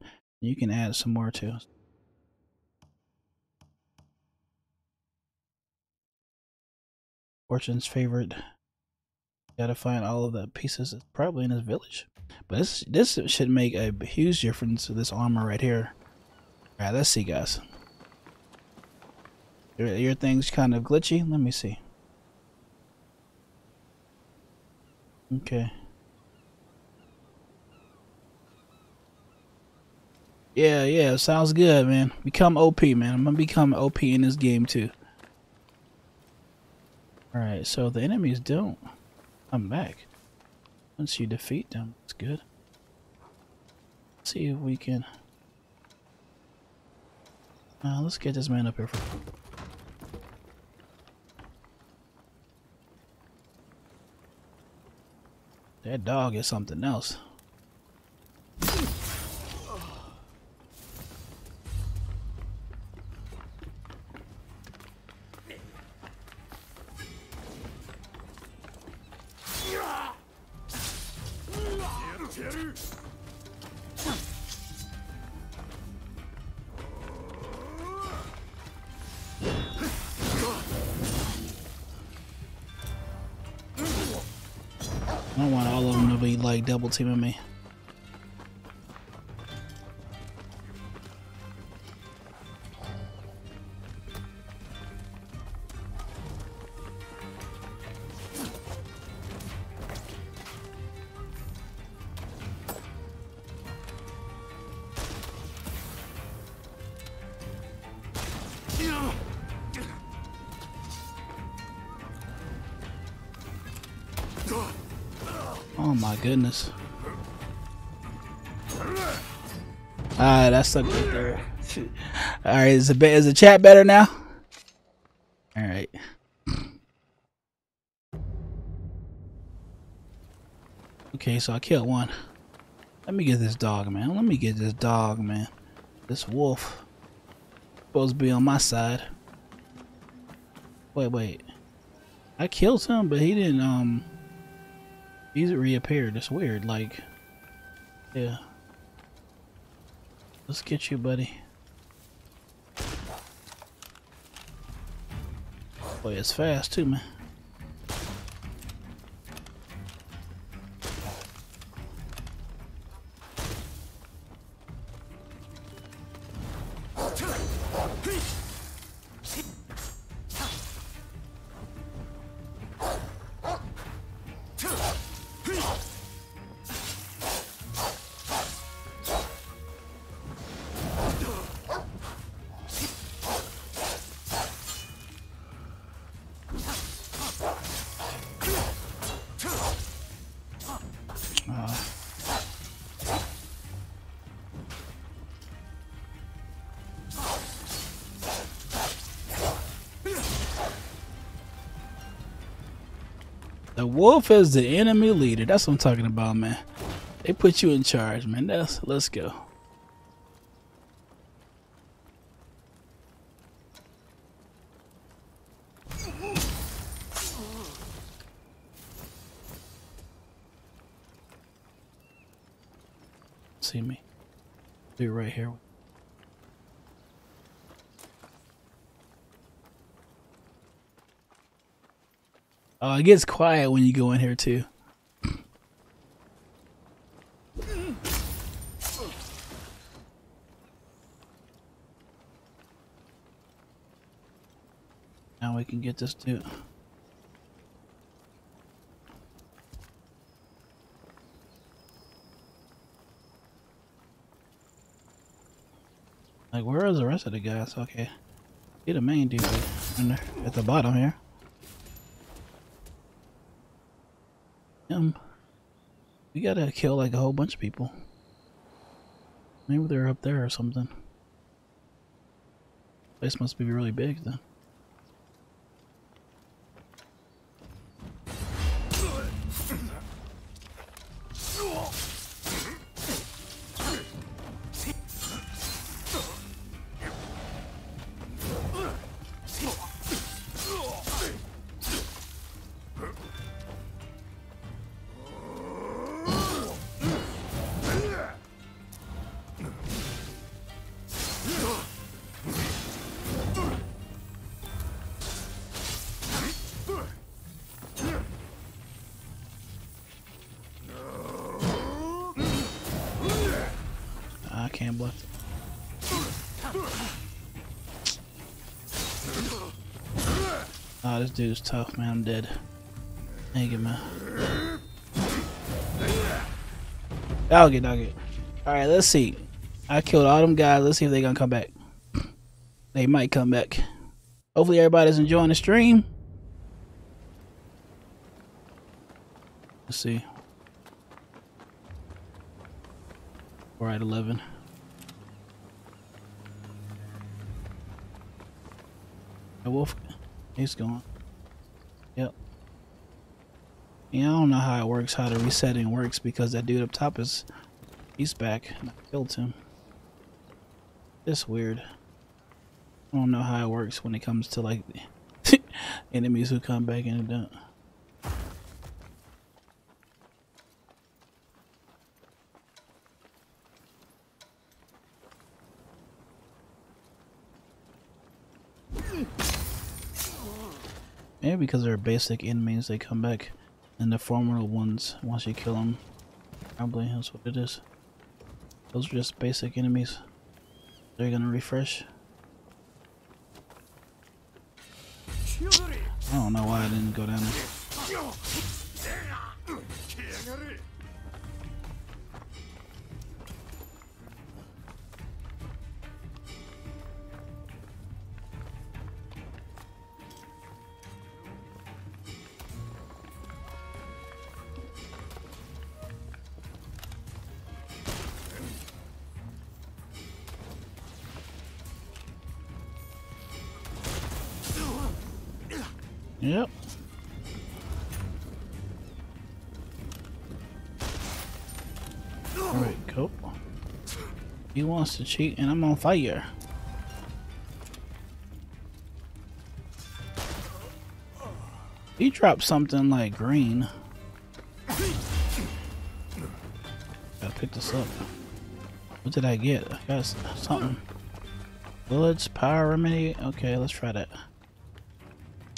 You can add some more too. Fortune's favorite. Gotta find all of the pieces. Probably in his village. But this this should make a huge difference to this armor right here. Alright, let's see guys. Your, your thing's kind of glitchy. Let me see. Okay. Yeah, yeah, sounds good, man. Become OP, man. I'm gonna become OP in this game too. Alright, so the enemies don't come back. Once you defeat them, it's good. Let's see if we can... Uh, let's get this man up here. For... That dog is something else. Double teaming me. Goodness. Ah, that sucked right there. Alright, is the, is the chat better now? Alright. Okay, so I killed one. Let me get this dog, man. Let me get this dog, man. This wolf. Supposed to be on my side. Wait, wait. I killed him, but he didn't, um... He's reappeared. It's weird, like... Yeah. Let's get you, buddy. Boy, it's fast too, man. Wolf is the enemy leader. That's what I'm talking about, man. They put you in charge, man. That's let's go. See me. Do it right here. Oh, it gets quiet when you go in here too. Now we can get this dude. Like, where is the rest of the guys? Okay. Get the main dude at the bottom here. Um, we gotta kill like a whole bunch of people. Maybe they're up there or something. Place must be really big then. Dude's tough, man. I'm dead. Thank you, man. Doggy, doggy. Alright, let's see. I killed all them guys. Let's see if they're gonna come back. They might come back. Hopefully everybody's enjoying the stream. Let's see. We're at 11. The wolf, he's going. Yep. Yeah, I don't know how it works, how the resetting works, because that dude up top is, he's back. I killed him. It's weird. I don't know how it works when it comes to like enemies who come back and don't. Maybe because they're basic enemies, they come back. And the formidable ones, once you kill them, probably that's what it is. Those are just basic enemies. They're gonna refresh. I don't know why I didn't go down there. Wants to cheat and I'm on fire. He dropped something like green. Gotta pick this up. What did I get? I got something. Bullets, power remedy. Okay, let's try that.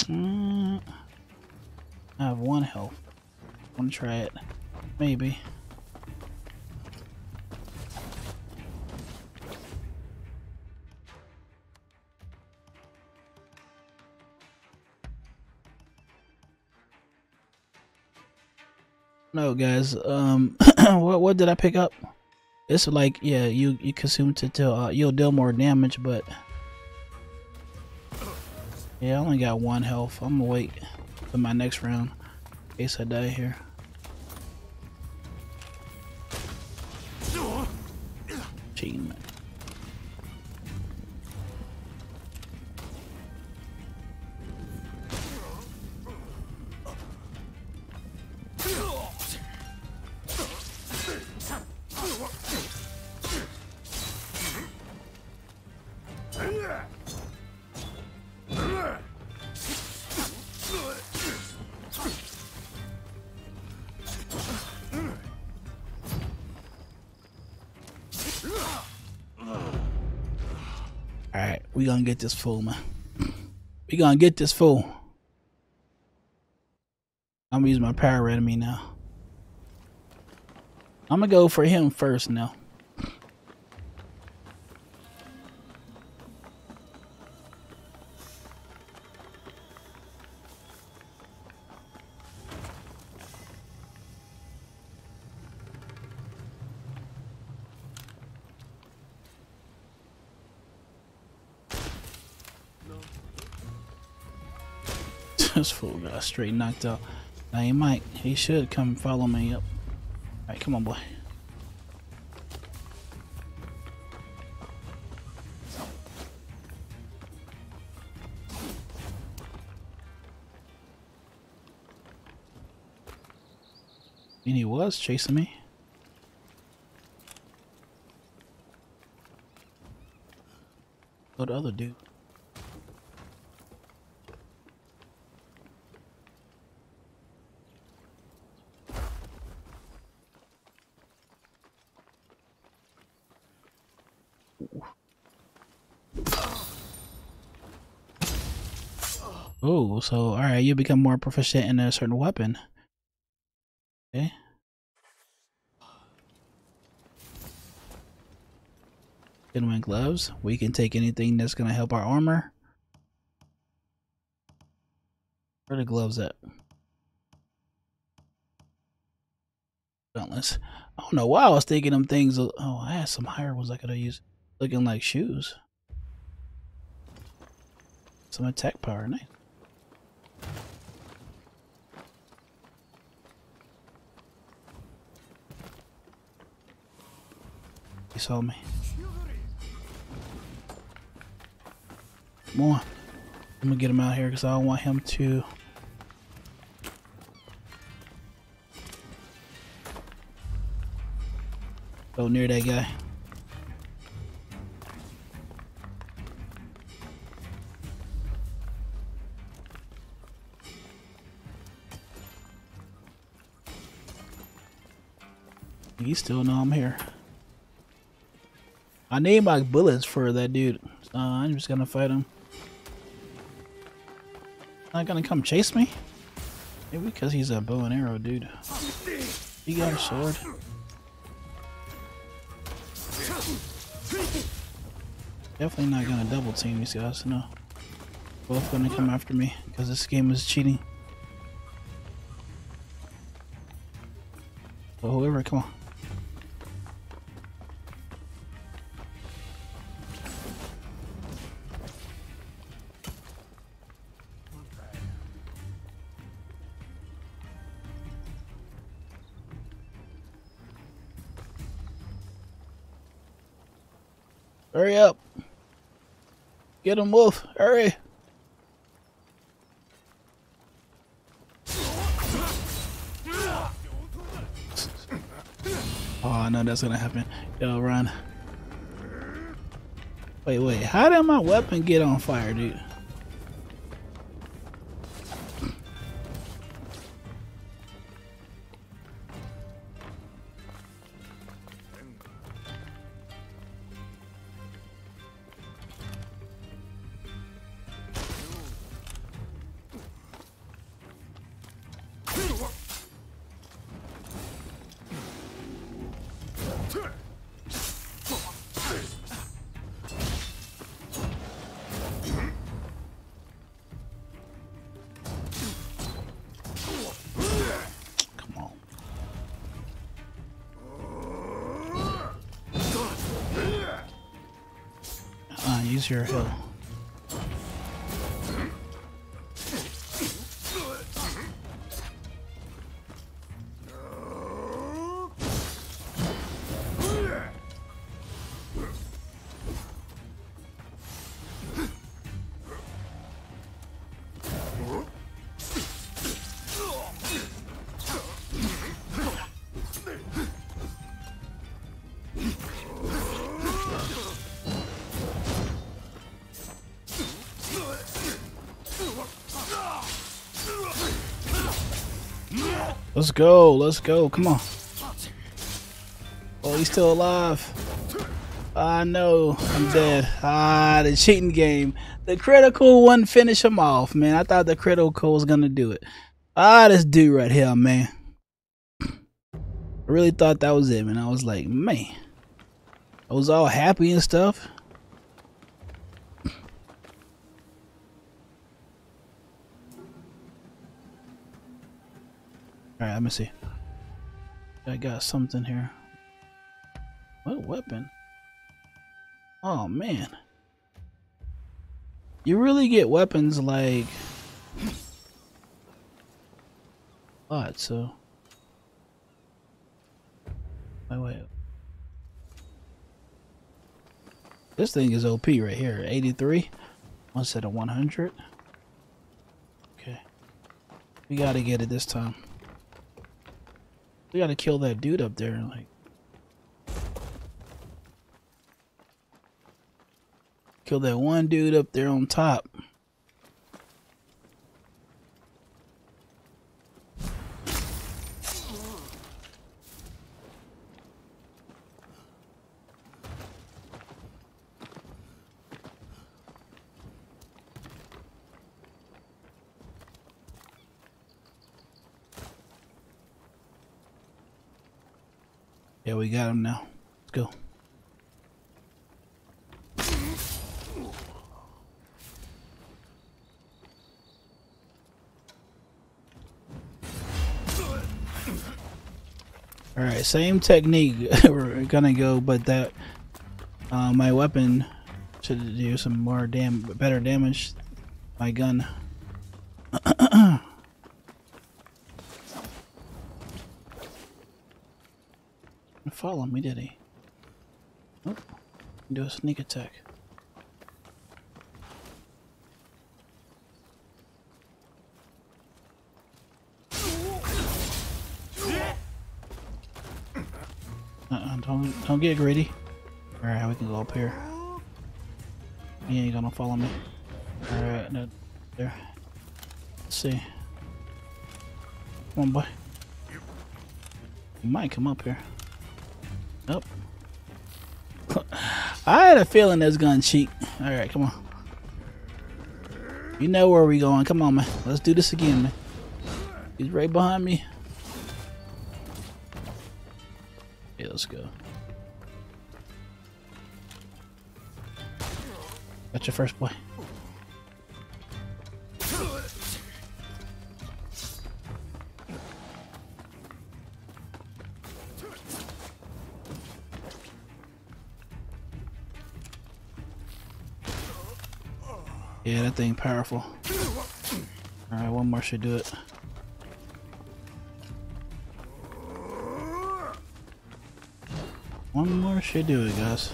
Mm, I have one health. Want to try it? Maybe. Guys. Um, what what did I pick up? It's like yeah, you you consume to uh, you'll deal more damage, but yeah, I only got one health. I'm gonna wait for my next round in case I die here. This fool, man. We gonna get this fool. I'm use my power remedy now. I'm gonna go for him first now. Got straight knocked out. Now he might, he should come follow me up. Alright, come on, boy. And he was chasing me. What the other dude. So alright, you become more proficient in a certain weapon. Okay. Gentleman gloves. We can take anything that's gonna help our armor. Where the gloves at? Dauntless. I don't know why I was thinking them things. Oh, I had some higher ones I could have used. Looking like shoes. Some attack power, nice. He saw me. Come on. I'm gonna get him out here because I don't want him to. Go near that guy. He still know I'm here. I need my bullets for that dude. So I'm just gonna fight him. Not gonna come chase me? Maybe because he's a bow and arrow dude. He got a sword. Definitely not gonna double team these guys, no. Both gonna come after me because this game is cheating. So whoever, come on. Get him, Wolf. Hurry. Oh, I know that's gonna happen. Yo, run. Wait, wait. How did my weapon get on fire, dude? Uh, Let's go. Let's go. Come on. Oh, he's still alive. I know. I'm dead. Ah, the cheating game. The critical one finish him off, man. I thought the critical was gonna do it. Ah, this dude right here, man. I really thought that was it, man. I was like, man. I was all happy and stuff. Alright, let me see. I got something here. What weapon? Oh man. You really get weapons like what so wait wait this thing is OP right here 83 one set of 100 okay we gotta get it this time we gotta kill that dude up there like Kill that one dude up there on top. Yeah, we got him now. Let's go. Alright, same technique we're gonna go, but that uh, my weapon should do some more dam better damage. My gun. Follow me, did he? Oh, do a sneak attack. Uh-uh, don't, don't get greedy. Alright, we can go up here. He ain't gonna follow me. Alright, no, there. Let's see. Come on, boy. You might come up here. Nope. I had a feeling that's gonna cheat. Alright, come on. You know where we going. Come on, man. Let's do this again, man. He's right behind me. Yeah, let's go. Got your first boy. Powerful. Alright, one more should do it. One more should do it, guys.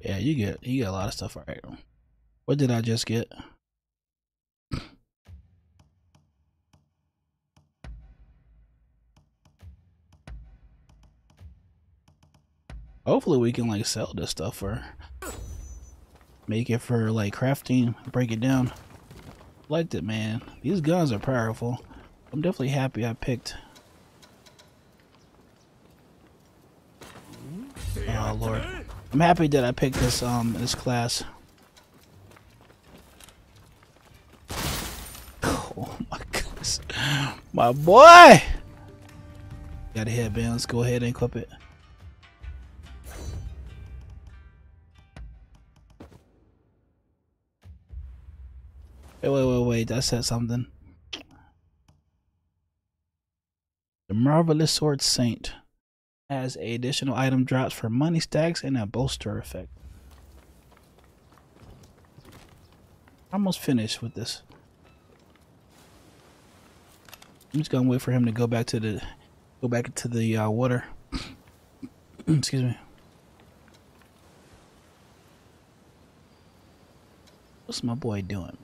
Yeah, you get you get a lot of stuff right. What did I just get? Hopefully we can like sell this stuff for make it for like crafting, break it down. Liked it, man. These guns are powerful. I'm definitely happy I picked. Oh lord. I'm happy that I picked this um this class. Oh my goodness. My boy! Got a headband. Let's go ahead and clip it. Wait. That said something. The Marvelous Sword Saint has a additional item drops for money stacks and a bolster effect. Almost finished with this. I'm just gonna wait for him to go back to the go back to the uh, water. Excuse me. What's my boy doing?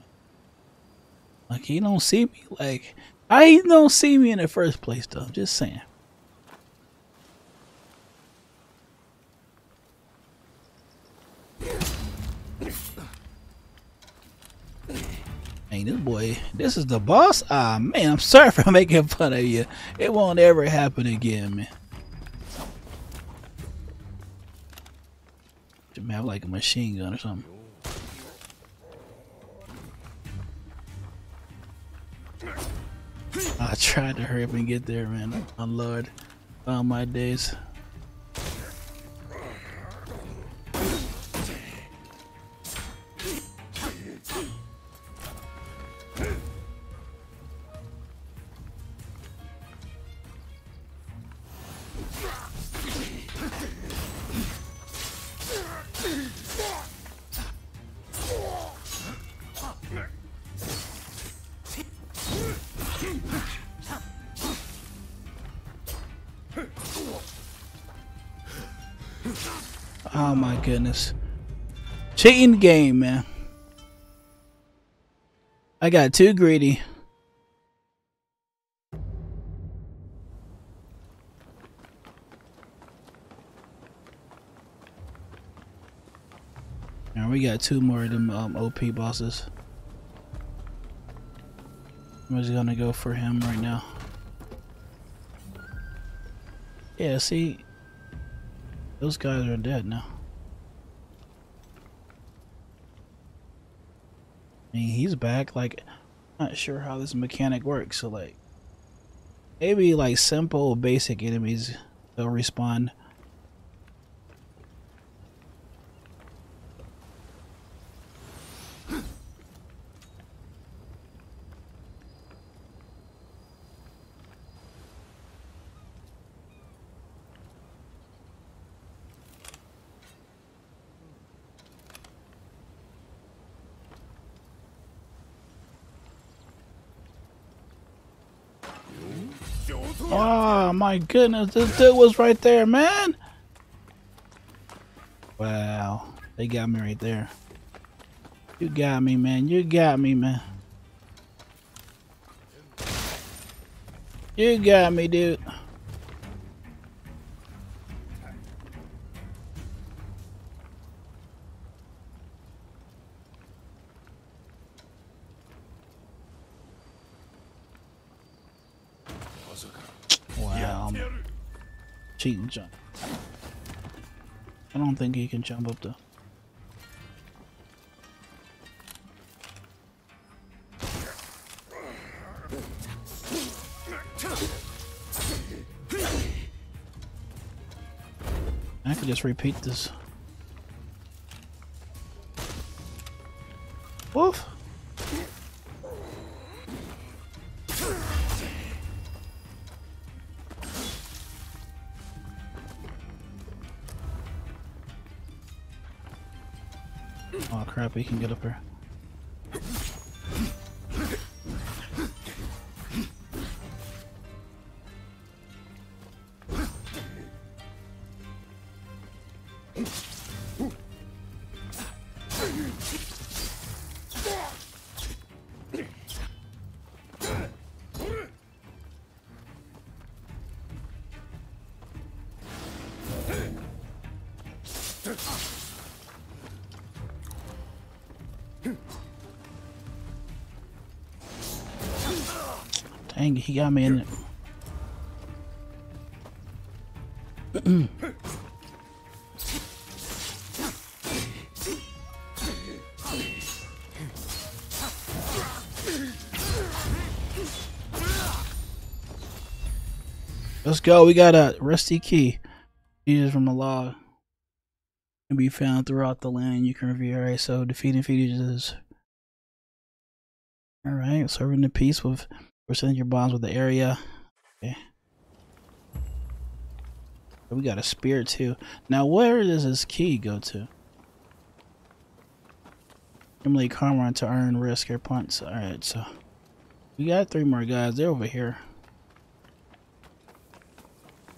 Like he don't see me. Like I don't see me in the first place though. Just saying. Ain't this boy, this is the boss? Ah, man, I'm sorry for making fun of you. It won't ever happen again, man. Should have like a machine gun or something. I tried to hurry up and get there, man. Oh, Lord. Found my days. Cheating the game, man. I got too greedy. Now we got two more of them um, OP bosses. I'm just gonna go for him right now. Yeah, see, those guys are dead now. I mean, he's back. Like, not sure how this mechanic works. So, like, maybe like simple, basic enemies they'll respawn. Oh my goodness, this dude was right there, man. Wow, they got me right there. You got me, man. You got me, man. You got me, dude. Jump up though. I could just repeat this. He can get up here. Dang, he got me in it. Let's go. We got a rusty key. Used from the log. Can be found throughout the land. You can review. Alright, so defeating fugitives. Alright, serving the peace with percent your bonds with the area. Okay. We got a spear too. Now where does this key go to? Emily Karma to earn risk or punts. Alright, so we got three more guys. They're over here.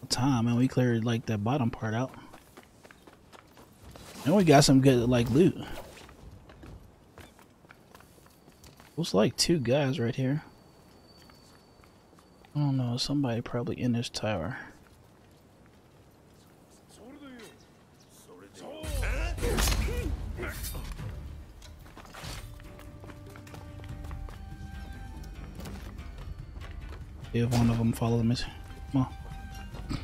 Time and we cleared like that bottom part out. And we got some good like loot. Looks like two guys right here. I don't know. somebody probably in this tower. If one of them follow me, come on.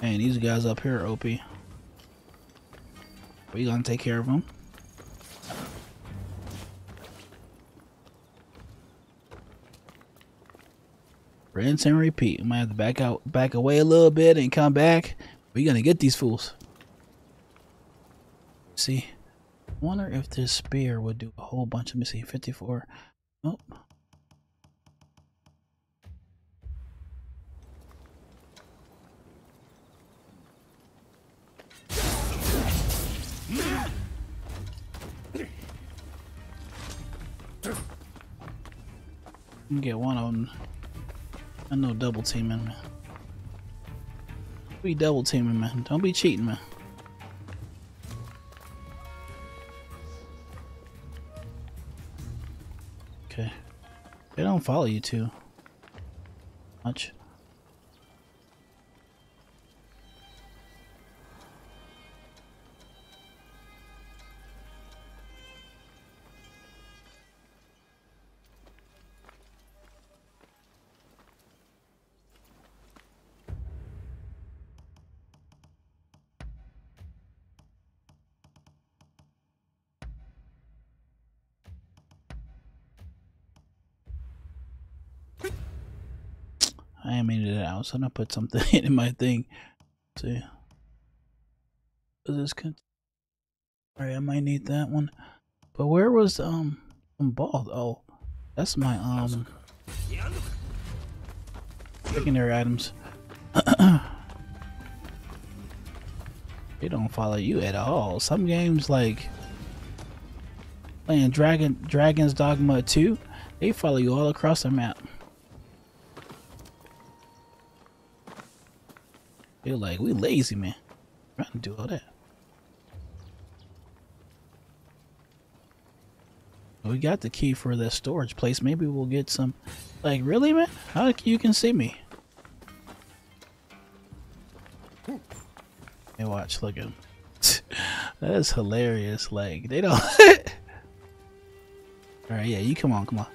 And these guys up here, OP. We gonna take care of them. Rinse and repeat. We might have to back out, back away a little bit and come back. We're gonna get these fools. See, wonder if this spear would do a whole bunch of missing. 54. Nope. Get one of them. I know double teaming, man. Be double teaming, man. Don't be cheating, man. Okay. They don't follow you too much. So I'm gonna put something in my thing. Let's see. Does this con Alright, I might need that one. But where was um some ball? Oh, that's my um secondary items. they don't follow you at all. Some games like playing Dragon Dragon's Dogma 2, they follow you all across the map. They're like, we lazy, man. Trying to do all that. We got the key for that storage place. Maybe we'll get some. Like, really, man? How you can see me? Hey, watch. Look at him. that is hilarious. Like, they don't. Alright, yeah, you come on, come on.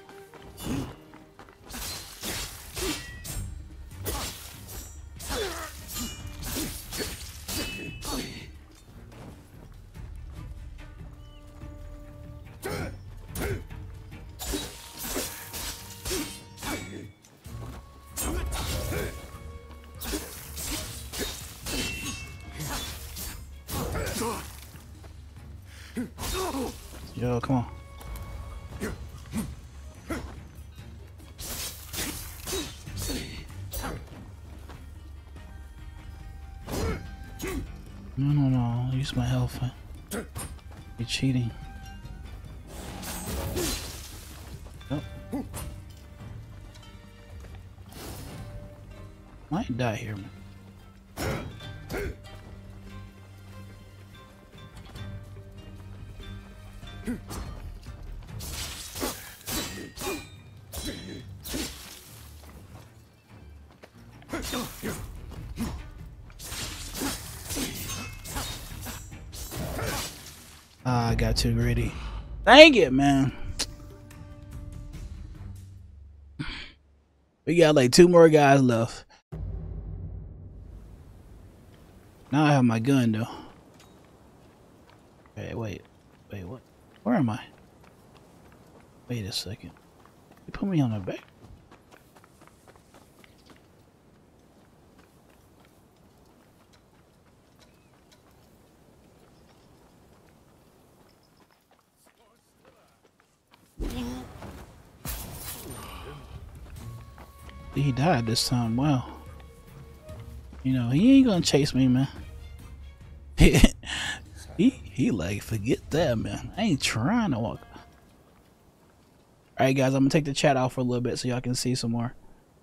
Got too greedy. Dang it, man. We got like two more guys left. Now I have my gun though. Wait, wait, wait, what? Where am I? Wait a second. You put me on the back. He died this time. Wow. You know, he ain't gonna chase me, man. he he like forget that, man. I ain't trying to walk. All right, guys, I'm gonna take the chat off for a little bit so y'all can see some more.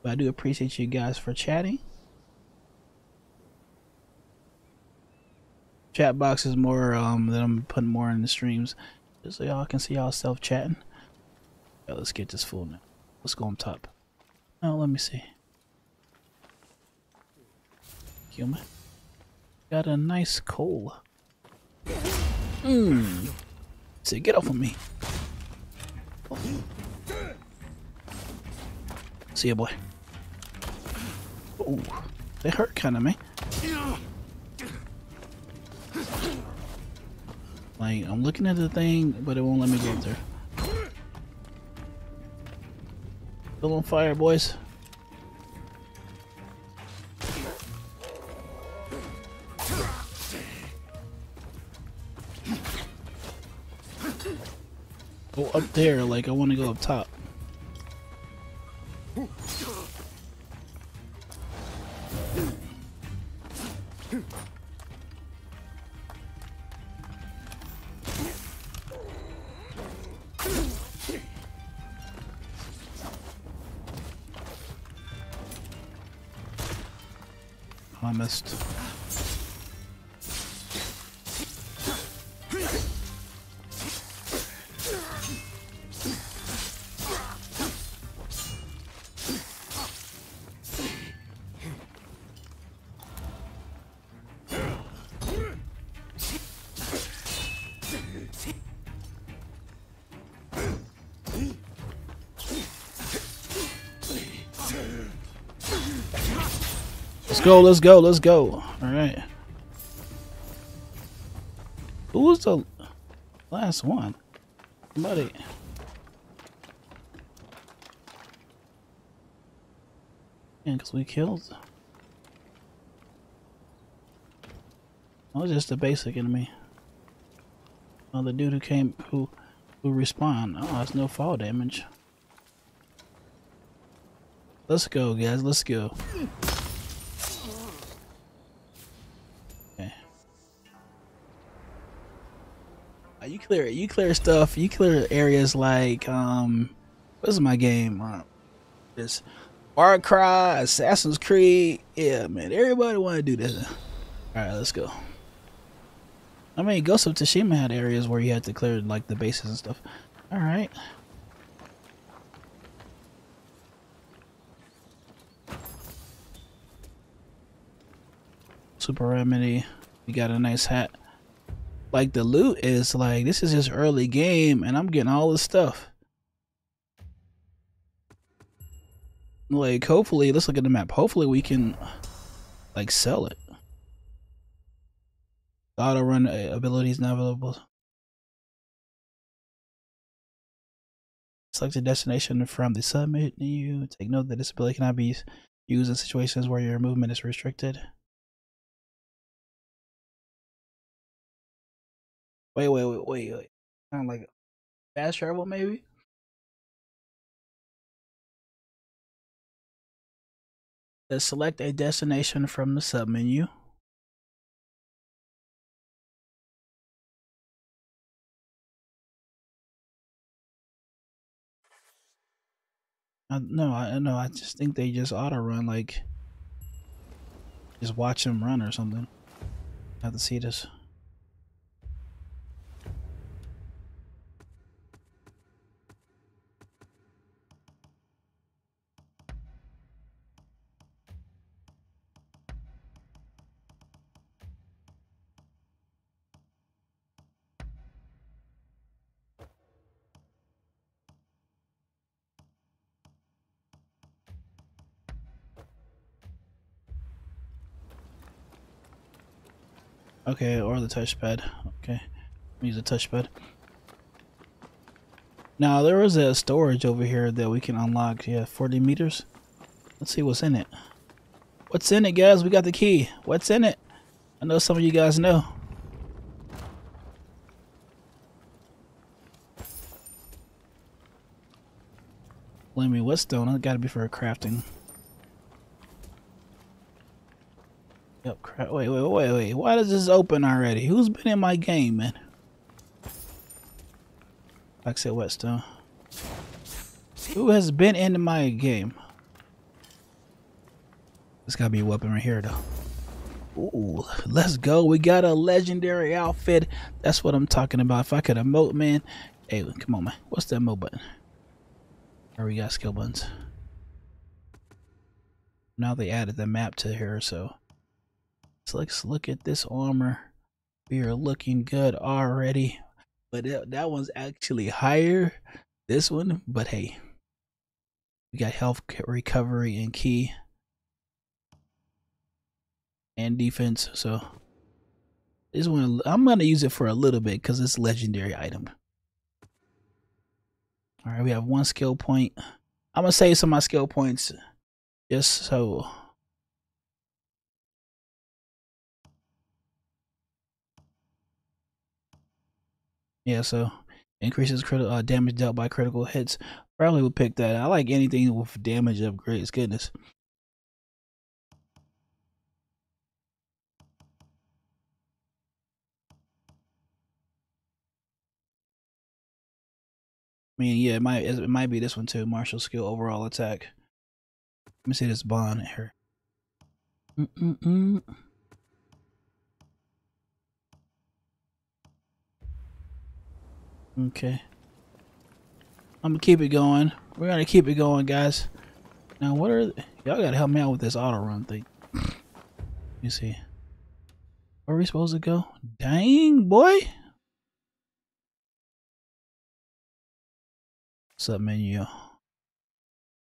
But I do appreciate you guys for chatting. Chat box is more um that I'm putting more in the streams, just so y'all can see y'all self chatting. Let's get this full now. Let's go on top. Oh, let me see. Human. Got a nice coal. Mmm. It. Get off of me. See ya, boy. Ooh, they hurt kind of me. Like, I'm looking at the thing, but it won't let me up there. Still on fire, boys. Go up there, like I want to go up top. Let's go, let's go, let's go. Alright. Who was the last one? Buddy. Yeah, because we killed. Oh, just a basic enemy. Oh, the dude who came, who, who respawned. Oh, it's no fall damage. Let's go, guys. Let's go. You clear, you clear stuff. You clear areas like um, what's my game? Uh, this Far Cry, Assassin's Creed. Yeah, man. Everybody want to do this. All right, let's go. I mean, Ghost of Tsushima had areas where you had to clear like the bases and stuff. All right. Super Remedy. We got a nice hat. Like the loot is like this is just early game and I'm getting all this stuff. Like hopefully, let's look at the map. Hopefully we can like sell it. Auto run uh, abilities not available. Select a destination from the sub menu. Take note that this ability cannot be used in situations where your movement is restricted. Wait, wait, wait, wait, wait. Kind of like fast travel, maybe. Let's select a destination from the sub menu. I, no, I no, I just think they just auto run like just watch them run or something. I have to see this. Okay, or the touchpad. Okay, use the touchpad. Now there is a storage over here that we can unlock. Yeah, 40 meters. Let's see what's in it. What's in it, guys? We got the key. What's in it? I know some of you guys know. Let me whetstone. That got to be for crafting. Wait, wait, wait, wait. Why does this open already? Who's been in my game, man? Like I said, whetstone. Who has been in my game? This gotta be a weapon right here, though. Ooh, let's go. We got a legendary outfit. That's what I'm talking about. If I could emote, man. Hey, come on, man. What's that emote button? Or we got skill buttons. Now they added the map to here, so so let's look at this armor. We are looking good already. but that, that one's actually higher. This one, but hey, we got health recovery and key and defense. So this one, I'm gonna use it for a little bit because it's legendary item. All right, we have one skill point. I'm gonna save some of my skill points just so. Yeah, so increases critical uh, damage dealt by critical hits. Probably would pick that. I like anything with damage upgrades. Goodness. I mean, yeah, it might it might be this one too. Martial skill, overall attack. Let me see this bond here. Mm -mm -mm. Okay. I'm gonna keep it going. We're gonna keep it going, guys. Now, what are y'all gotta help me out with this auto run thing? Let me see. Where are we supposed to go? Dang, boy. Sub menu.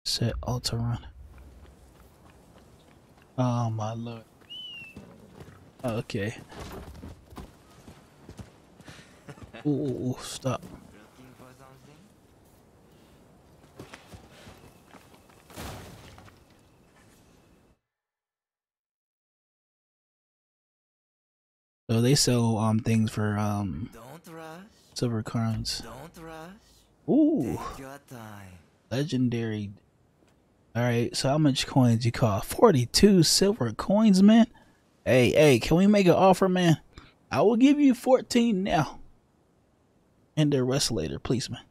Set auto run. Oh my lord. Okay. Ooh, stop. So they sell um things for um silver coins. Ooh. Legendary. Alright, so how much coins you call? 42 silver coins, man? Hey, hey, can we make an offer, man? I will give you 14 now. And the rest later, please, man.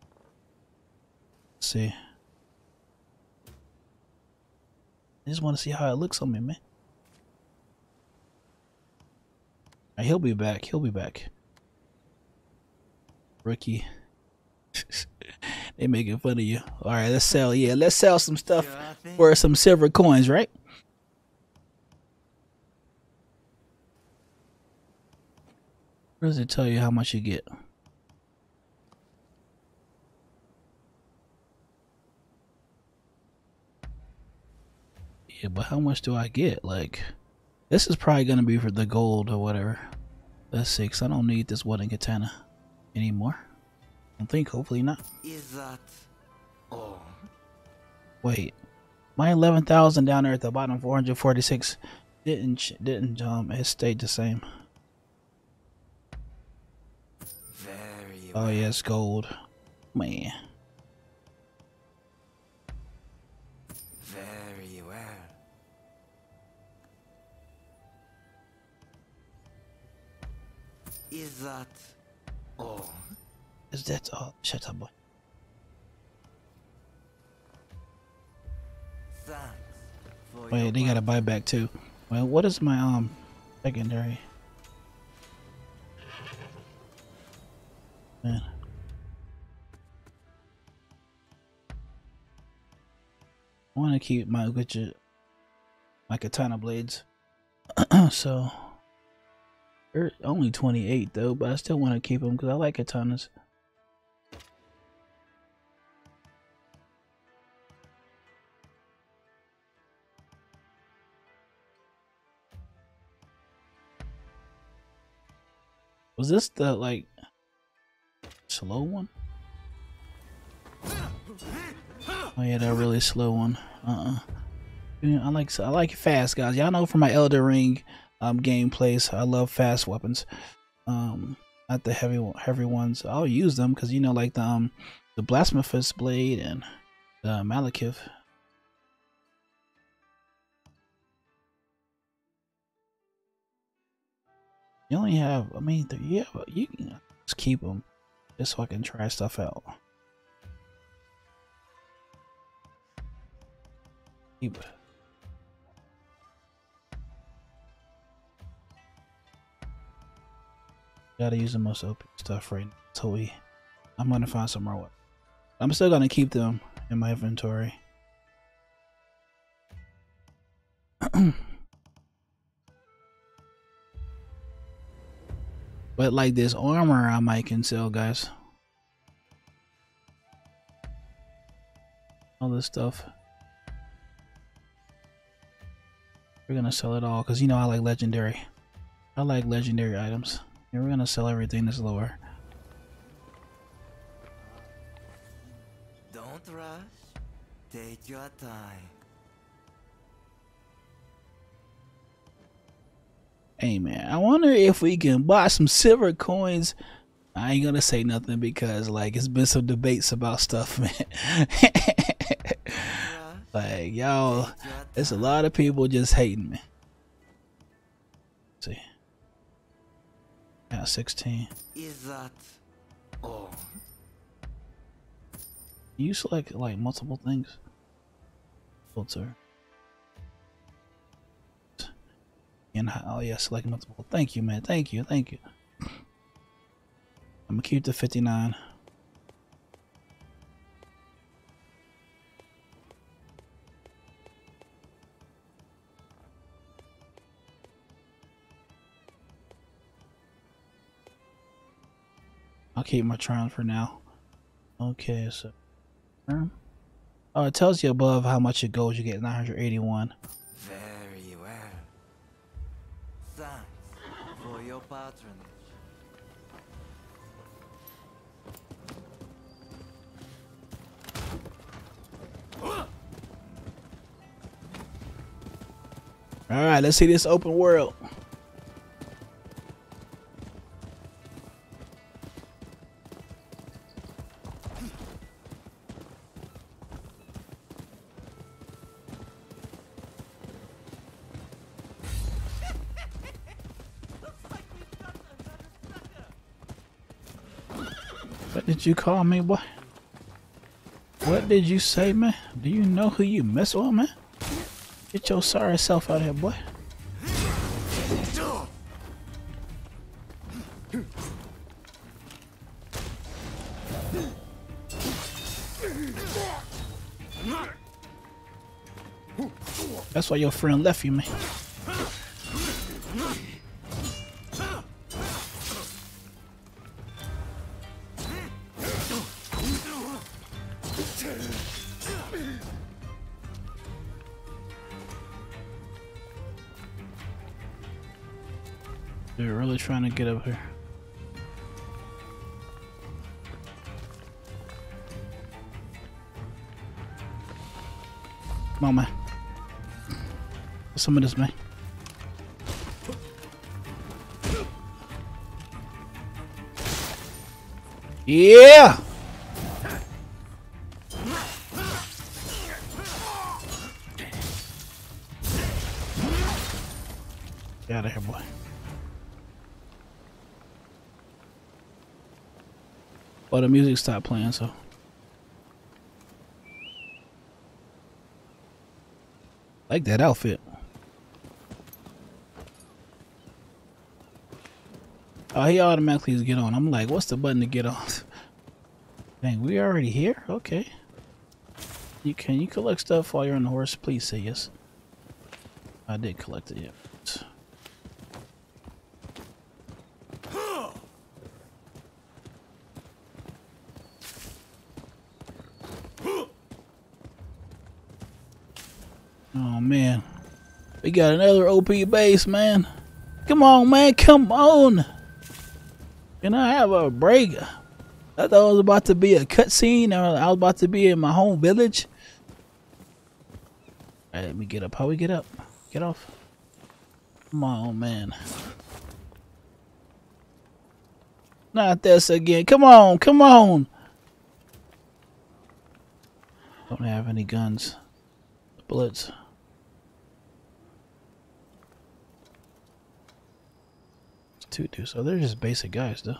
Let's see. I just want to see how it looks on me, man. Right, he'll be back. He'll be back. Rookie. they making fun of you. All right, let's sell. Yeah, let's sell some stuff for some silver coins, right? Where does it tell you how much you get? Yeah, but how much do I get? Like, this is probably gonna be for the gold or whatever. Let's see, cause I don't need this wooden katana anymore. I think, hopefully not. Is that all? Wait, my eleven thousand down there at the bottom, four hundred forty-six, didn't didn't um it stayed the same. Very Oh yes, gold, man. Is that all? Is that all? Shut up, boy. Wait, they got a buyback too. Well, what is my um secondary? Man. I want to keep my Uchiha, my katana blades. so only 28 though, but I still want to keep them because I like katanas. Was this the like slow one? Oh yeah, that really slow one. Uh uh I like I like fast guys. Y'all know from my Elden Ring um gameplays, I love fast weapons. Um, not the heavy heavy ones. I'll use them because you know like the um the Blasphemous blade and the Maliketh. You only have, I mean, yeah, but you can just keep them just so I can try stuff out. Keep. Gotta use the most OP stuff right now. So we, I'm gonna find some more. I'm still gonna keep them in my inventory. But like this armor I might can sell, guys. All this stuff. We're gonna sell it all because you know I like legendary. I like legendary items. We're gonna sell everything that's lower. Don't rush. Take your time. Hey man, I wonder if we can buy some silver coins. I ain't gonna say nothing because like it's been some debates about stuff, man. like y'all, there's a lot of people just hating me. Let's see, yeah, sixteen. Is that all? You select like multiple things. Filter. And oh yeah, select multiple. Thank you, man. Thank you. Thank you. I'm gonna keep the 59. I'll keep my Tron for now. Okay, so Oh, it tells you above how much it goes. You get 981. Very well. Thanks for your patronage. All right, let's see this open world. Did you call me, boy? What did you say, man? Do you know who you mess with, man? Get your sorry self out of here, boy. That's why your friend left you, man. Man. Some of this, man. Yeah! Get out of here, boy. Well, the music stopped playing, so. Like that outfit. Oh, he automatically is get on. I'm like, what's the button to get on? Dang, we already here? Okay. You can you collect stuff while you're on the horse? Please say yes. I did collect it, yeah. Oh man. We got another OP base, man. Come on, man. Come on. Can I have a break? I thought it was about to be a cutscene or I was about to be in my home village. Alright, let me get up. How we get up? Get off. Come on, man. Not this again. Come on, come on. Don't have any guns. Bullets. So they're just basic guys though.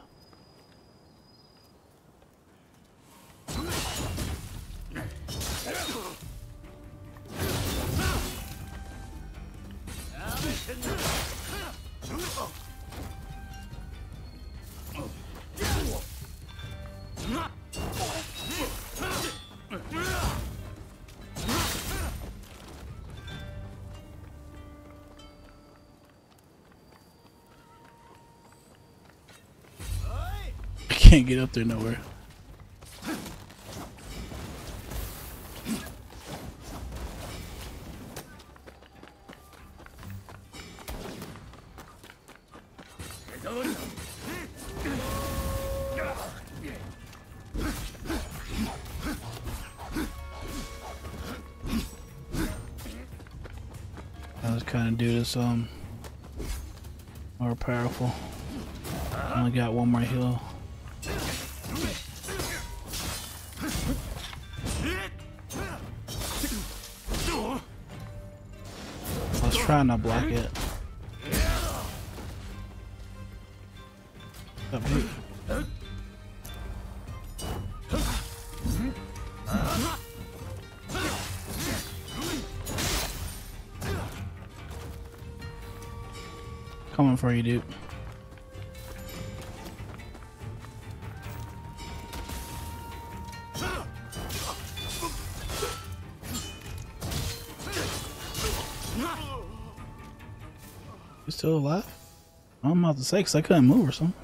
Can't get up there nowhere. I was kind of do this um more powerful. I only got one more heal. Trying to block it. Coming for you, dude. Still alive? I'm about to say because I couldn't move or something.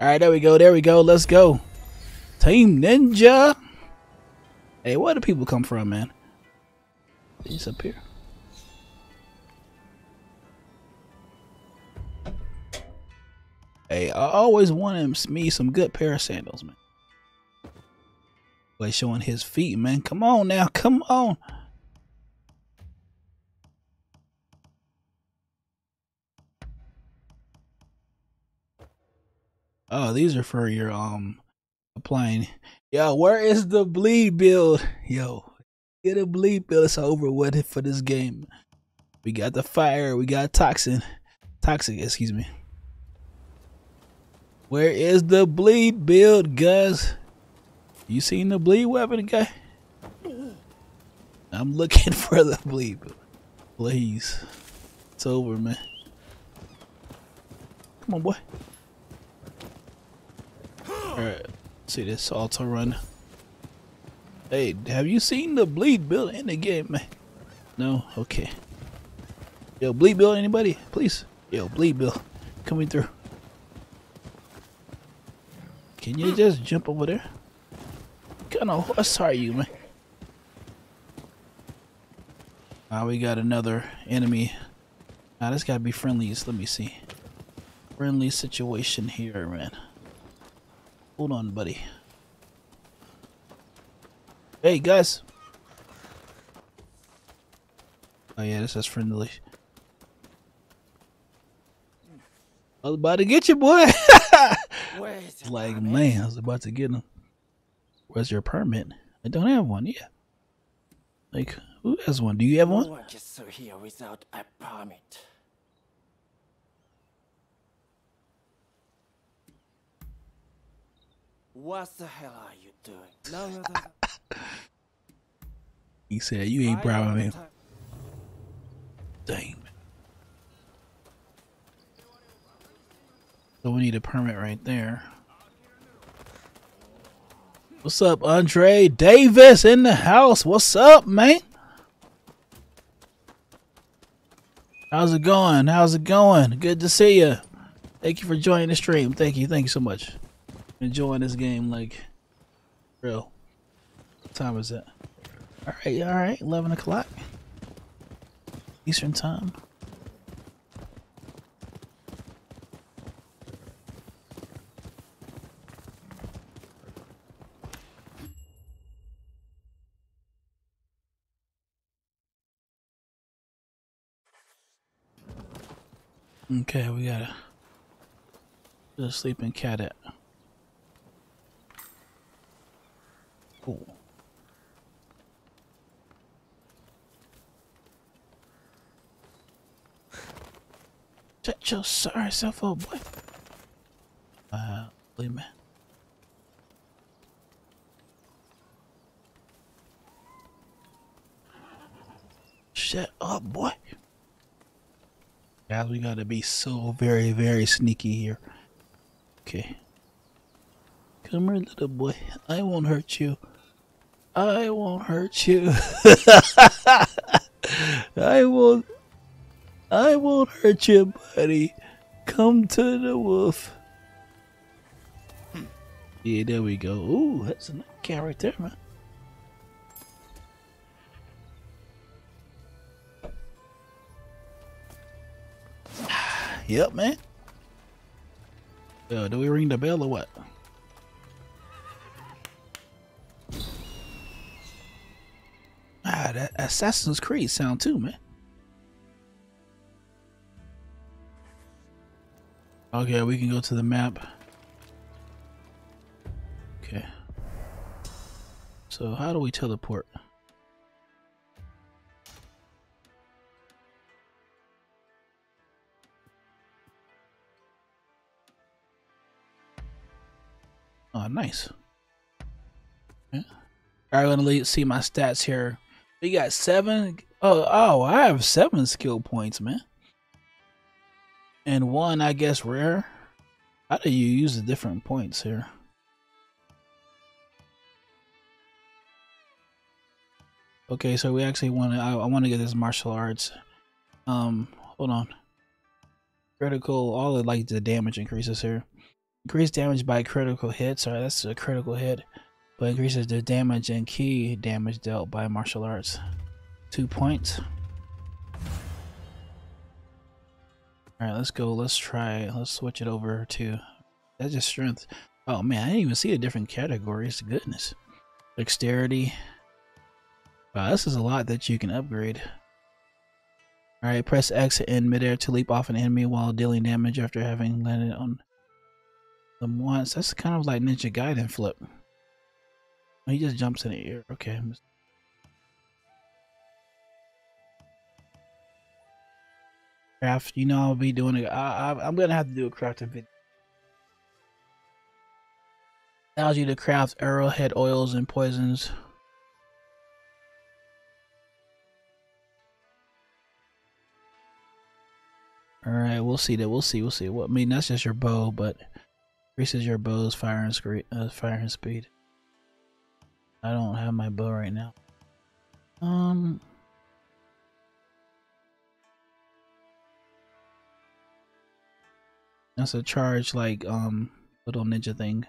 All right, there we go. There we go. Let's go. Team Ninja. Hey, where do people come from, man? He's up here. Hey, I always wanted me some good pair of sandals, man. Boy, showing his feet, man. Come on now, come on. These are for your um applying. Yo, where is the bleed build? Yo, get a bleed build. It's over with it for this game. We got the fire. We got toxin, toxic. Excuse me. Where is the bleed build, guys? You seen the bleed weapon, guy? I'm looking for the bleed. build. Please, it's over, man. Come on, boy. Alright, see this auto run. Hey, have you seen the bleed build in the game, man? No? Okay. Yo, bleed build anybody? Please. Yo, bleed build. Coming through. Can you just jump over there? What kind of horse are you, man? Ah, we got another enemy. Ah, this gotta be friendlies. Let me see. Friendly situation here, man. Hold on, buddy. Hey, guys. Oh, yeah, this is friendly. I was about to get you, boy. Like, man, I was about to get him. Where's your permit? I don't have one yet. Like, who has one? Do you have No one? one gets here without a permit. What the hell are you doing? None of that. He said, you ain't bribing me. Dang. So we need a permit right there. What's up, Andre Davis in the house? What's up, man? How's it going? How's it going? Good to see you. Thank you for joining the stream. Thank you. Thank you so much. Enjoying this game like real. What time is it? All right, all right. Eleven o'clock Eastern time. Okay, we gotta sleeping cat at. Cool. Shut your sorry self up, boy. Uh, leave me. Shut up, boy. Guys, we gotta be so very, very sneaky here. Okay. Come here, little boy. I won't hurt you. I won't hurt you. I won't. I won't hurt you, buddy. Come to the wolf. Yeah, there we go. Ooh, that's a nice character, man. yep, man. Uh, do we ring the bell or what? Ah, that Assassin's Creed sound too, man. Okay, we can go to the map. Okay. So how do we teleport? Oh, nice. Yeah. I'm gonna see my stats here. We got seven. Oh, oh, I have seven skill points, man. And one, I guess, rare. How do you use the different points here? Okay, so we actually want to. I, I want to get this martial arts. Um, hold on. Critical, all of like the damage increases here. Increase damage by critical hits. Alright, that's a critical hit, but increases the damage and Ki damage dealt by martial arts. Two points. Alright, let's go. Let's try. Let's switch it over to. That's just strength. Oh man, I didn't even see the different categories. Goodness. Dexterity. Wow, this is a lot that you can upgrade. Alright, press X in midair to leap off an enemy while dealing damage after having landed on them once. That's kind of like Ninja Gaiden flip. He just jumps in the air. Okay. Craft, you know I'll be doing it. I, I, I'm gonna have to do a crafting video. Allows you to craft arrowhead oils and poisons. All right, we'll see that. We'll see. We'll see. What I mean, that's just your bow, but increases your bow's fire and speed. Uh, fire and speed. I don't have my bow right now. Um. That's a charge like um little ninja thing.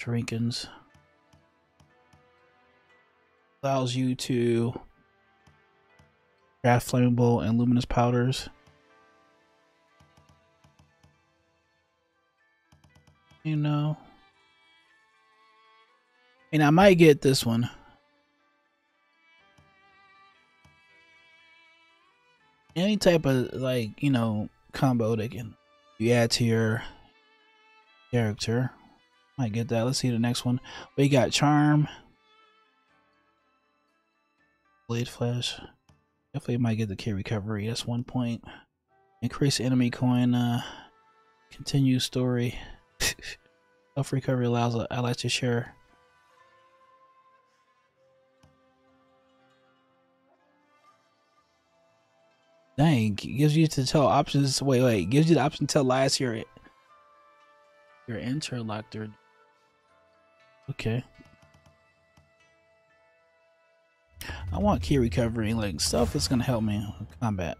Shurikens. Allows you to craft flammable and luminous powders. You know. And I might get this one. Any type of like, you know, combo that can you add to your character. Might get that. Let's see the next one. We got Charm. Blade Flash. Definitely might get the Ki recovery. That's one point. Increase enemy coin. Uh, continue story. Self recovery allows allies to share. Dang, gives you to tell options. Wait, wait, gives you the option to tell lies your your interlocutor. Okay. I want Ki recovery, like stuff that's gonna help me combat.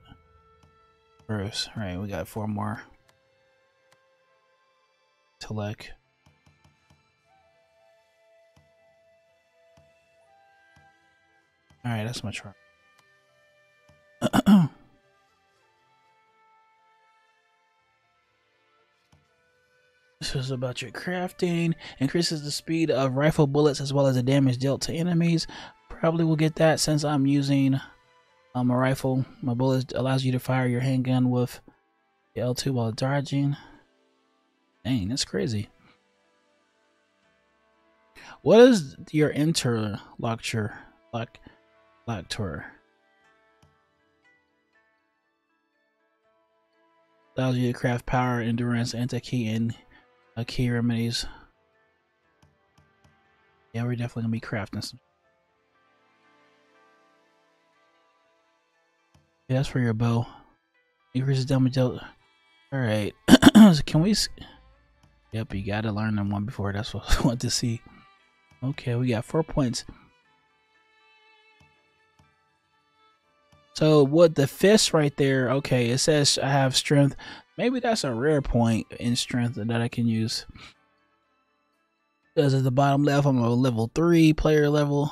First, all right, we got four more. Telek. All right, that's my try. Is about your crafting. Increases the speed of rifle bullets as well as the damage dealt to enemies. Probably will get that since I'm using um, a rifle. My bullet allows you to fire your handgun with the L2 while dodging. Dang, that's crazy. What is your interlocutor? Lock tour? Allows you to craft power, endurance, anti-Ki, and uh, Ki remedies. Yeah, we're definitely gonna be crafting some. Yeah, that's for your bow. Increases damage dealt. Alright. so can we... Yep, you gotta learn them one before. That's what I want to see. Okay, we got four points. So what the fist right there, okay, it says I have strength. Maybe that's a rare point in strength that I can use. Because at the bottom left, I'm a level three player level.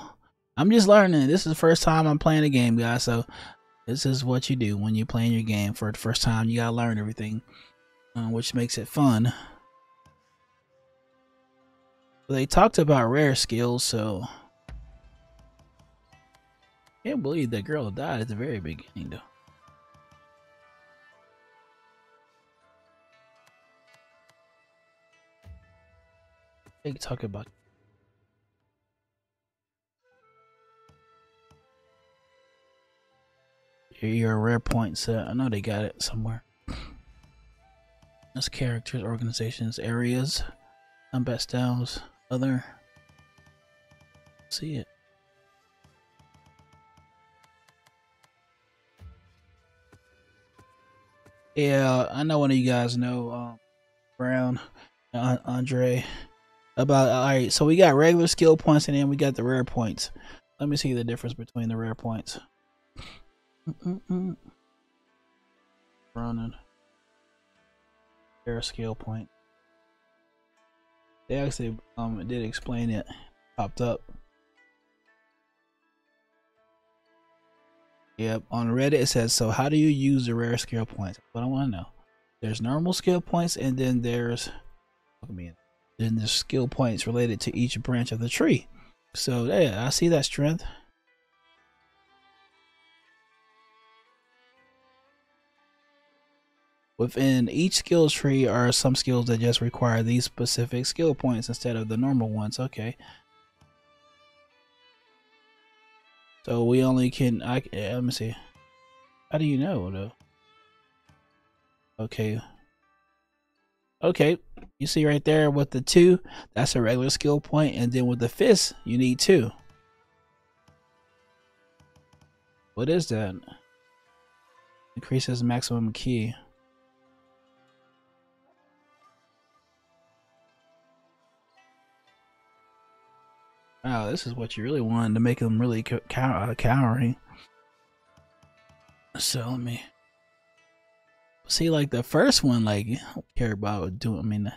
I'm just learning. This is the first time I'm playing a game, guys. So this is what you do when you're playing your game for the first time. You gotta learn everything, uh, which makes it fun. They talked about rare skills, so can't believe that girl died at the very beginning, though. Talk about your rare point set. I know they got it somewhere. That's characters, organizations, areas, combat styles, other. See it. Yeah, I know one of you guys know um, Brown, uh, Andre, about all right. So we got regular skill points and then we got the rare points. Let me see the difference between the rare points. Ronin, rare skill point. They actually um did explain it. Popped up. Yep, on Reddit it says, so how do you use the rare skill points? What I want to know. There's normal skill points and then there's then the skill points related to each branch of the tree. So yeah, I see that strength. Within each skill tree are some skills that just require these specific skill points instead of the normal ones. Okay. So we only can. I let me see. How do you know though? Okay. Okay, you see right there with the two, that's a regular skill point, and then with the fist, you need two. What is that? Increases maximum Ki. Wow, this is what you really wanted to make them really cow uh, cowering. So let me see, like the first one, like I don't care about doing. I mean,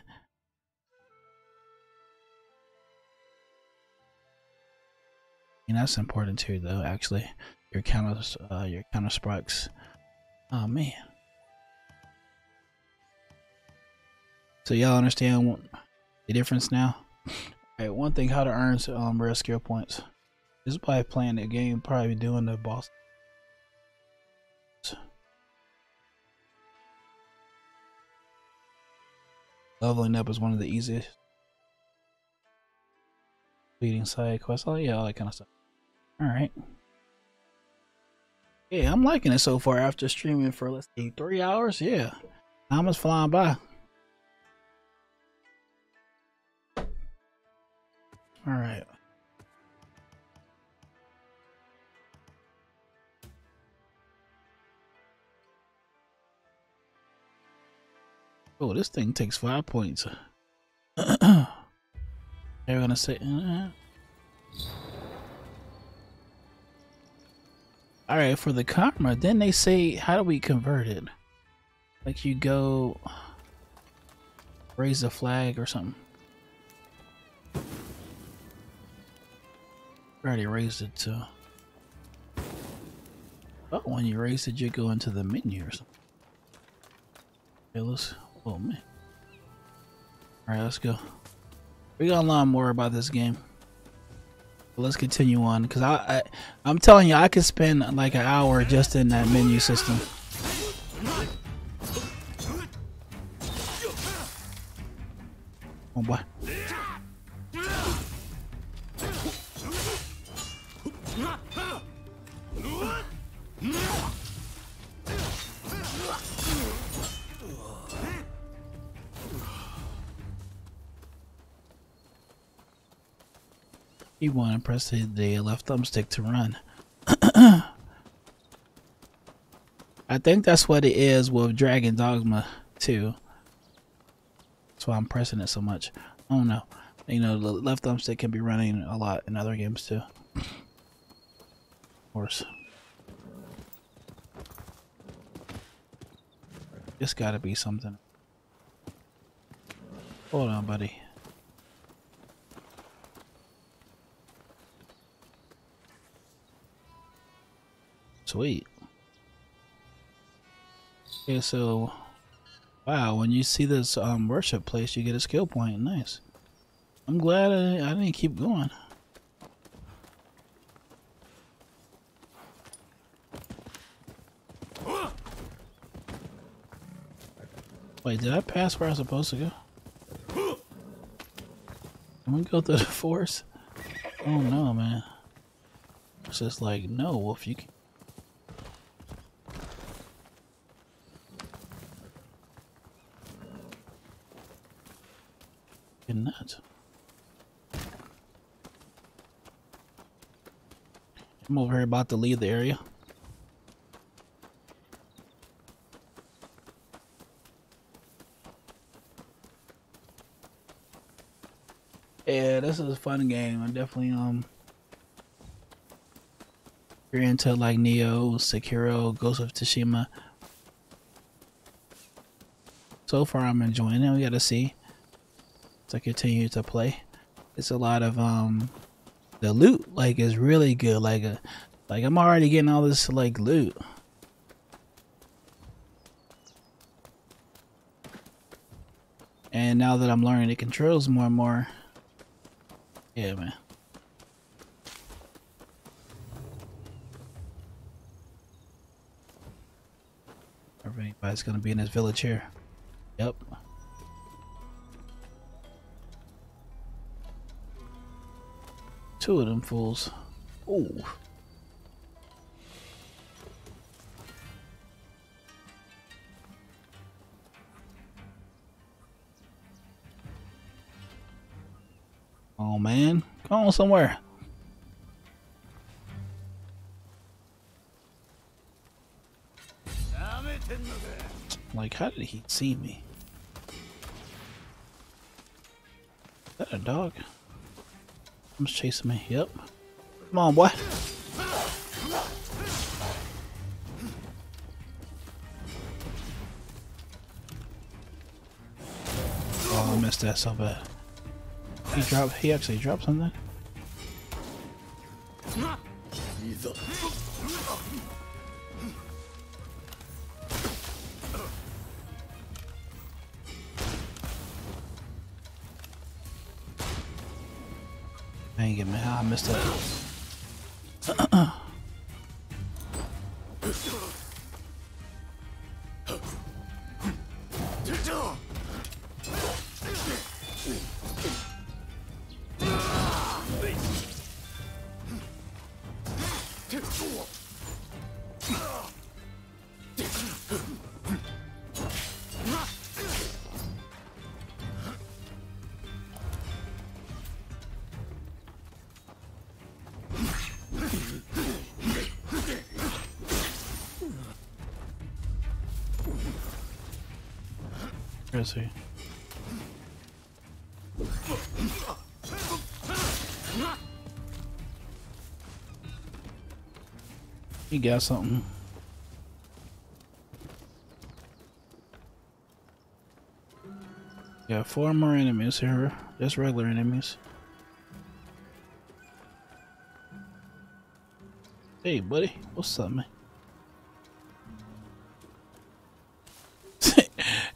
and that's important too, though. Actually, your counter, uh, your counter sparks. Oh man. So y'all understand the difference now? Hey, one thing how to earn um rare skill points. Is by playing the game, probably doing the boss. Leveling up is one of the easiest. Leading side quests, oh yeah, all that kind of stuff. Alright. Yeah, I'm liking it so far after streaming for let's see, three hours. Yeah. Time is flying by. All Oh, this thing takes five points. They're gonna say. Uh, all right, for the karma, then they say, how do we convert it? Like you go raise a flag or something. already raised it to. Oh, when you raise it, you go into the menu or something. Okay, let's. Oh man. All right, let's go. We got a lot more about this game. But let's continue on, cause I, I, I'm telling you, I could spend like an hour just in that menu system. Oh boy. You want to press the left thumbstick to run. I think that's what it is with Dragon Dogma 2. That's why I'm pressing it so much. Don't know. You know, the left thumbstick can be running a lot in other games too. Of course. It's gotta be something. Hold on, buddy. Sweet. Okay, so wow, when you see this um worship place, you get a skill point. Nice. I'm glad I, I didn't keep going. Wait, did I pass where I was supposed to go? Can we go through the forest? Oh no, man. It's just like, no, Wolf, you can Getting that. I'm over here about to leave the area. Yeah, this is a fun game. I definitely um you're into like Nioh, Sekiro, Ghost of Tsushima. So far I'm enjoying it. We gotta see. I continue to play. It's a lot of um the loot like is really good. Like a like I'm already getting all this like loot. And now that I'm learning the controls more and more, yeah, man. Everybody's gonna be in this village here. Yep. Two of them fools. Ooh. Oh man, come on somewhere. Like, how did he see me? Is that a dog? Someone's chasing me. Yep. Come on, boy. Oh, I missed that so bad. He dropped. He actually dropped something. Is he? Got something. Got four more enemies here. Just regular enemies. Hey, buddy. What's up, man?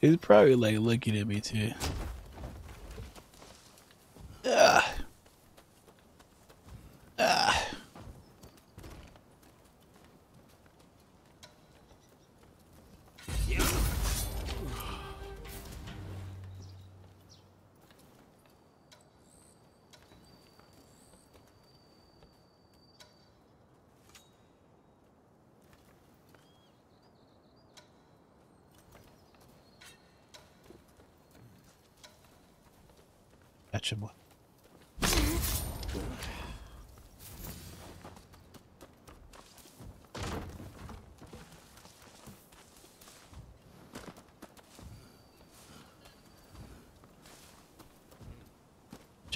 He's probably like looking at me too.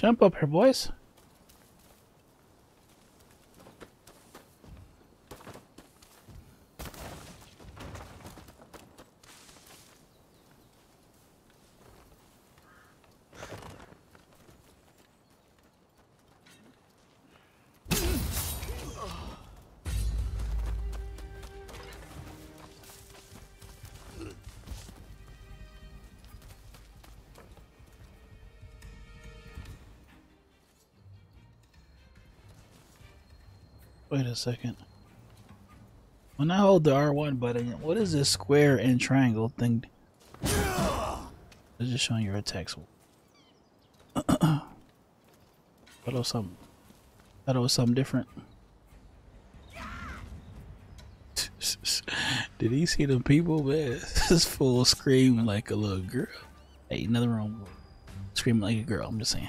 Jump up here, boys. Wait a second. When I hold the R1 button, what is this square and triangle thing? It's just showing your attacks. thought it was something. Thought it was something different. Did he see the people, man? This fool scream like a little girl. Hey, nothing wrong screaming like a girl. I'm just saying.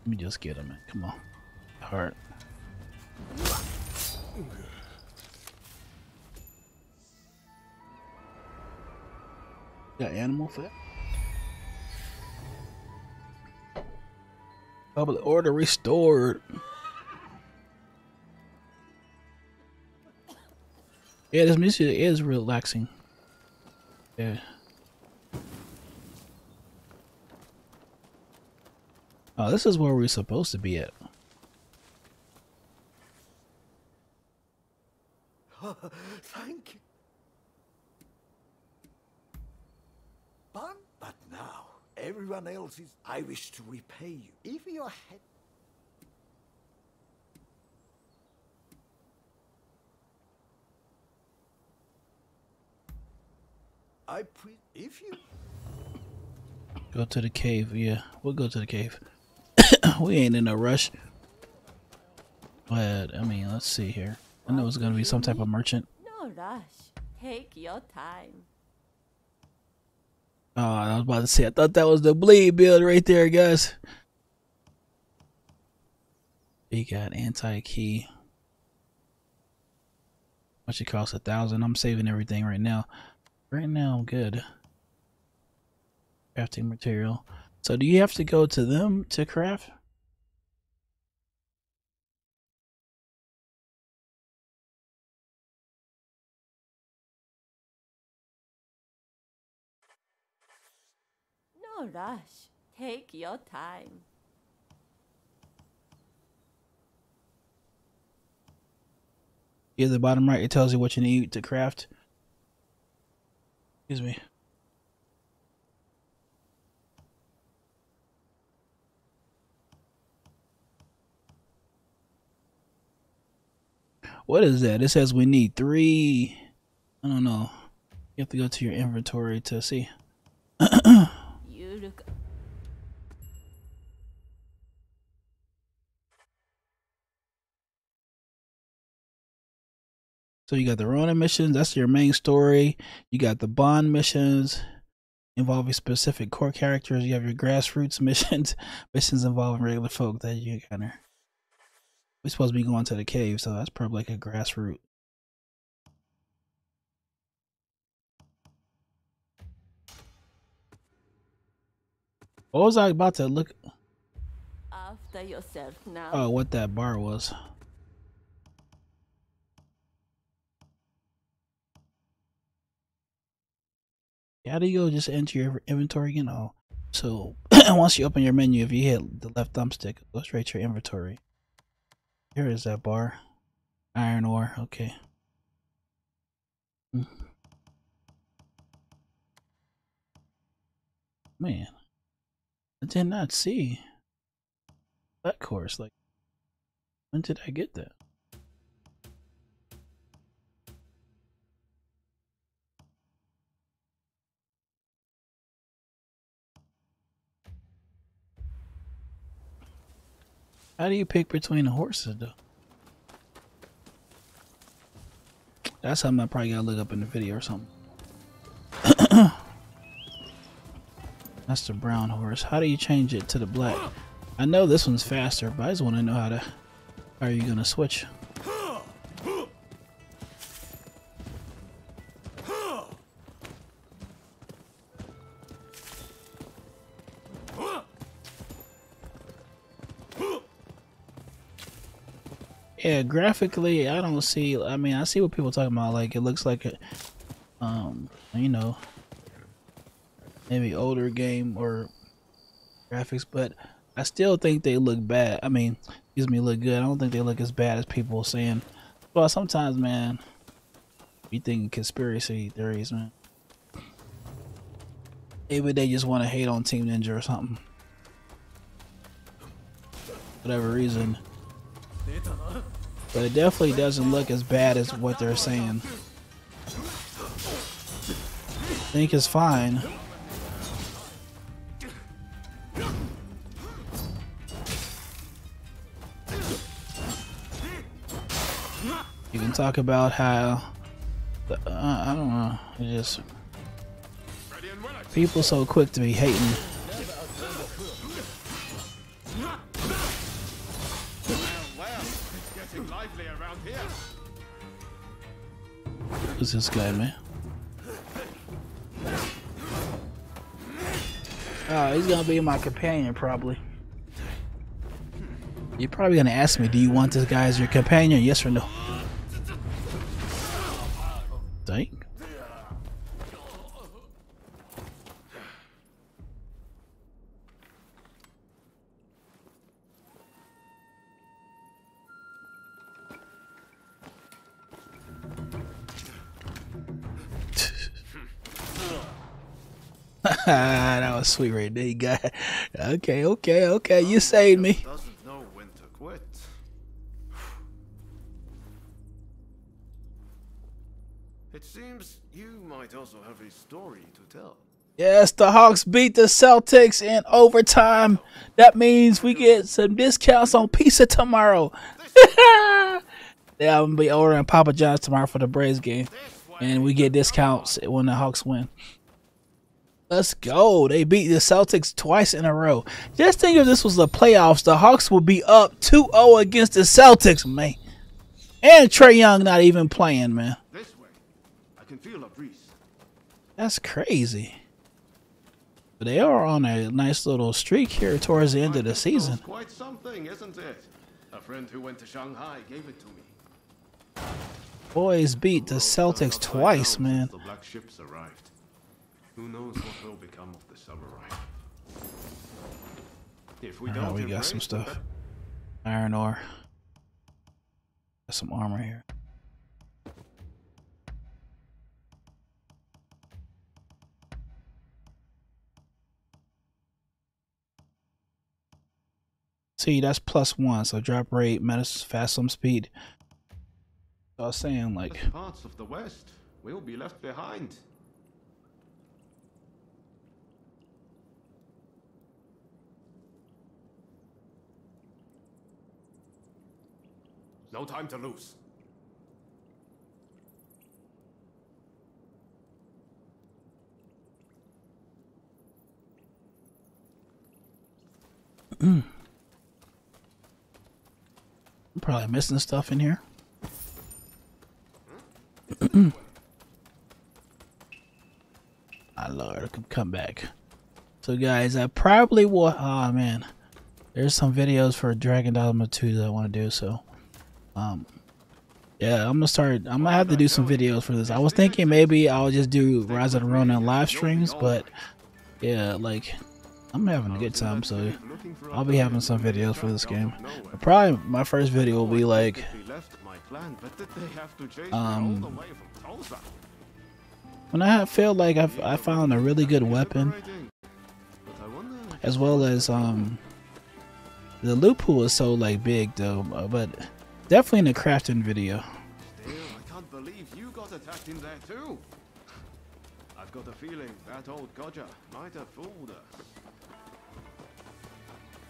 Let me just get him. Come on, Got animal fat. Public order restored. Yeah, this music is relaxing. Yeah. Oh, this is where we're supposed to be at. Thank you. But, but now, everyone. I wish to repay you. If your head... I pre... If you... Go to the cave. Yeah, we'll go to the cave. we ain't in a rush. But, I mean, let's see here. I know it's gonna be some type of merchant. No rush. Take your time. Oh, I was about to say, I thought that was the bleed build right there, guys. He got anti-Ki. Much it costs a thousand. I'm saving everything right now. Right now, I'm good. Crafting material. So do you have to go to them to craft? No rush. Take your time. Yeah, the bottom right, it tells you what you need to craft. Excuse me. What is that? It says we need three. I don't know. You have to go to your inventory to see. So you got the Ronin missions, that's your main story. You got the Bond missions involving specific core characters. You have your grassroots missions, missions involving regular folk that you encounter. We're supposed to be going to the cave, so that's probably like a grassroots. What was I about to look? after yourself now. Oh, what that bar was. How do you go just enter your inventory again? Oh, so once you open your menu, if you hit the left thumbstick, go straight to your inventory. Here is that bar. Iron ore, okay. Hmm. Man, I did not see that course. Like, when did I get that? How do you pick between the horses, though? That's something I probably gotta look up in the video or something. That's the brown horse. How do you change it to the black? I know this one's faster, but I just want to know how to. How are you gonna switch? Yeah, graphically, I don't see. I mean, I see what people talking about. Like, it looks like a, um, you know, maybe older game or graphics, but I still think they look bad. I mean, excuse me, look good. I don't think they look as bad as people saying. Well, sometimes, man, be thinking conspiracy theories, man. Maybe they just want to hate on Team Ninja or something. Whatever reason. But it definitely doesn't look as bad as what they're saying. I think it's fine. You can talk about how uh, I don't know. Just people so quick to be hating. This guy, man? Oh, he's gonna be my companion, probably. You're probably gonna ask me, do you want this guy as your companion? Yes or no? that was sweet right there, you got. Okay, okay, okay. You saved me. Doesn't know when to quit. It seems you might also have a story to tell. Yes, the Hawks beat the Celtics in overtime. That means we get some discounts on pizza tomorrow. yeah, I'm gonna be ordering Papa John's tomorrow for the Braves game, and we get discounts when the Hawks win. Let's go. They beat the Celtics twice in a row. Just think if this was the playoffs, the Hawks would be up 2-0 against the Celtics, man. And Trae Young not even playing, man. This way. I can feel a breeze. That's crazy. But they are on a nice little streak here towards the end of the season. Quite something, isn't it? A friend who went to Shanghai gave it to me. Boys beat the Celtics twice, man. The black ships arrived. Who knows what will become of the samurai? If we don't we got some stuff. Iron ore. Got some armor here. See, that's plus one. So drop rate, menace, fast swim speed. So I was saying, like, parts of the West will be left behind. No time to lose. I'm probably missing stuff in here. My lord, I come back. So guys, I probably will oh man. There's some videos for Dragon Dogma 2 that I want to do, so um yeah, I'm gonna start I'm gonna have to do some videos for this. I was thinking maybe I'll just do Rise of the Ronin live streams, but yeah, like I'm having a good time, so I'll be having some videos for this game. Probably my first video will be like Um, when I feel like I've, I found a really good weapon, as well as um the loot pool is so like big though, but definitely in the crafting video. Still, I can't believe you got attacked in there too. I've got a feeling that old Godja might have fooled us.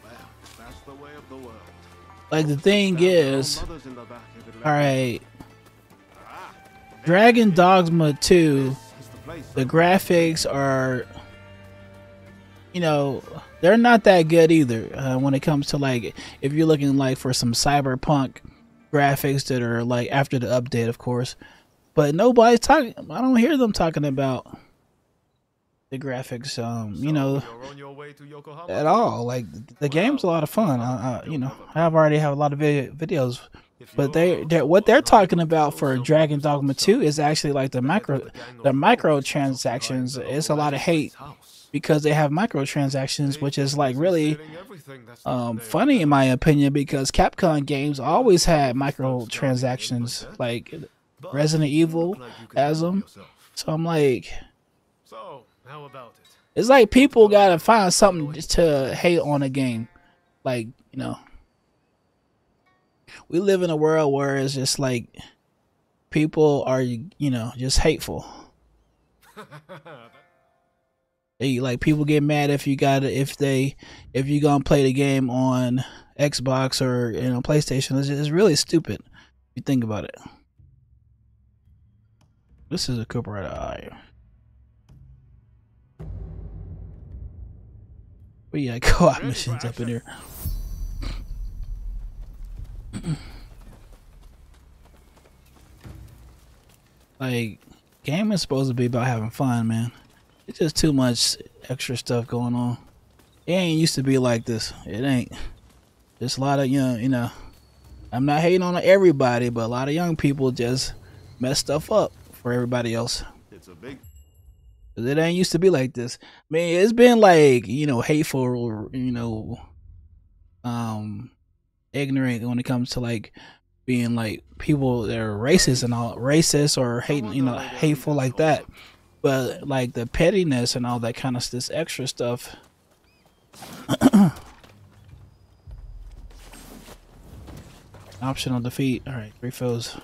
Well, that's the way of the world. Like the thing Found our own is, mothers in the back if it left all right, Dragon Dogma 2, the the graphics are, you know, they're not that good either. Uh, when it comes to like, if you're looking like for some cyberpunk graphics that are like after the update, of course. But nobody's talking. I don't hear them talking about the graphics. Um, you know, on your way to at all. Like the game's a lot of fun. I, I, you know, I've already have a lot of vid- videos, but they they what they're talking about for Dragon Dogma 2 is actually like the micro the microtransactions. It's a lot of hate because they have microtransactions, which is like really um, funny in my opinion because Capcom games always had microtransactions like Resident Evil as them. So I'm like, So, how about it? it's like people gotta find something to hate on a game, like you know. we live in a world where it's just like people are you know just hateful. Like people get mad if you got if they if you gonna play the game on Xbox or you know PlayStation. It's, it's really stupid. If you think about it. This is a Cooper right eye. But yeah, co-op missions up in here. like, game is supposed to be about having fun, man. It's just too much extra stuff going on. It ain't used to be like this. It ain't. There's a lot of young, you know. I'm not hating on everybody, but a lot of young people just mess stuff up for everybody else. It's a big It ain't used to be like this. I mean, it's been like you know hateful, you know, um, ignorant when it comes to like being like people that are racist and all racist or hating, you know, hateful like that. But like the pettiness and all that kind of this extra stuff. Optional defeat. All right, foes.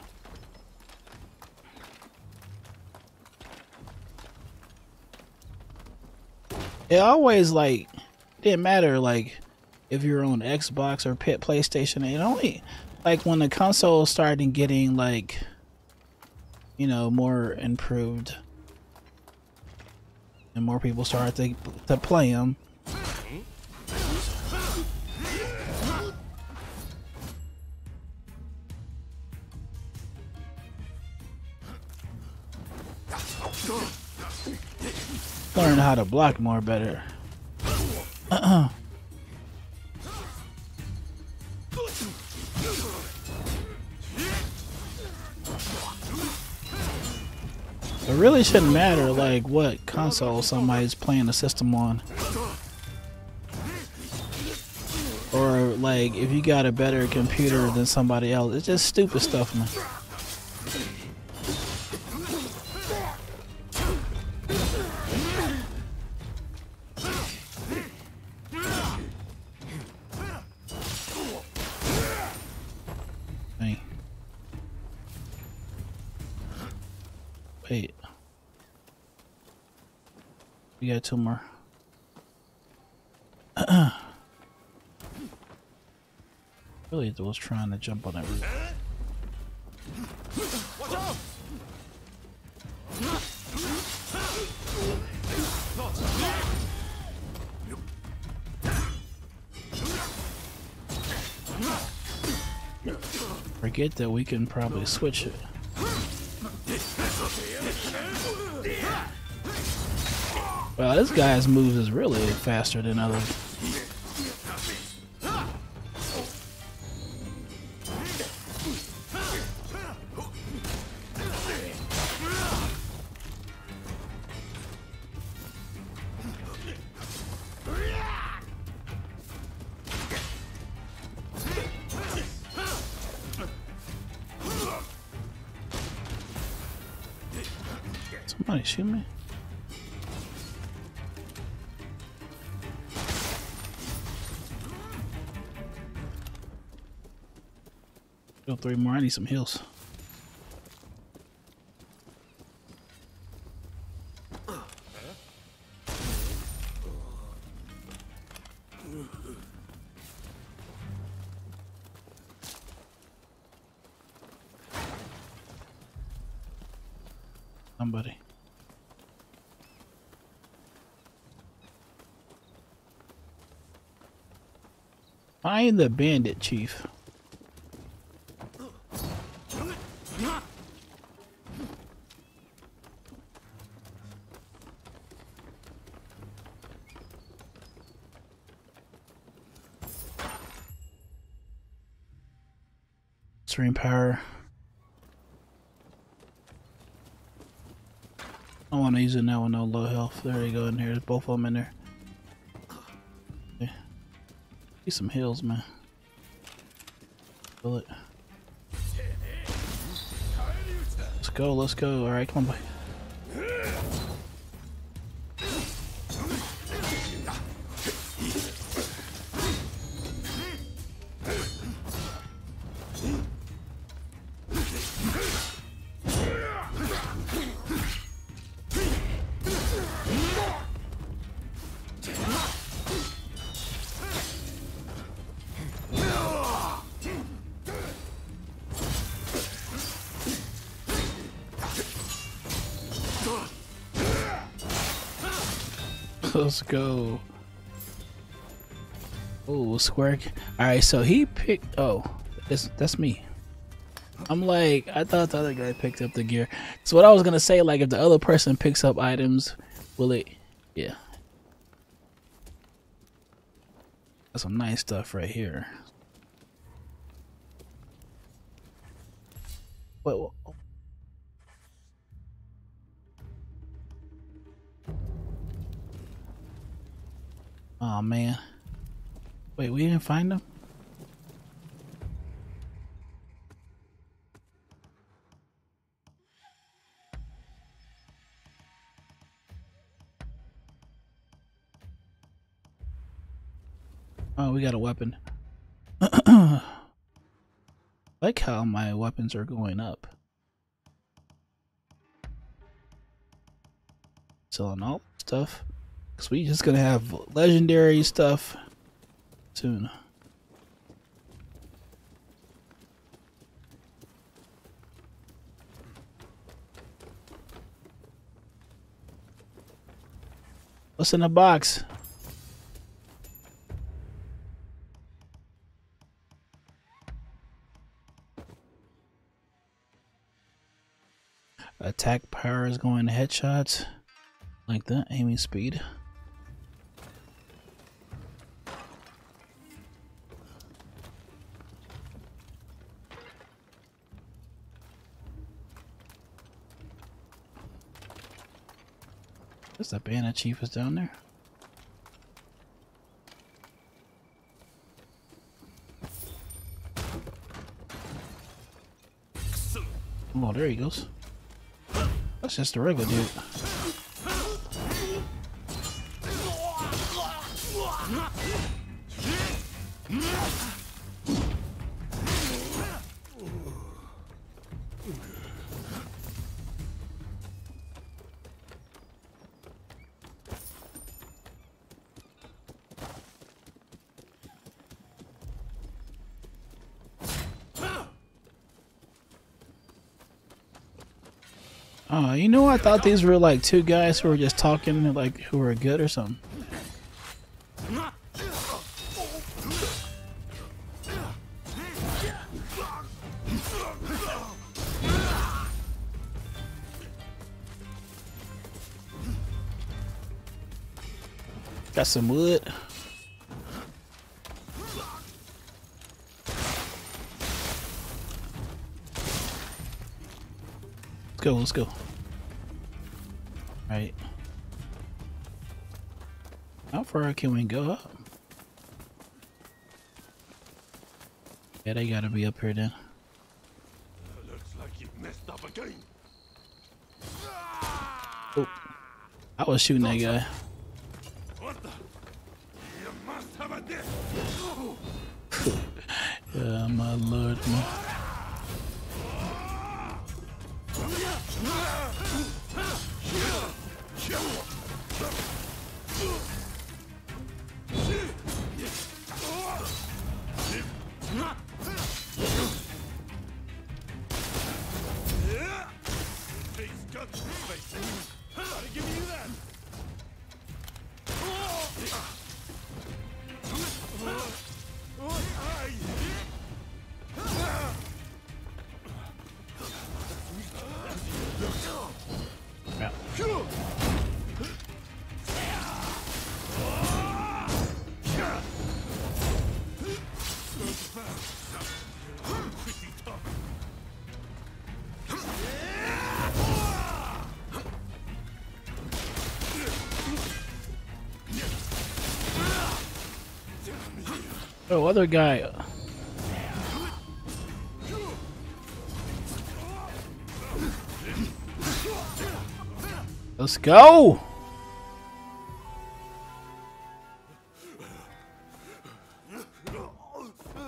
it always like didn't matter like if you're on Xbox or pit PlayStation. It only like when the console started getting like you know more improved and more people started to to play them. Learn how to block more better. really shouldn't matter like what console somebody's playing the system on. Or like if you got a better computer than somebody else. It's just stupid stuff, man. We got two more. really was trying to jump on that. Forget that we can probably switch it. Wow, this guy's moves is really faster than others. Three more. I need some heals. Somebody. Find the bandit chief. Serene power. I want to use it now with no low health. There you go in here. Both of them in there. Yeah. Need some heals, man. Bullet. Let's go, let's go. Alright, come on, boy. Go. Oh, square. All right, so he picked. Oh, that's that's me. I'm like, I thought the other guy picked up the gear. So what I was gonna say, like, if the other person picks up items, will it? Yeah. That's some nice stuff right here. Find them? Oh, we got a weapon. like how my weapons are going up. Selling all stuff. Cause we just gonna have legendary stuff soon. What's in the box? Attack power is going to headshots. Like that, aiming speed. Is the bandit chief is down there? Oh, there he goes. That's just a regular dude. I thought these were like two guys who were just talking, like who were good or something. Got some wood. Let's go, let's go. How far can we go up? Yeah, they gotta be up here then. Looks like you've messed up again. Oh. I was shooting that guy. Oh, other guy. Let's go.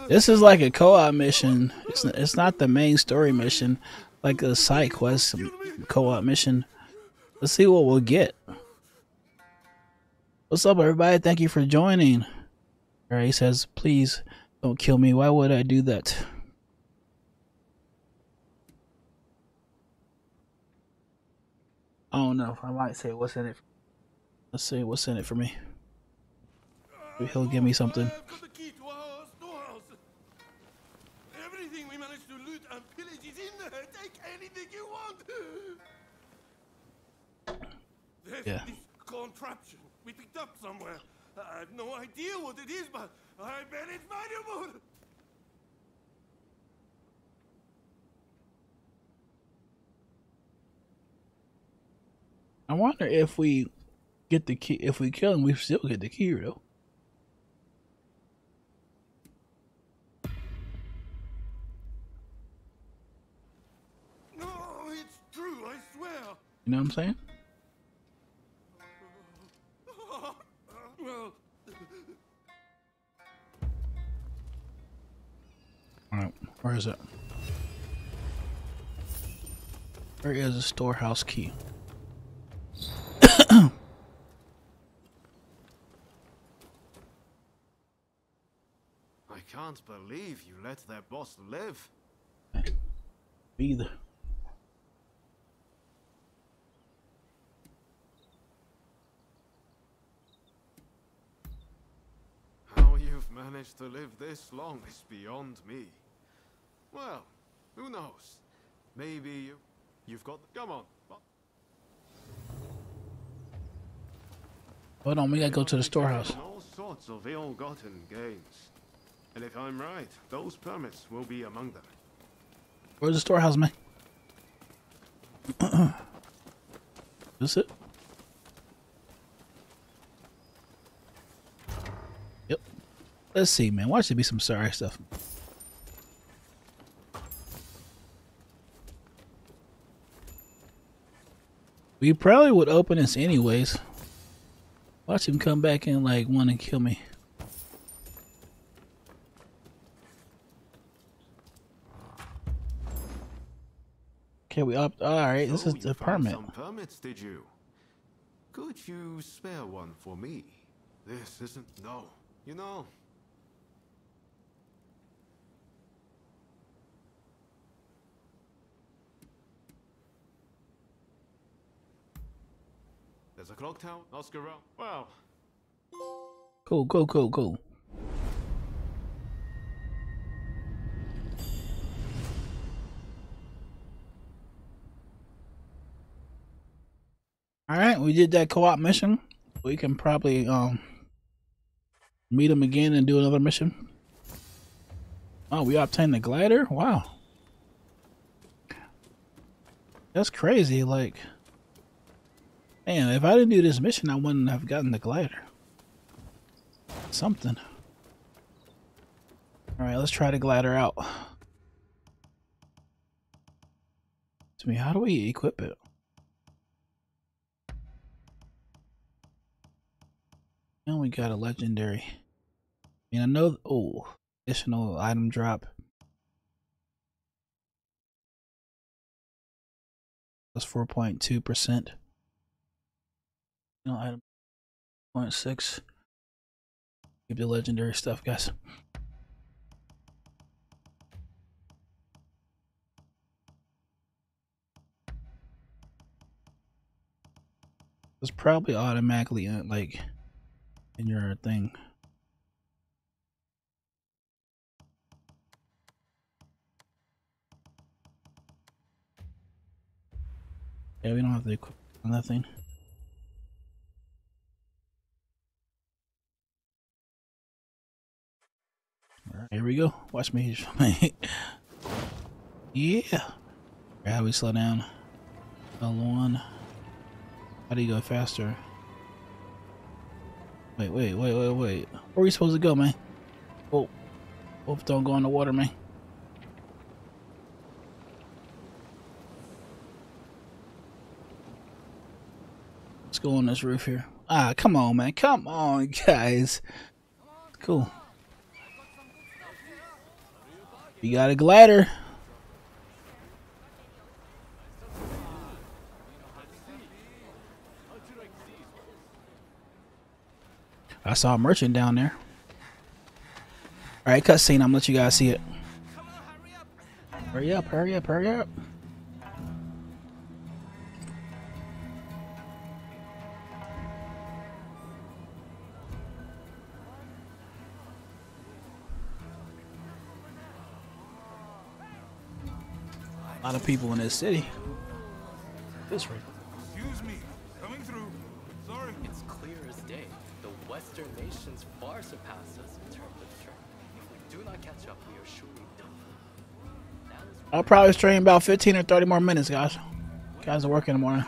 This is like a co-op mission. It's it's not the main story mission, like a side quest co-op mission. Let's see what we'll get. What's up, everybody? Thank you for joining. Right, he says, "Please don't kill me. Why would I do that?" I don't know. I might say, "What's in it?" Let's see what's in it for me. Maybe he'll give me something. I've got the key to our storehouse. Everything we managed to loot and pillage is in there. Take anything you want. There's Yeah. this contraption we picked up somewhere. I have no idea what it is, but I bet it's valuable. I wonder if we get the key. If we kill him, we still get the key though. No, it's true, I swear. You know what I'm saying? All right, where is it? Where is the storehouse key? I can't believe you let their boss live. Either. How you've managed to live this long is beyond me. Well, who knows? Maybe you, you've got. Come on. but- Hold on, we gotta go to the storehouse. All sorts of ill-gotten gains. And if I'm right, those permits will be among them. Where's the storehouse, man? Is it? Let's see, man. Why should be some sorry stuff? We probably would open this anyways. Watch him come back and like want to kill me. Okay, we up. All right, this is the permit. Some permits, did you? Could you spare one for me? This isn't. No. You know. There's a clock tower, Oscar. wow. Cool, cool, cool, cool. All right, we did that co-op mission. We can probably um meet him again and do another mission. Oh, we obtained the glider. Wow, that's crazy. Like, Damn! if I didn't do this mission, I wouldn't have gotten the glider. Something. Alright, let's try the glider out. To me, how do we equip it? And we got a legendary. I mean, I know. Oh, additional item drop. That's 4.2%. You know, item point six. Keep the legendary stuff, guys. It's probably automatically in, like in your thing. Yeah, we don't have to equip nothing. Here we go. Watch me. yeah. How we slow down? L1. How do you go faster? Wait, wait, wait, wait, wait. Where are we supposed to go, man? Oh. Wolf, don't go in the water, man. Let's go on this roof here. Ah, come on, man. Come on, guys. Cool. You got a glider. I saw a merchant down there. Alright, cutscene. I'm gonna let you guys see it. Hurry up, hurry up, hurry up. Lot of people in this city. This right. Excuse me. Coming through. Sorry. It's clear as day. The Western nations far surpass us in terms of strength. If we do not catch up, we are surely done. I'll probably stream about 15 or 30 more minutes, guys. Guys are working in the morning.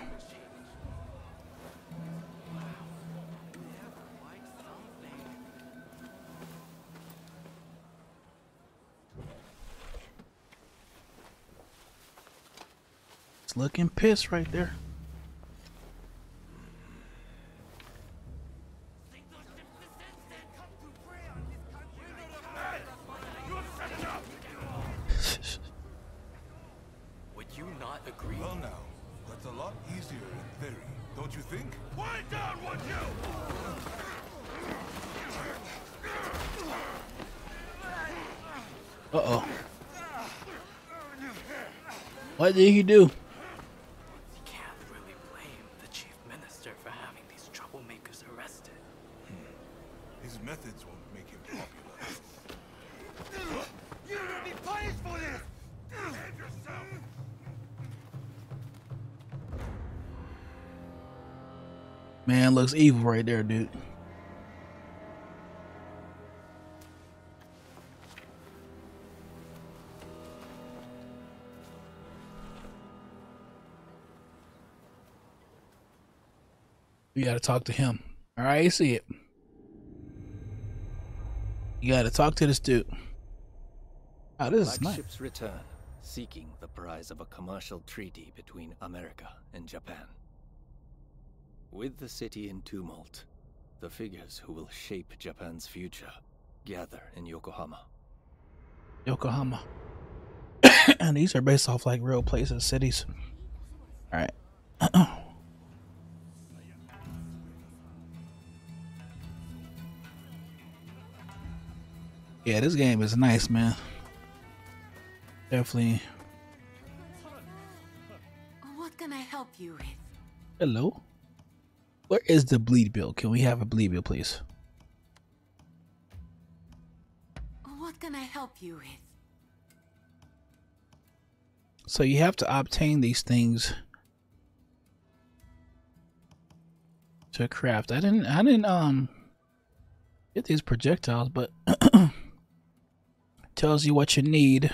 Looking pissed right there. Would you not agree? Well now, that's a lot easier in theory, don't you think? Quiet down, would you? Uh oh. What did he do? Looks evil right there, dude. You gotta talk to him. All right, you see it. You gotta talk to this dude. Oh, this is nice. ships return, seeking the prize of a commercial treaty between America and Japan. With the city in tumult, the figures who will shape Japan's future gather in Yokohama. Yokohama. and these are based off like real places, cities. All right. yeah, this game is nice, man. Definitely. What can I help you with? Hello. Where is the bleed bill? Can we have a bleed bill, please? What can I help you with? So you have to obtain these things to craft. I didn't I didn't um get these projectiles, but tells you what you need.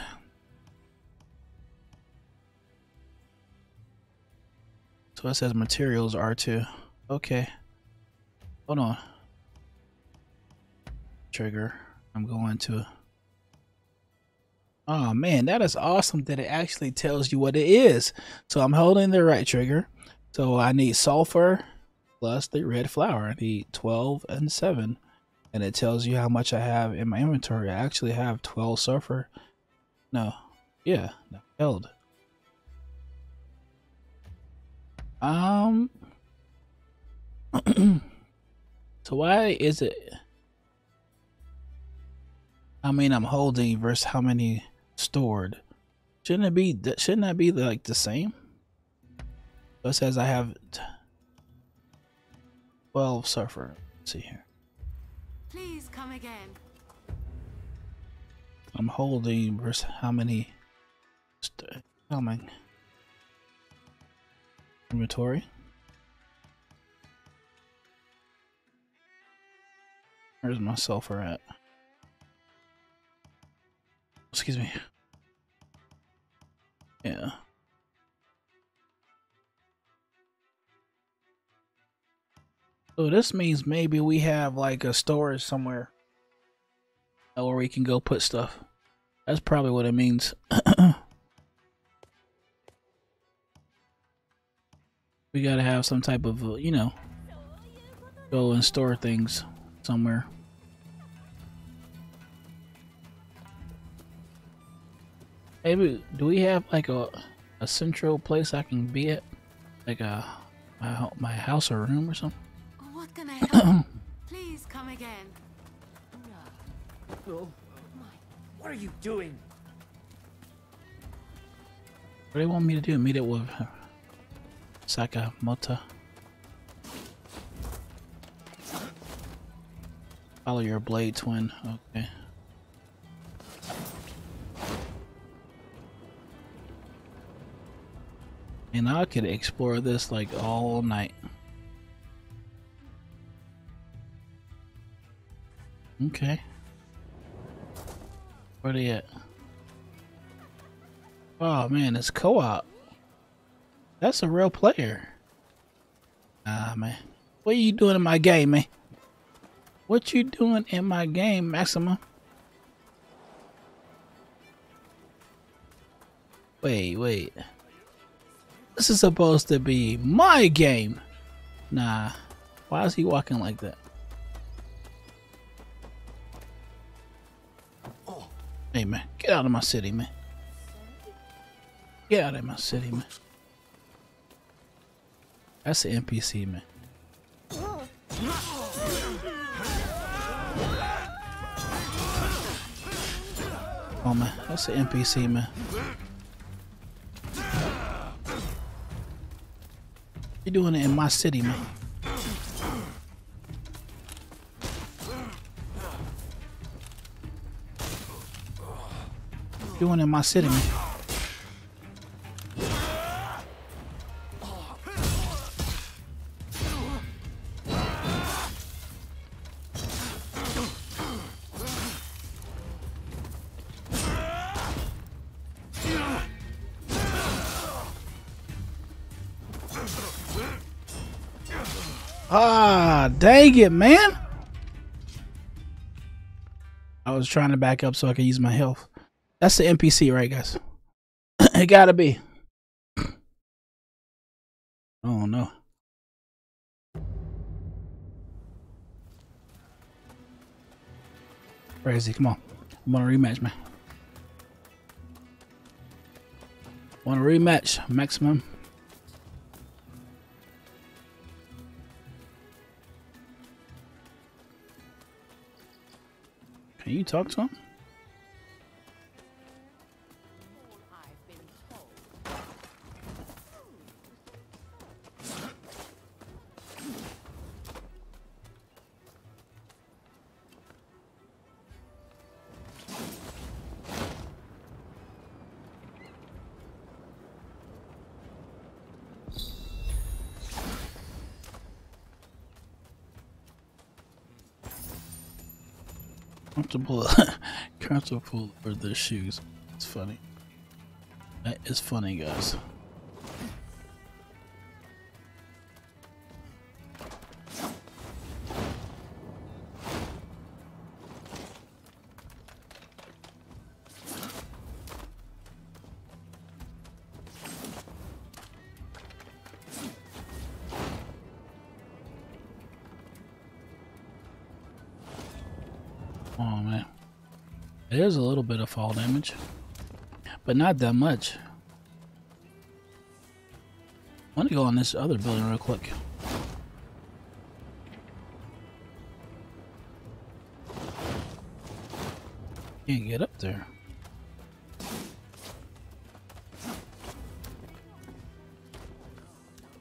So it says materials are to okay. Hold on. Trigger. I'm going to Oh man, that is awesome that it actually tells you what it is. So I'm holding the right trigger. So I need sulfur plus the red flower. I need 12 and 7. And it tells you how much I have in my inventory. I actually have 12 sulfur. No. Yeah, held. Um So why is it I mean I'm holding versus how many stored. Shouldn't it be that shouldn't that be like the same? So it says I have 12 sulfur. Let's see here. Please come again. I'm holding versus how many st- coming. Inventory. Where's my sulfur at? Excuse me. Yeah. So this means maybe we have like a storage somewhere uh, where we can go put stuff. That's probably what it means. we gotta have some type of, uh, you know, go and store things somewhere. Maybe do we have like a a central place I can be at, like a my, my house or room or something? What can I help? Please come again. What are you doing? What do you want me to do? Meet it with uh, Sakamoto. Follow your blade twin. Okay. And I could explore this like all night. Okay. Where they at? Oh man, it's co-op. That's a real player. Ah man. What are you doing in my game, man? What you doing in my game, Maxima? Wait, wait. This is supposed to be my game. Nah. Why is he walking like that? Hey man, get out of my city, man. Get out of my city, man. That's an NPC, man. Oh man, that's an NPC, man. You're doing it in my city, man. Doing it in my city, man. Dang it, man. I was trying to back up so I could use my health. That's the NPC, right, guys? it gotta be. Oh, no. Crazy, come on. I want a rematch, man. Want a rematch, maximum. Can you talk to him? Comfortable comfortable for the shoes. It's funny. That is funny, guys. Fall damage. But not that much. I want to go on this other building real quick. Can't get up there.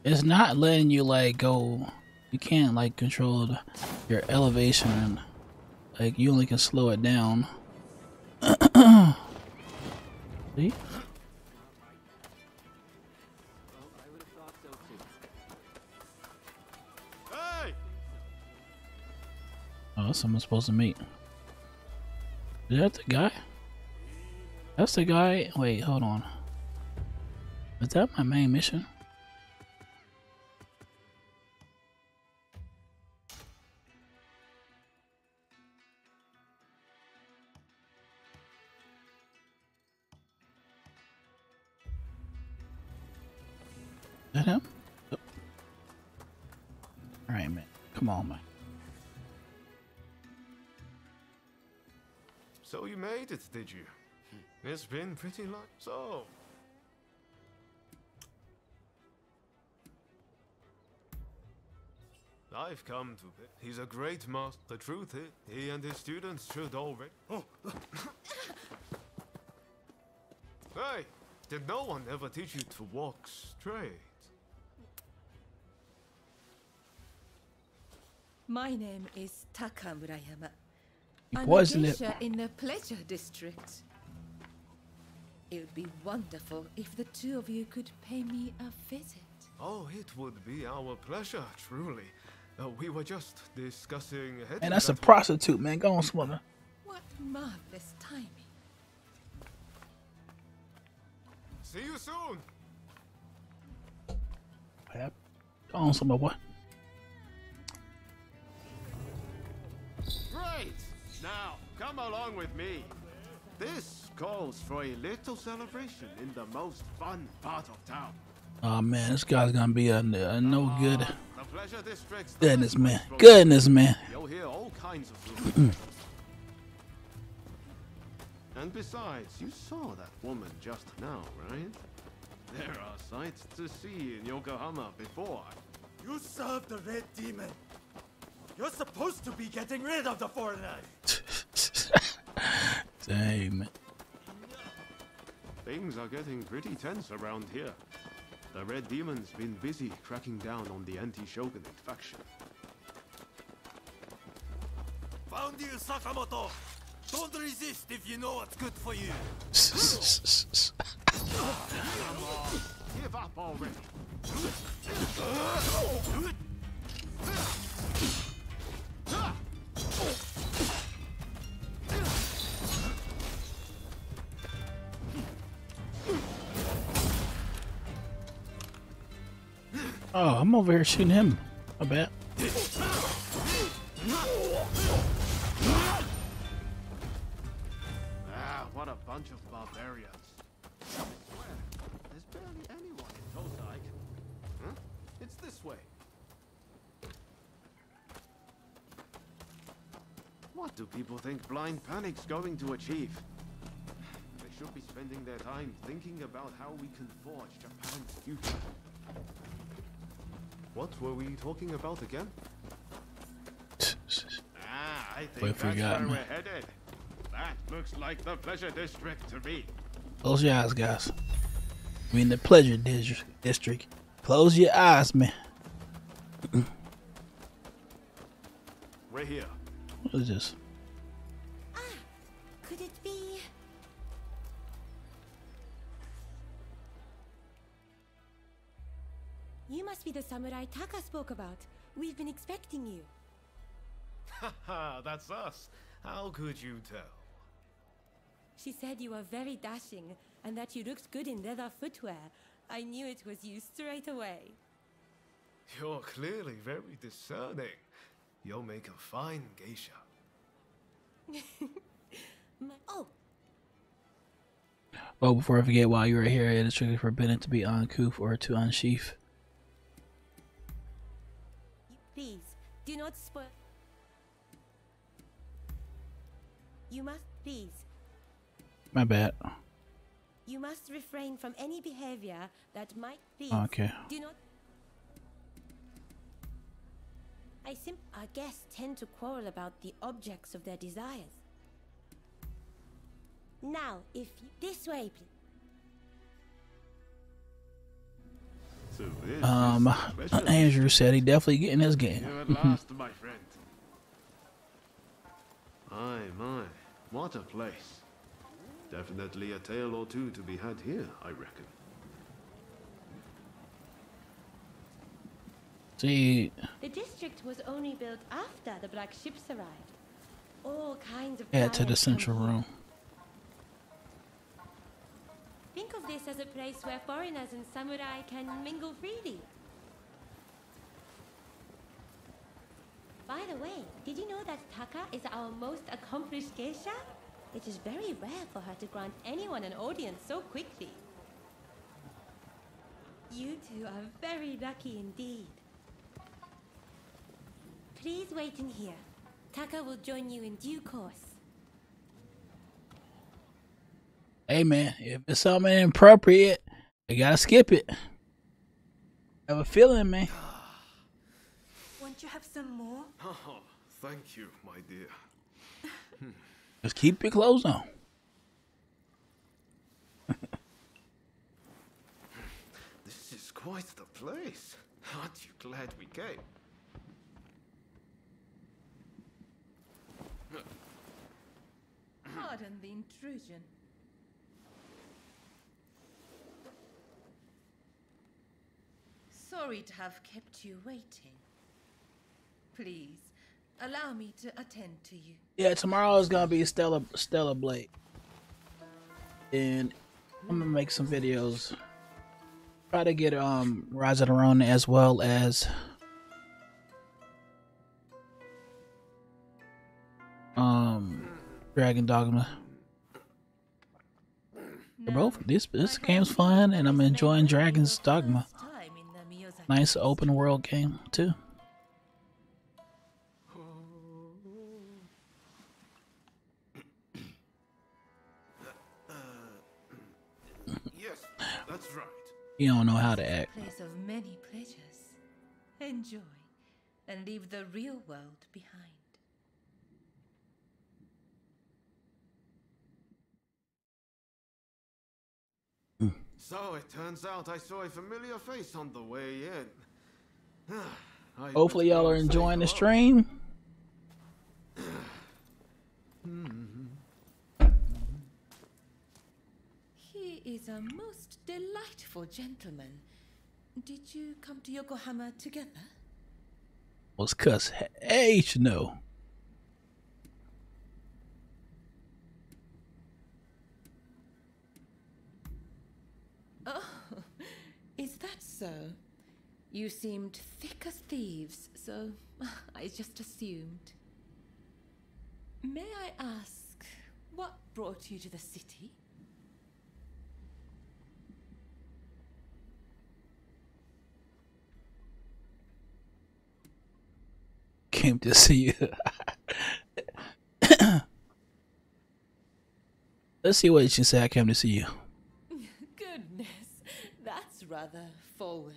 It's not letting you like go. You can't like control your elevation and like you only can slow it down. See? Oh, that's someone supposed to meet. Is that the guy? That's the guy. Wait, hold on. Is that my main mission? You did you? It's been pretty long. So. I've come to. He's a great master. The truth is, he and his students should already. Oh. hey, did no one ever teach you to walk straight? My name is Taka Murayama. You I'm poisoned a it. in the Pleasure District. It would be wonderful if the two of you could pay me a visit. Oh, it would be our pleasure, truly. Uh, we were just discussing. And that's a that way. prostitute, man. Go on, Swimmer. What marvelous timing. See you soon. Yep. Go on, Swimmer, boy. Great! Now, come along with me. This calls for a little celebration in the most fun part of town. Oh man, this guy's gonna be a, a no ah, good. The Pleasure District's Goodness, man. Goodness, man. You'll hear all kinds of and besides, you saw that woman just now, right? There are sights to see in Yokohama before. You serve the Red Demon. You're supposed to be getting rid of the foreigner. Dang, man. Things are getting pretty tense around here. The Red Demon's been busy cracking down on the anti-shogunate faction. Found you, Sakamoto. Don't resist if you know what's good for you. Come on, give up already. Oh, I'm over here shooting him. I bet. Ah, what a bunch of barbarians. I swear, there's barely anyone in Tosai. Huh? It's this way. What do people think Blind Panic's going to achieve? They should be spending their time thinking about how we can forge Japan's future. What were we talking about again? Ah, I think We that's forgot, where man. we're headed. That looks like the Pleasure District to me. Close your eyes, guys. I mean the pleasure dis- district. Close your eyes, man. We're here. What is this? Samurai Taka spoke about. We've been expecting you. Ha ha! that's us. How could you tell? She said you were very dashing and that you looked good in leather footwear. I knew it was you straight away. You're clearly very discerning. You'll make a fine geisha. My- oh, Oh, before I forget, while you were here, it is strictly forbidden to be uncouth or to unsheath. Do not spoil. You must, please, My bad. you must refrain from any behavior that might, please. Okay. Do not. I sim. Our guests tend to quarrel about the objects of their desires. Now, if you, this way, please. Um, is the Pleasure Andrew said he definitely getting his game. Last, my friend. My, my, what a place. Definitely a tale or two to be had here, I reckon. See, The district was only built after the black ships arrived. All kinds of. head to the central here. room. Think of this as a place where foreigners and samurai can mingle freely. By the way, did you know that Taka is our most accomplished geisha? It is very rare for her to grant anyone an audience so quickly. You two are very lucky indeed. Please wait in here. Taka will join you in due course. Hey man, if it's something inappropriate, you gotta skip it. I have a feeling, man. Won't you have some more? Oh, thank you, my dear. Just keep your clothes on. This is quite the place. Aren't you glad we came? Pardon the intrusion. Sorry to have kept you waiting. Please, allow me to attend to you. Yeah, tomorrow is gonna be Stellar Stellar Blade. and I'm gonna make some videos. Try to get um Rise of the Ronin as well as um Dragon Dogma. They're both this this game's fun, and I'm enjoying Dragon's Dogma. Nice open world game too. Yes, that's right. You don't know how to act. Place of many pleasures. Enjoy and leave the real world behind. So it turns out I saw a familiar face on the way in. Hopefully y'all are better go say enjoying the stream. He is a most delightful gentleman. Did you come to Yokohama together? Was cuss H no. Oh, is that so? You seemed thick as thieves, so I just assumed. May I ask, what brought you to the city? Came to see you. Let's see what she said. I came to see you. Goodness, that's rather forward.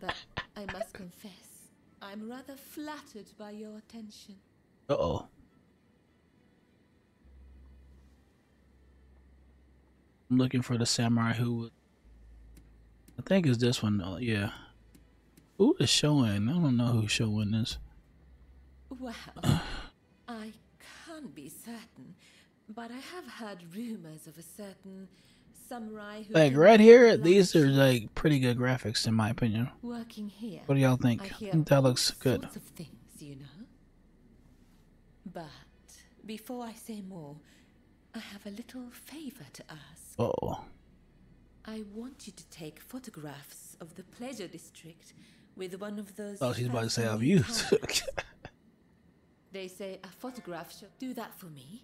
But I must confess, I'm rather flattered by your attention. Uh oh. I'm looking for the samurai who would. I think it's this one. Oh, yeah. Who is showing? I don't know who's showing this. Well, I can't be certain, but I have heard rumors of a certain Like right here, these are like pretty good graphics in my opinion. working here. What do y'all think? I I hear think that looks good. of things, you know. But before I say more, I have a little favor to ask. Oh, I want you to take photographs of the pleasure district with one of those. oh, she's about to say I've used. They say a photograph should do that for me,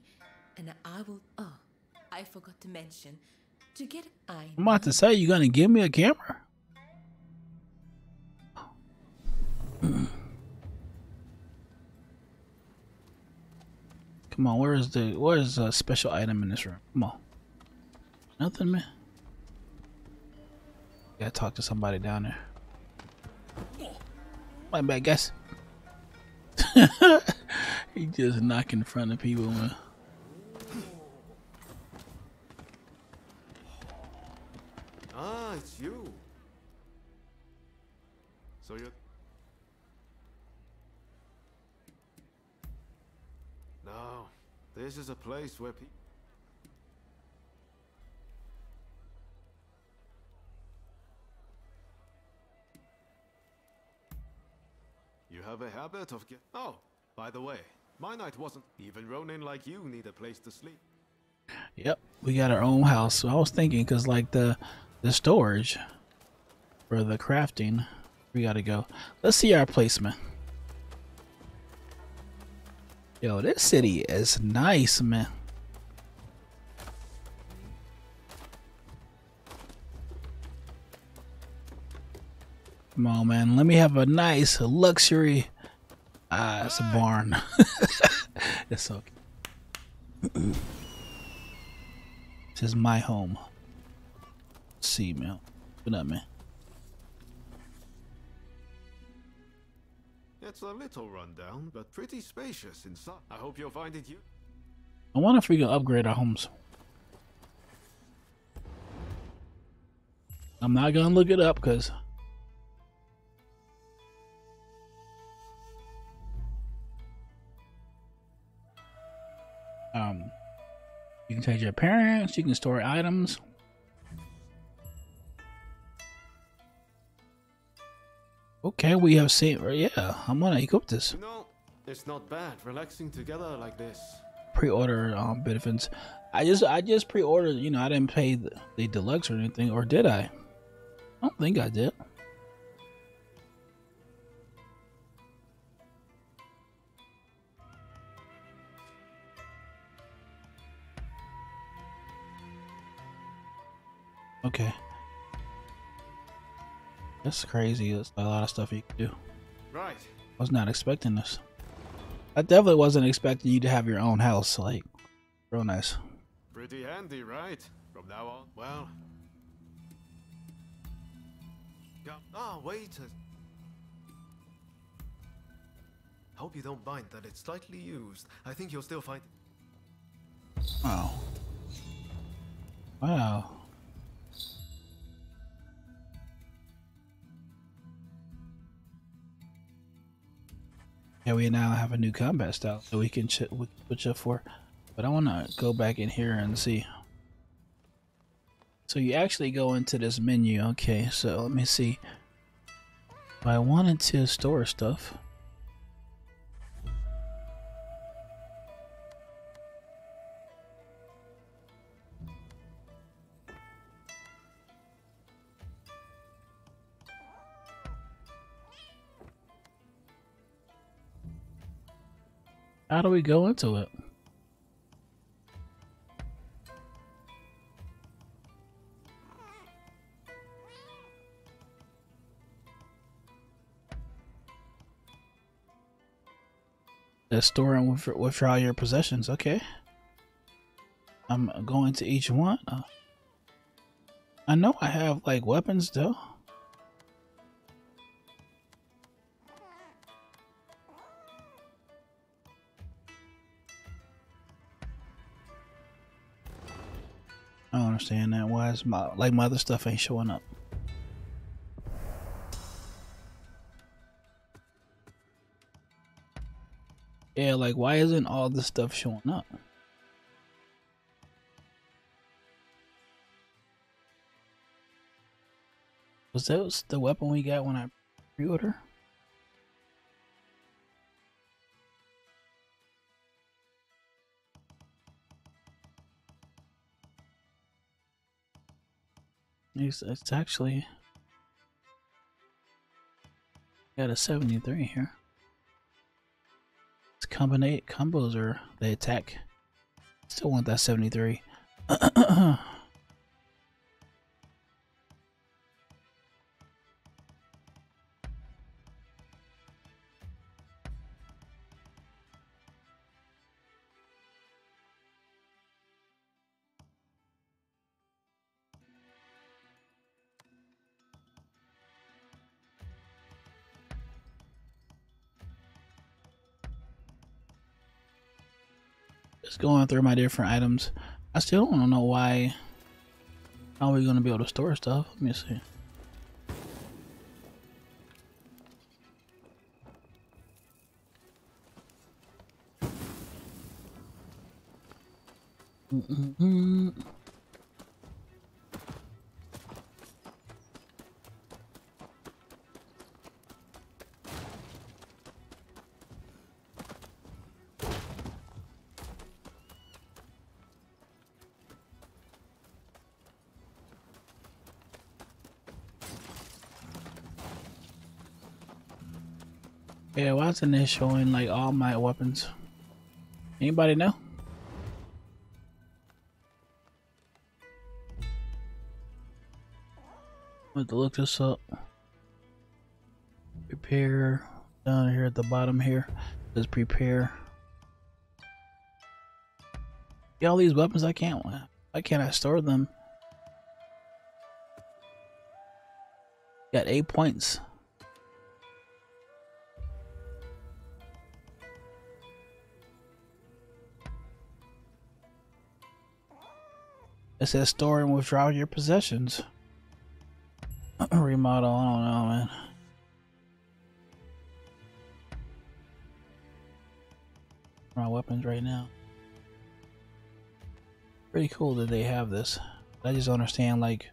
and I will. Oh, I forgot to mention. To get I I'm about to say you're gonna give me a camera. Come on, where's the where's a special item in this room? Come on, nothing, man. Gotta talk to somebody down there. My bad, guys. he just knocking in front of people. Man. It's you. So you're. No, this is a place where people. You have a habit of get. Oh, by the way, my night wasn't. Even Ronin like you need a place to sleep. Yep, we got our own house. So I was thinking, cause like the the storage for the crafting, we gotta go. Let's see our placement. Yo, this city is nice, man. Come on, man. Let me have a nice luxury. Ah, it's a barn. it's okay. this is my home. See, man. What up, man? It's a little rundown, but pretty spacious inside. I hope you'll find it you. I wonder if we can upgrade our homes. I'm not gonna look it up because um you can change your appearance, you can store items. Okay, we have seen. Yeah, I'm gonna equip this. Know, it's not bad relaxing together like this. Pre-order um, benefits. I just I just pre-ordered. You know, I didn't pay the, the deluxe or anything, or did I? I don't think I did. Okay. That's crazy. That's a lot of stuff you can do. Right. I was not expecting this. I definitely wasn't expecting you to have your own house. Like, real nice. Pretty handy, right? From now on, well. Ah, wait. A... Hope you don't mind that it's slightly used. I think you'll still find. Wow. Wow. Yeah, we now have a new combat style that we can ch switch up for. But I want to go back in here and see. So you actually go into this menu. Okay, so let me see. I wanted to store stuff. How do we go into it? Let's store and withdraw your possessions. Okay. I'm going to each one. Uh, I know I have like weapons though. I don't understand that. Why is my like my other stuff ain't showing up? Yeah, like why isn't all this stuff showing up? Was that the weapon we got when I pre-order? It's, it's actually got a 73 here. It's combinate combos or they attack. Still want that 73. going through my different items. I still don't know why. How are we going to be able to store stuff? Let me see. Mm -mm -mm. Why isn't showing like all my weapons? Anybody know? I have to look this up. Prepare down here at the bottom here. Says prepare. Yeah, all these weapons I can't. Why can't I store them? Got eight points. It says store and withdraw your possessions. Remodel, I don't know, man. My weapons right now. Pretty cool that they have this. I just don't understand, like,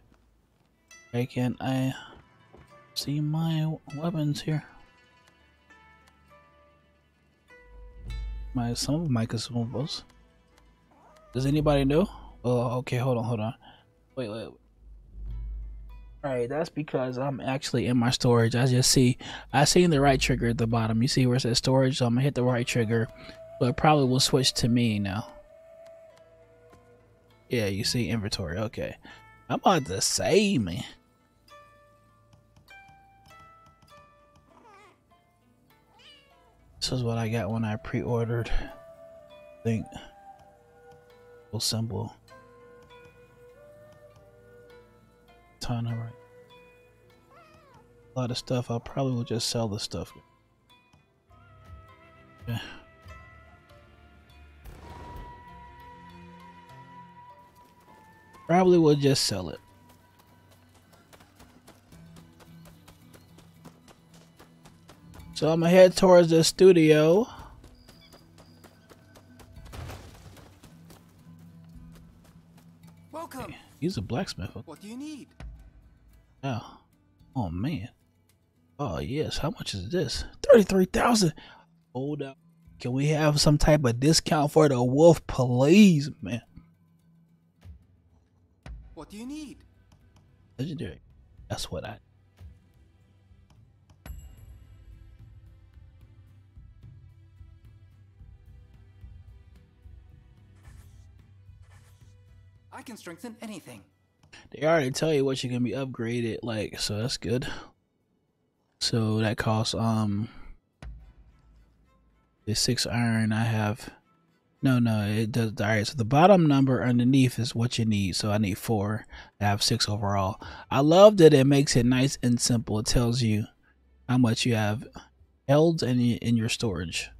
why can't I See my weapons here. My some of my consumables. Does anybody know? Oh, okay. Hold on, hold on. Wait, wait. wait. All right, that's because I'm actually in my storage. I just see I seen the right trigger at the bottom. You see where it says storage, so I'm gonna hit the right trigger, but probably will switch to me now. Yeah, you see inventory. Okay, I'm about to say, man. This is what I got when I pre-ordered. I think. Symbol. Ton of right. A lot of stuff. I probably will just sell the stuff. Yeah. Probably will just sell it. So I'm gonna head towards the studio. Welcome. He's a blacksmith. What do you need? Oh, oh man. Oh yes. How much is this? Thirty-three thousand. Hold up. Can we have some type of discount for the wolf, please, man? What do you need? Legendary. That's what I. I can strengthen anything. They already tell you what you can be upgraded, like so. That's good. So that costs um. The six iron I have. No, no, it does. All right, so the bottom number underneath is what you need. So I need four. I have six overall. I love that it makes it nice and simple. It tells you how much you have held in in your storage.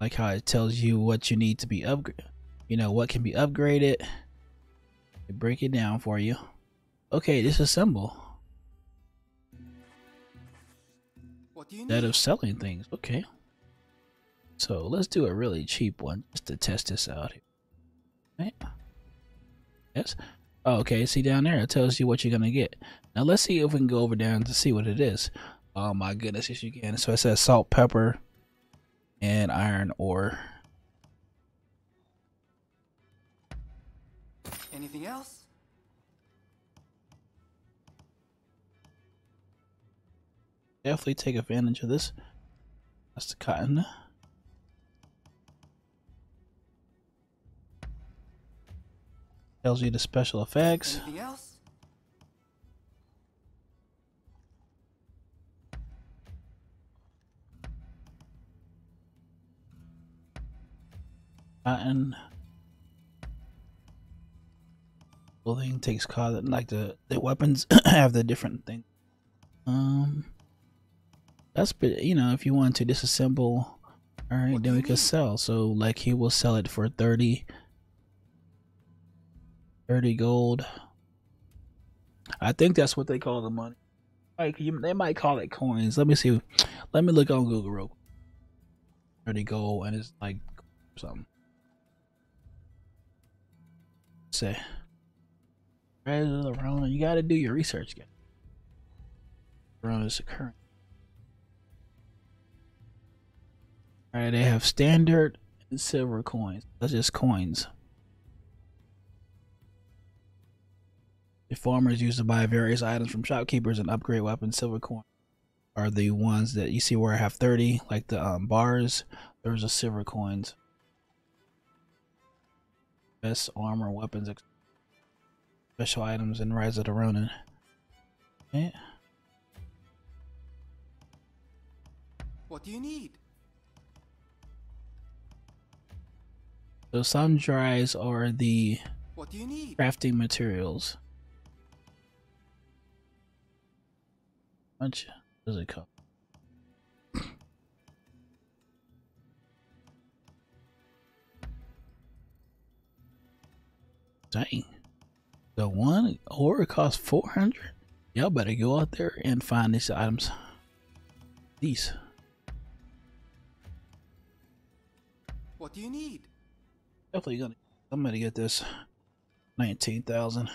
Like how it tells you what you need to be upgraded. You know what can be upgraded. Break it down for you. Okay, this is symbol. What do you Instead of selling things. Okay. So let's do a really cheap one just to test this out. Right. Yes. Oh, okay. See down there, it tells you what you're gonna get. Now let's see if we can go over down to see what it is. Oh my goodness, yes you can. So it says salt, pepper, and iron ore. Anything else? Definitely take advantage of this. That's the cotton. Tells you the special effects. Anything else? Cotton. Clothing takes cotton. Like the, the weapons have the different thing. Um, that's but you know, if you want to disassemble, all right, then we could sell. So like he will sell it for 30, 30 gold. I think that's what they call the money. Like you, they might call it coins. Let me see. Let me look on Google real quick. 30 gold and it's like something. Say. Rona, you gotta do your research, guys. Rona is occurring. Alright, they have standard and silver coins. That's just coins. The farmers used to buy various items from shopkeepers and upgrade weapons. Silver coins are the ones that you see where I have 30, like the um, bars. There's the silver coins. Best armor, weapons, ex- special items, in Rise of the Ronin. Yeah. What do you need? So sundries are the What do you need? crafting materials. How much does it cost? Dang. The one ore costs 400? Y'all better go out there and find these items. These. What do you need? Definitely gonna. I'm gonna get this. Nineteen thousand.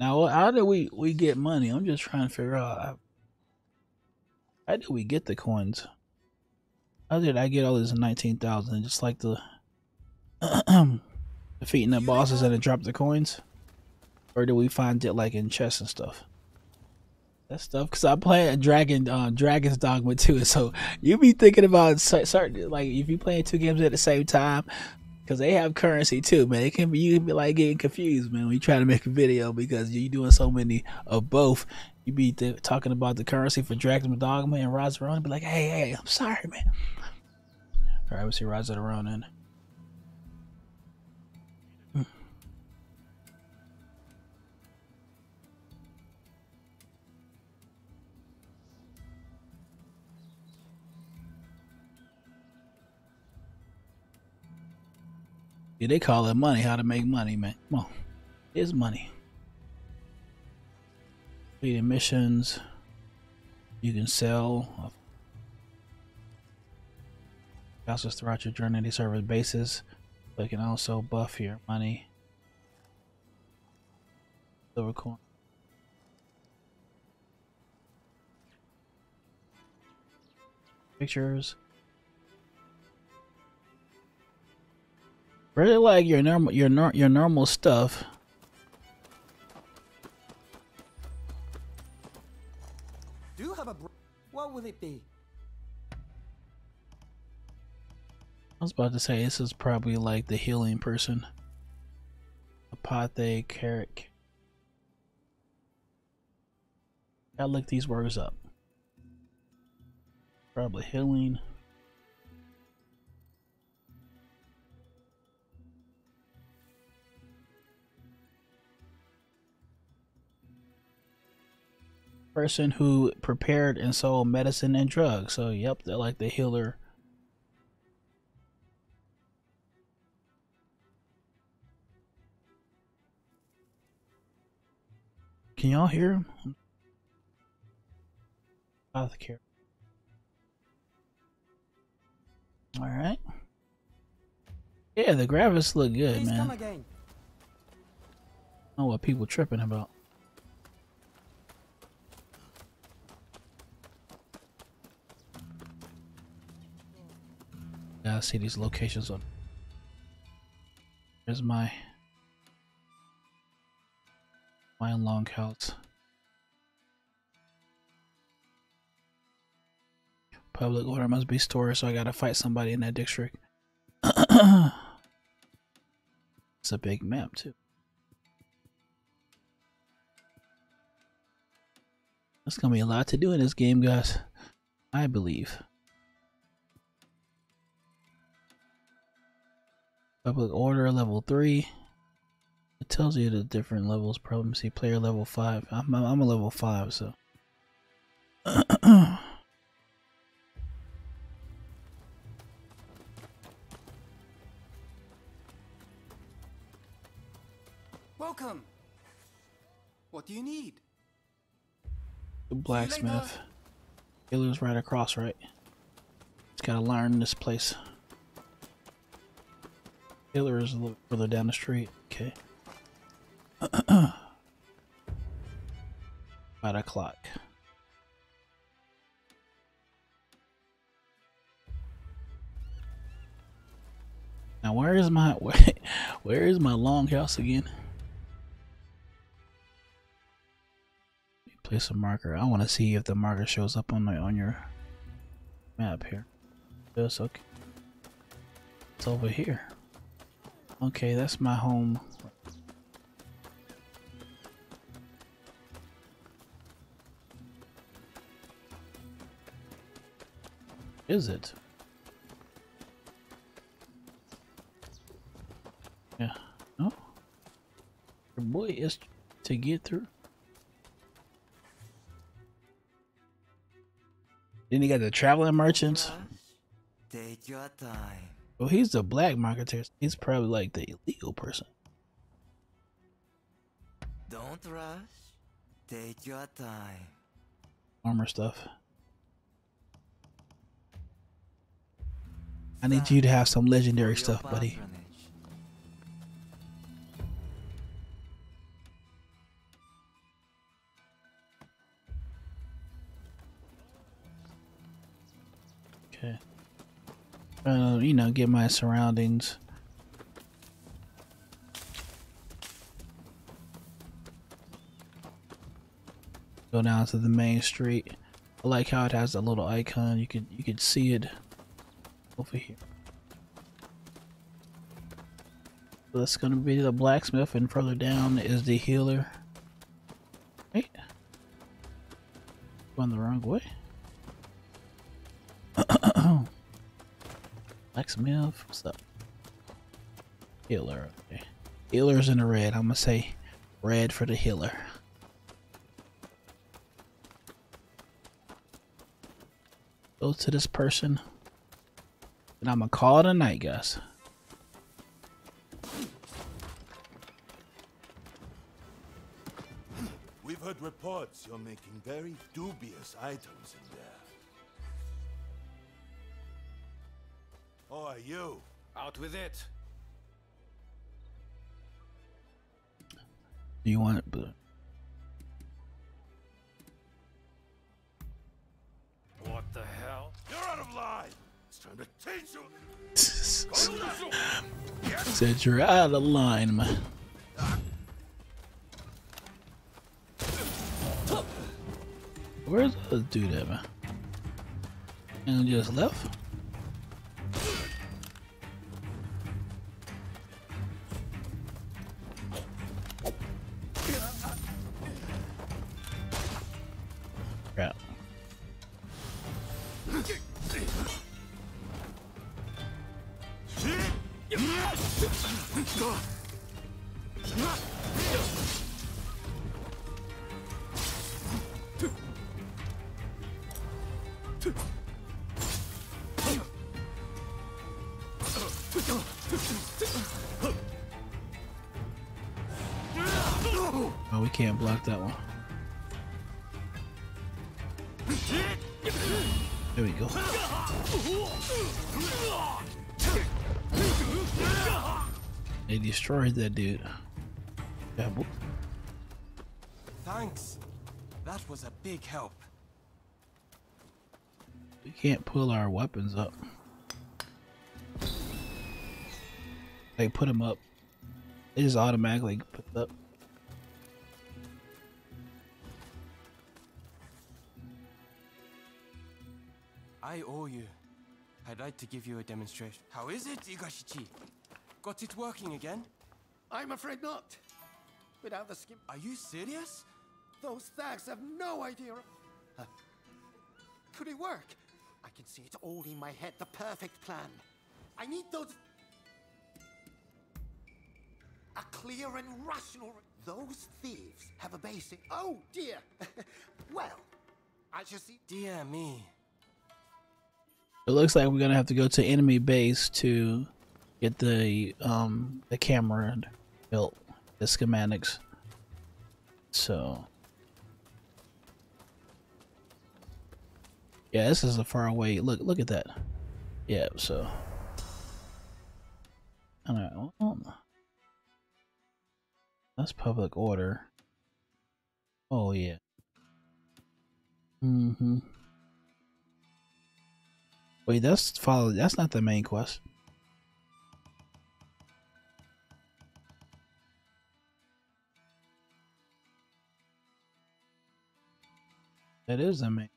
Now, how did we we get money? I'm just trying to figure out how did we get the coins. How did I get all this nineteen thousand? Just like the defeating the bosses and then drop the coins, or do we find it like in chests and stuff? That stuff, cause I play a Dragon, uh, Dragon's Dogma too. So you be thinking about certain, like if you playing two games at the same time, because they have currency too, man. It can be you can be like getting confused, man, when you try to make a video because you're doing so many of both. You be talking about the currency for Dragon's Dogma and Ronin, be like, hey, hey, I'm sorry, man. All right, we see Rise Yeah, they call it money. How to make money, man. Come on. It's money. Completed missions. You can sell. Houses throughout your journey. They serve as bases. They can also buff your money. Silver coin. Pictures. Really like your normal your nor your normal stuff. Do you have a what will it be? I was about to say this is probably like the healing person. Apathe Carrick. Gotta look these words up. Probably healing. Person who prepared and sold medicine and drugs. So, yep, they're like the healer. Can y'all hear him? Apothecary. All right. Yeah, the graphics look good, Please man. I don't know what people tripping about. Gotta see these locations on. There's my my longhouse. Public order must be stored, so I gotta fight somebody in that district. it's a big map too. There's gonna be a lot to do in this game, guys. I believe. Public order level 3. It tells you the different levels. Problem see player level 5. I'm, I'm a level 5, so. Welcome. What do you need? The blacksmith. Killer's right across, right? Just gotta learn this place. Taylor is a little further down the street. Okay. Five o'clock. Now where is my where, where is my longhouse again? Place a marker. I want to see if the marker shows up on my on your map here. Yes, okay. It's over here. Okay, that's my home. Is it? Yeah. No? Your boy is to get through. Then you got the traveling merchants. Take your time. Well, he's the black marketer. He's probably like the illegal person. Don't rush. Take your time. Armor stuff. I need you to have some legendary stuff, buddy. Uh, you know, get my surroundings. Go down to the main street. I like how it has a little icon. You could you could see it over here. So that's gonna be the blacksmith, and further down is the healer. Hey, going the wrong way. Blacksmith, what's up? Healer, okay. Healer's in the red. I'm gonna say red for the healer. Go to this person. And I'm gonna call it a night, guys. We've heard reports you're making very dubious items in there. Are you? Out with it. Do you want it, but What the hell? You're out of line! It's time to teach you! said you're out of line, man. Where's the dude at, man? And just left? Can't block that one. There we go. They destroyed that dude. Yeah. Thanks. That was a big help. We can't pull our weapons up. They put them up. They just automatically put up. I owe you. I'd like to give you a demonstration. How is it, Igashichi? Got it working again? I'm afraid not. Without the skim. Are you serious? Those thags have no idea. Huh. Could it work? I can see it all in my head. The perfect plan. I need those. A clear and rational. Those thieves have a basic. Oh dear. well, I shall see. Dear me. It looks like we're gonna have to go to enemy base to get the um the camera built, the schematics. So yeah, this is a far away. Look, look at that. Yeah, so. Well, that's public order. Oh yeah. Mm-hmm. Wait, that's follow. That's not the main quest. That is the main.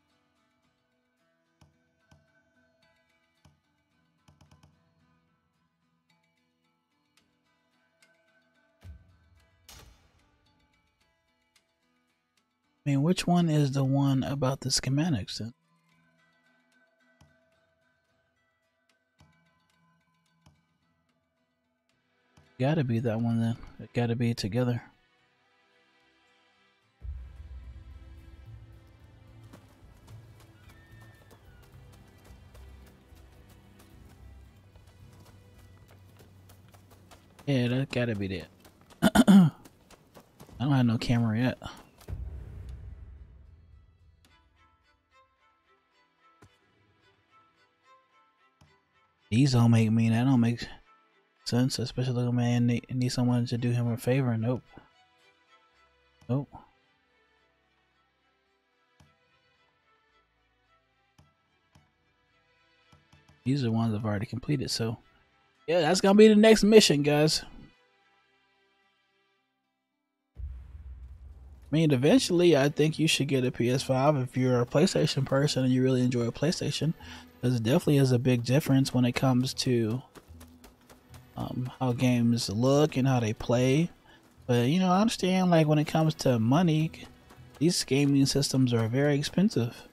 I mean, which one is the one about the schematics then? Gotta be that one then. It gotta be together. Yeah, that gotta be that. I don't have no camera yet. These don't make me. That don't make sense, especially a man need, need someone to do him a favor. Nope. Nope. These are ones I've already completed. So, yeah, that's gonna be the next mission, guys. I mean, eventually, I think you should get a PS5 if you're a PlayStation person and you really enjoy a PlayStation. Because it definitely is a big difference when it comes to um, how games look and how they play. But you know, I understand like when it comes to money, these gaming systems are very expensive.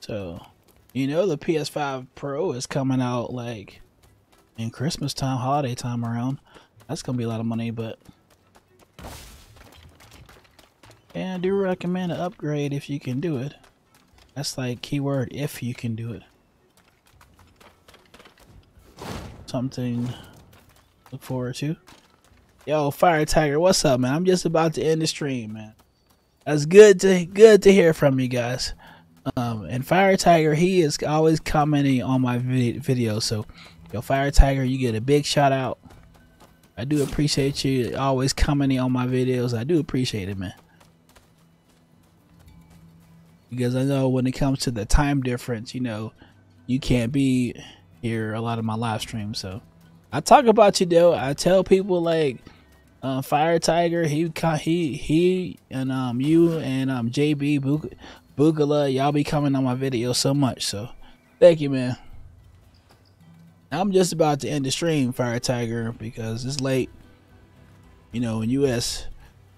So, you know, the PS5 Pro is coming out like in Christmas time, holiday time around. That's gonna be a lot of money, but and I do recommend an upgrade if you can do it. That's like keyword if you can do it. Something look forward to. Yo, Fire Tiger, what's up, man? I'm just about to end the stream, man. That's good to good to hear from you guys. Um, and Fire Tiger, he is always commenting on my vid video. So, yo, Fire Tiger, you get a big shout out. I do appreciate you always commenting on my videos. I do appreciate it, man because I know when it comes to the time difference, you know, you can't be here a lot of my live streams. So I talk about you though. I tell people like uh, Fire Tiger, he he he and um you and um JB Bugala, y'all be coming on my video so much. So thank you, man. I'm just about to end the stream, Fire Tiger, because it's late. You know, in US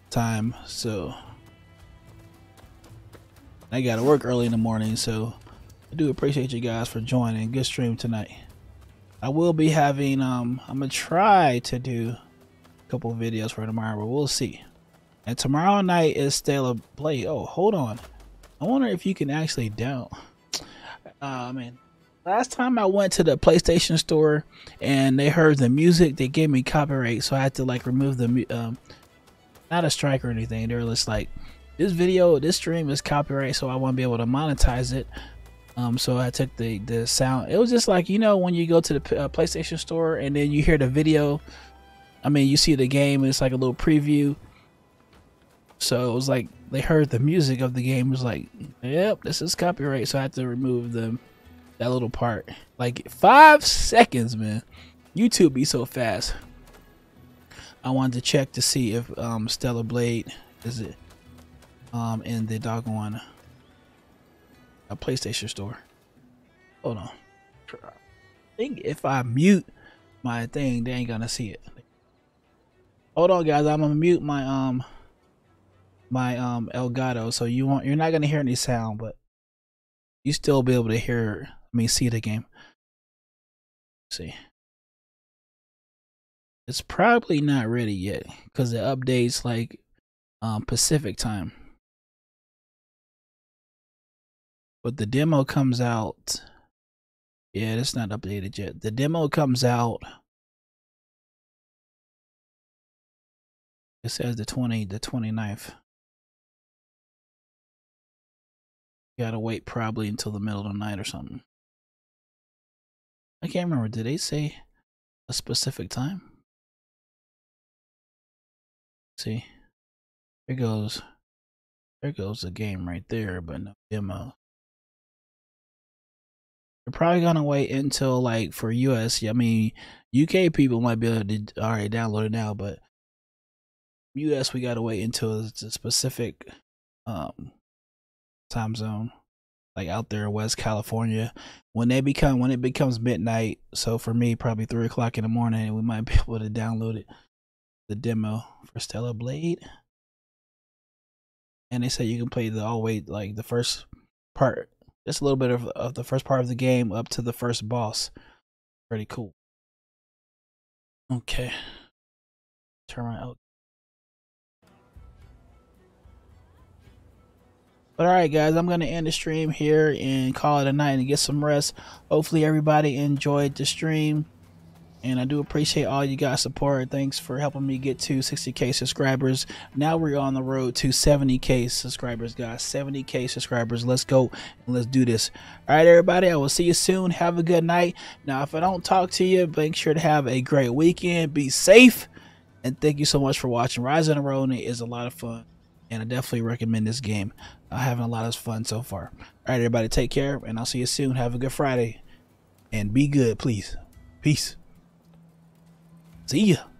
time, so I gotta work early in the morning, so I do appreciate you guys for joining. Good stream tonight. I will be having um I'm gonna try to do a couple videos for tomorrow, but we'll see. And tomorrow night is Stellar Blade. Oh, hold on. I wonder if you can actually down. Uh, I mean, last time I went to the PlayStation store and they heard the music, they gave me copyright, so I had to like remove the um, not a strike or anything. They were just like, this video, this stream is copyright, so I won't be able to monetize it. Um, so I took the the sound. It was just like you know when you go to the uh, PlayStation Store and then you hear the video. I mean, you see the game. It's like a little preview. So it was like they heard the music of the game. It was like, yep, this is copyright. So I had to remove them that little part. Like five seconds, man. YouTube be so fast. I wanted to check to see if um, Stellar Blade is it um, in the doggone a PlayStation store. Hold on. I think if I mute my thing, they ain't gonna see it. Hold on, guys. I'm gonna mute my um my um Elgato, so you won't you're not gonna hear any sound, but you still be able to hear I mean see the game. Let's see. It's probably not ready yet because it updates like um Pacific time. But the demo comes out. Yeah, it's not updated yet. The demo comes out. It says the 20, the 29th. You gotta wait probably until the middle of the night or something. I can't remember. Did they say a specific time? See, there goes, there goes the game right there, but no demo. Probably gonna wait until like for US. I mean, UK people might be able to already download it now, but US we gotta wait until it's a specific um time zone, like out there in West California. When they become when it becomes midnight, so for me probably three o'clock in the morning, we might be able to download it, the demo for Stellar Blade. And they say you can play the all way like the first part just a little bit of, of the first part of the game up to the first boss. Pretty cool. Okay. Turn my out. But alright guys, I'm going to end the stream here and call it a night and get some rest. Hopefully everybody enjoyed the stream and I do appreciate all you guys' support. Thanks for helping me get to 60k subscribers. Now we're on the road to 70k subscribers, guys. 70k subscribers. Let's go and let's do this. All right, everybody. I will see you soon. Have a good night. Now, if I don't talk to you, make sure to have a great weekend. Be safe, and thank you so much for watching. Rise and Ronin is a lot of fun. and I definitely recommend this game. I'm having a lot of fun so far. All right, everybody, take care, and I'll see you soon. Have a good Friday, and be good, please. Peace. See ya.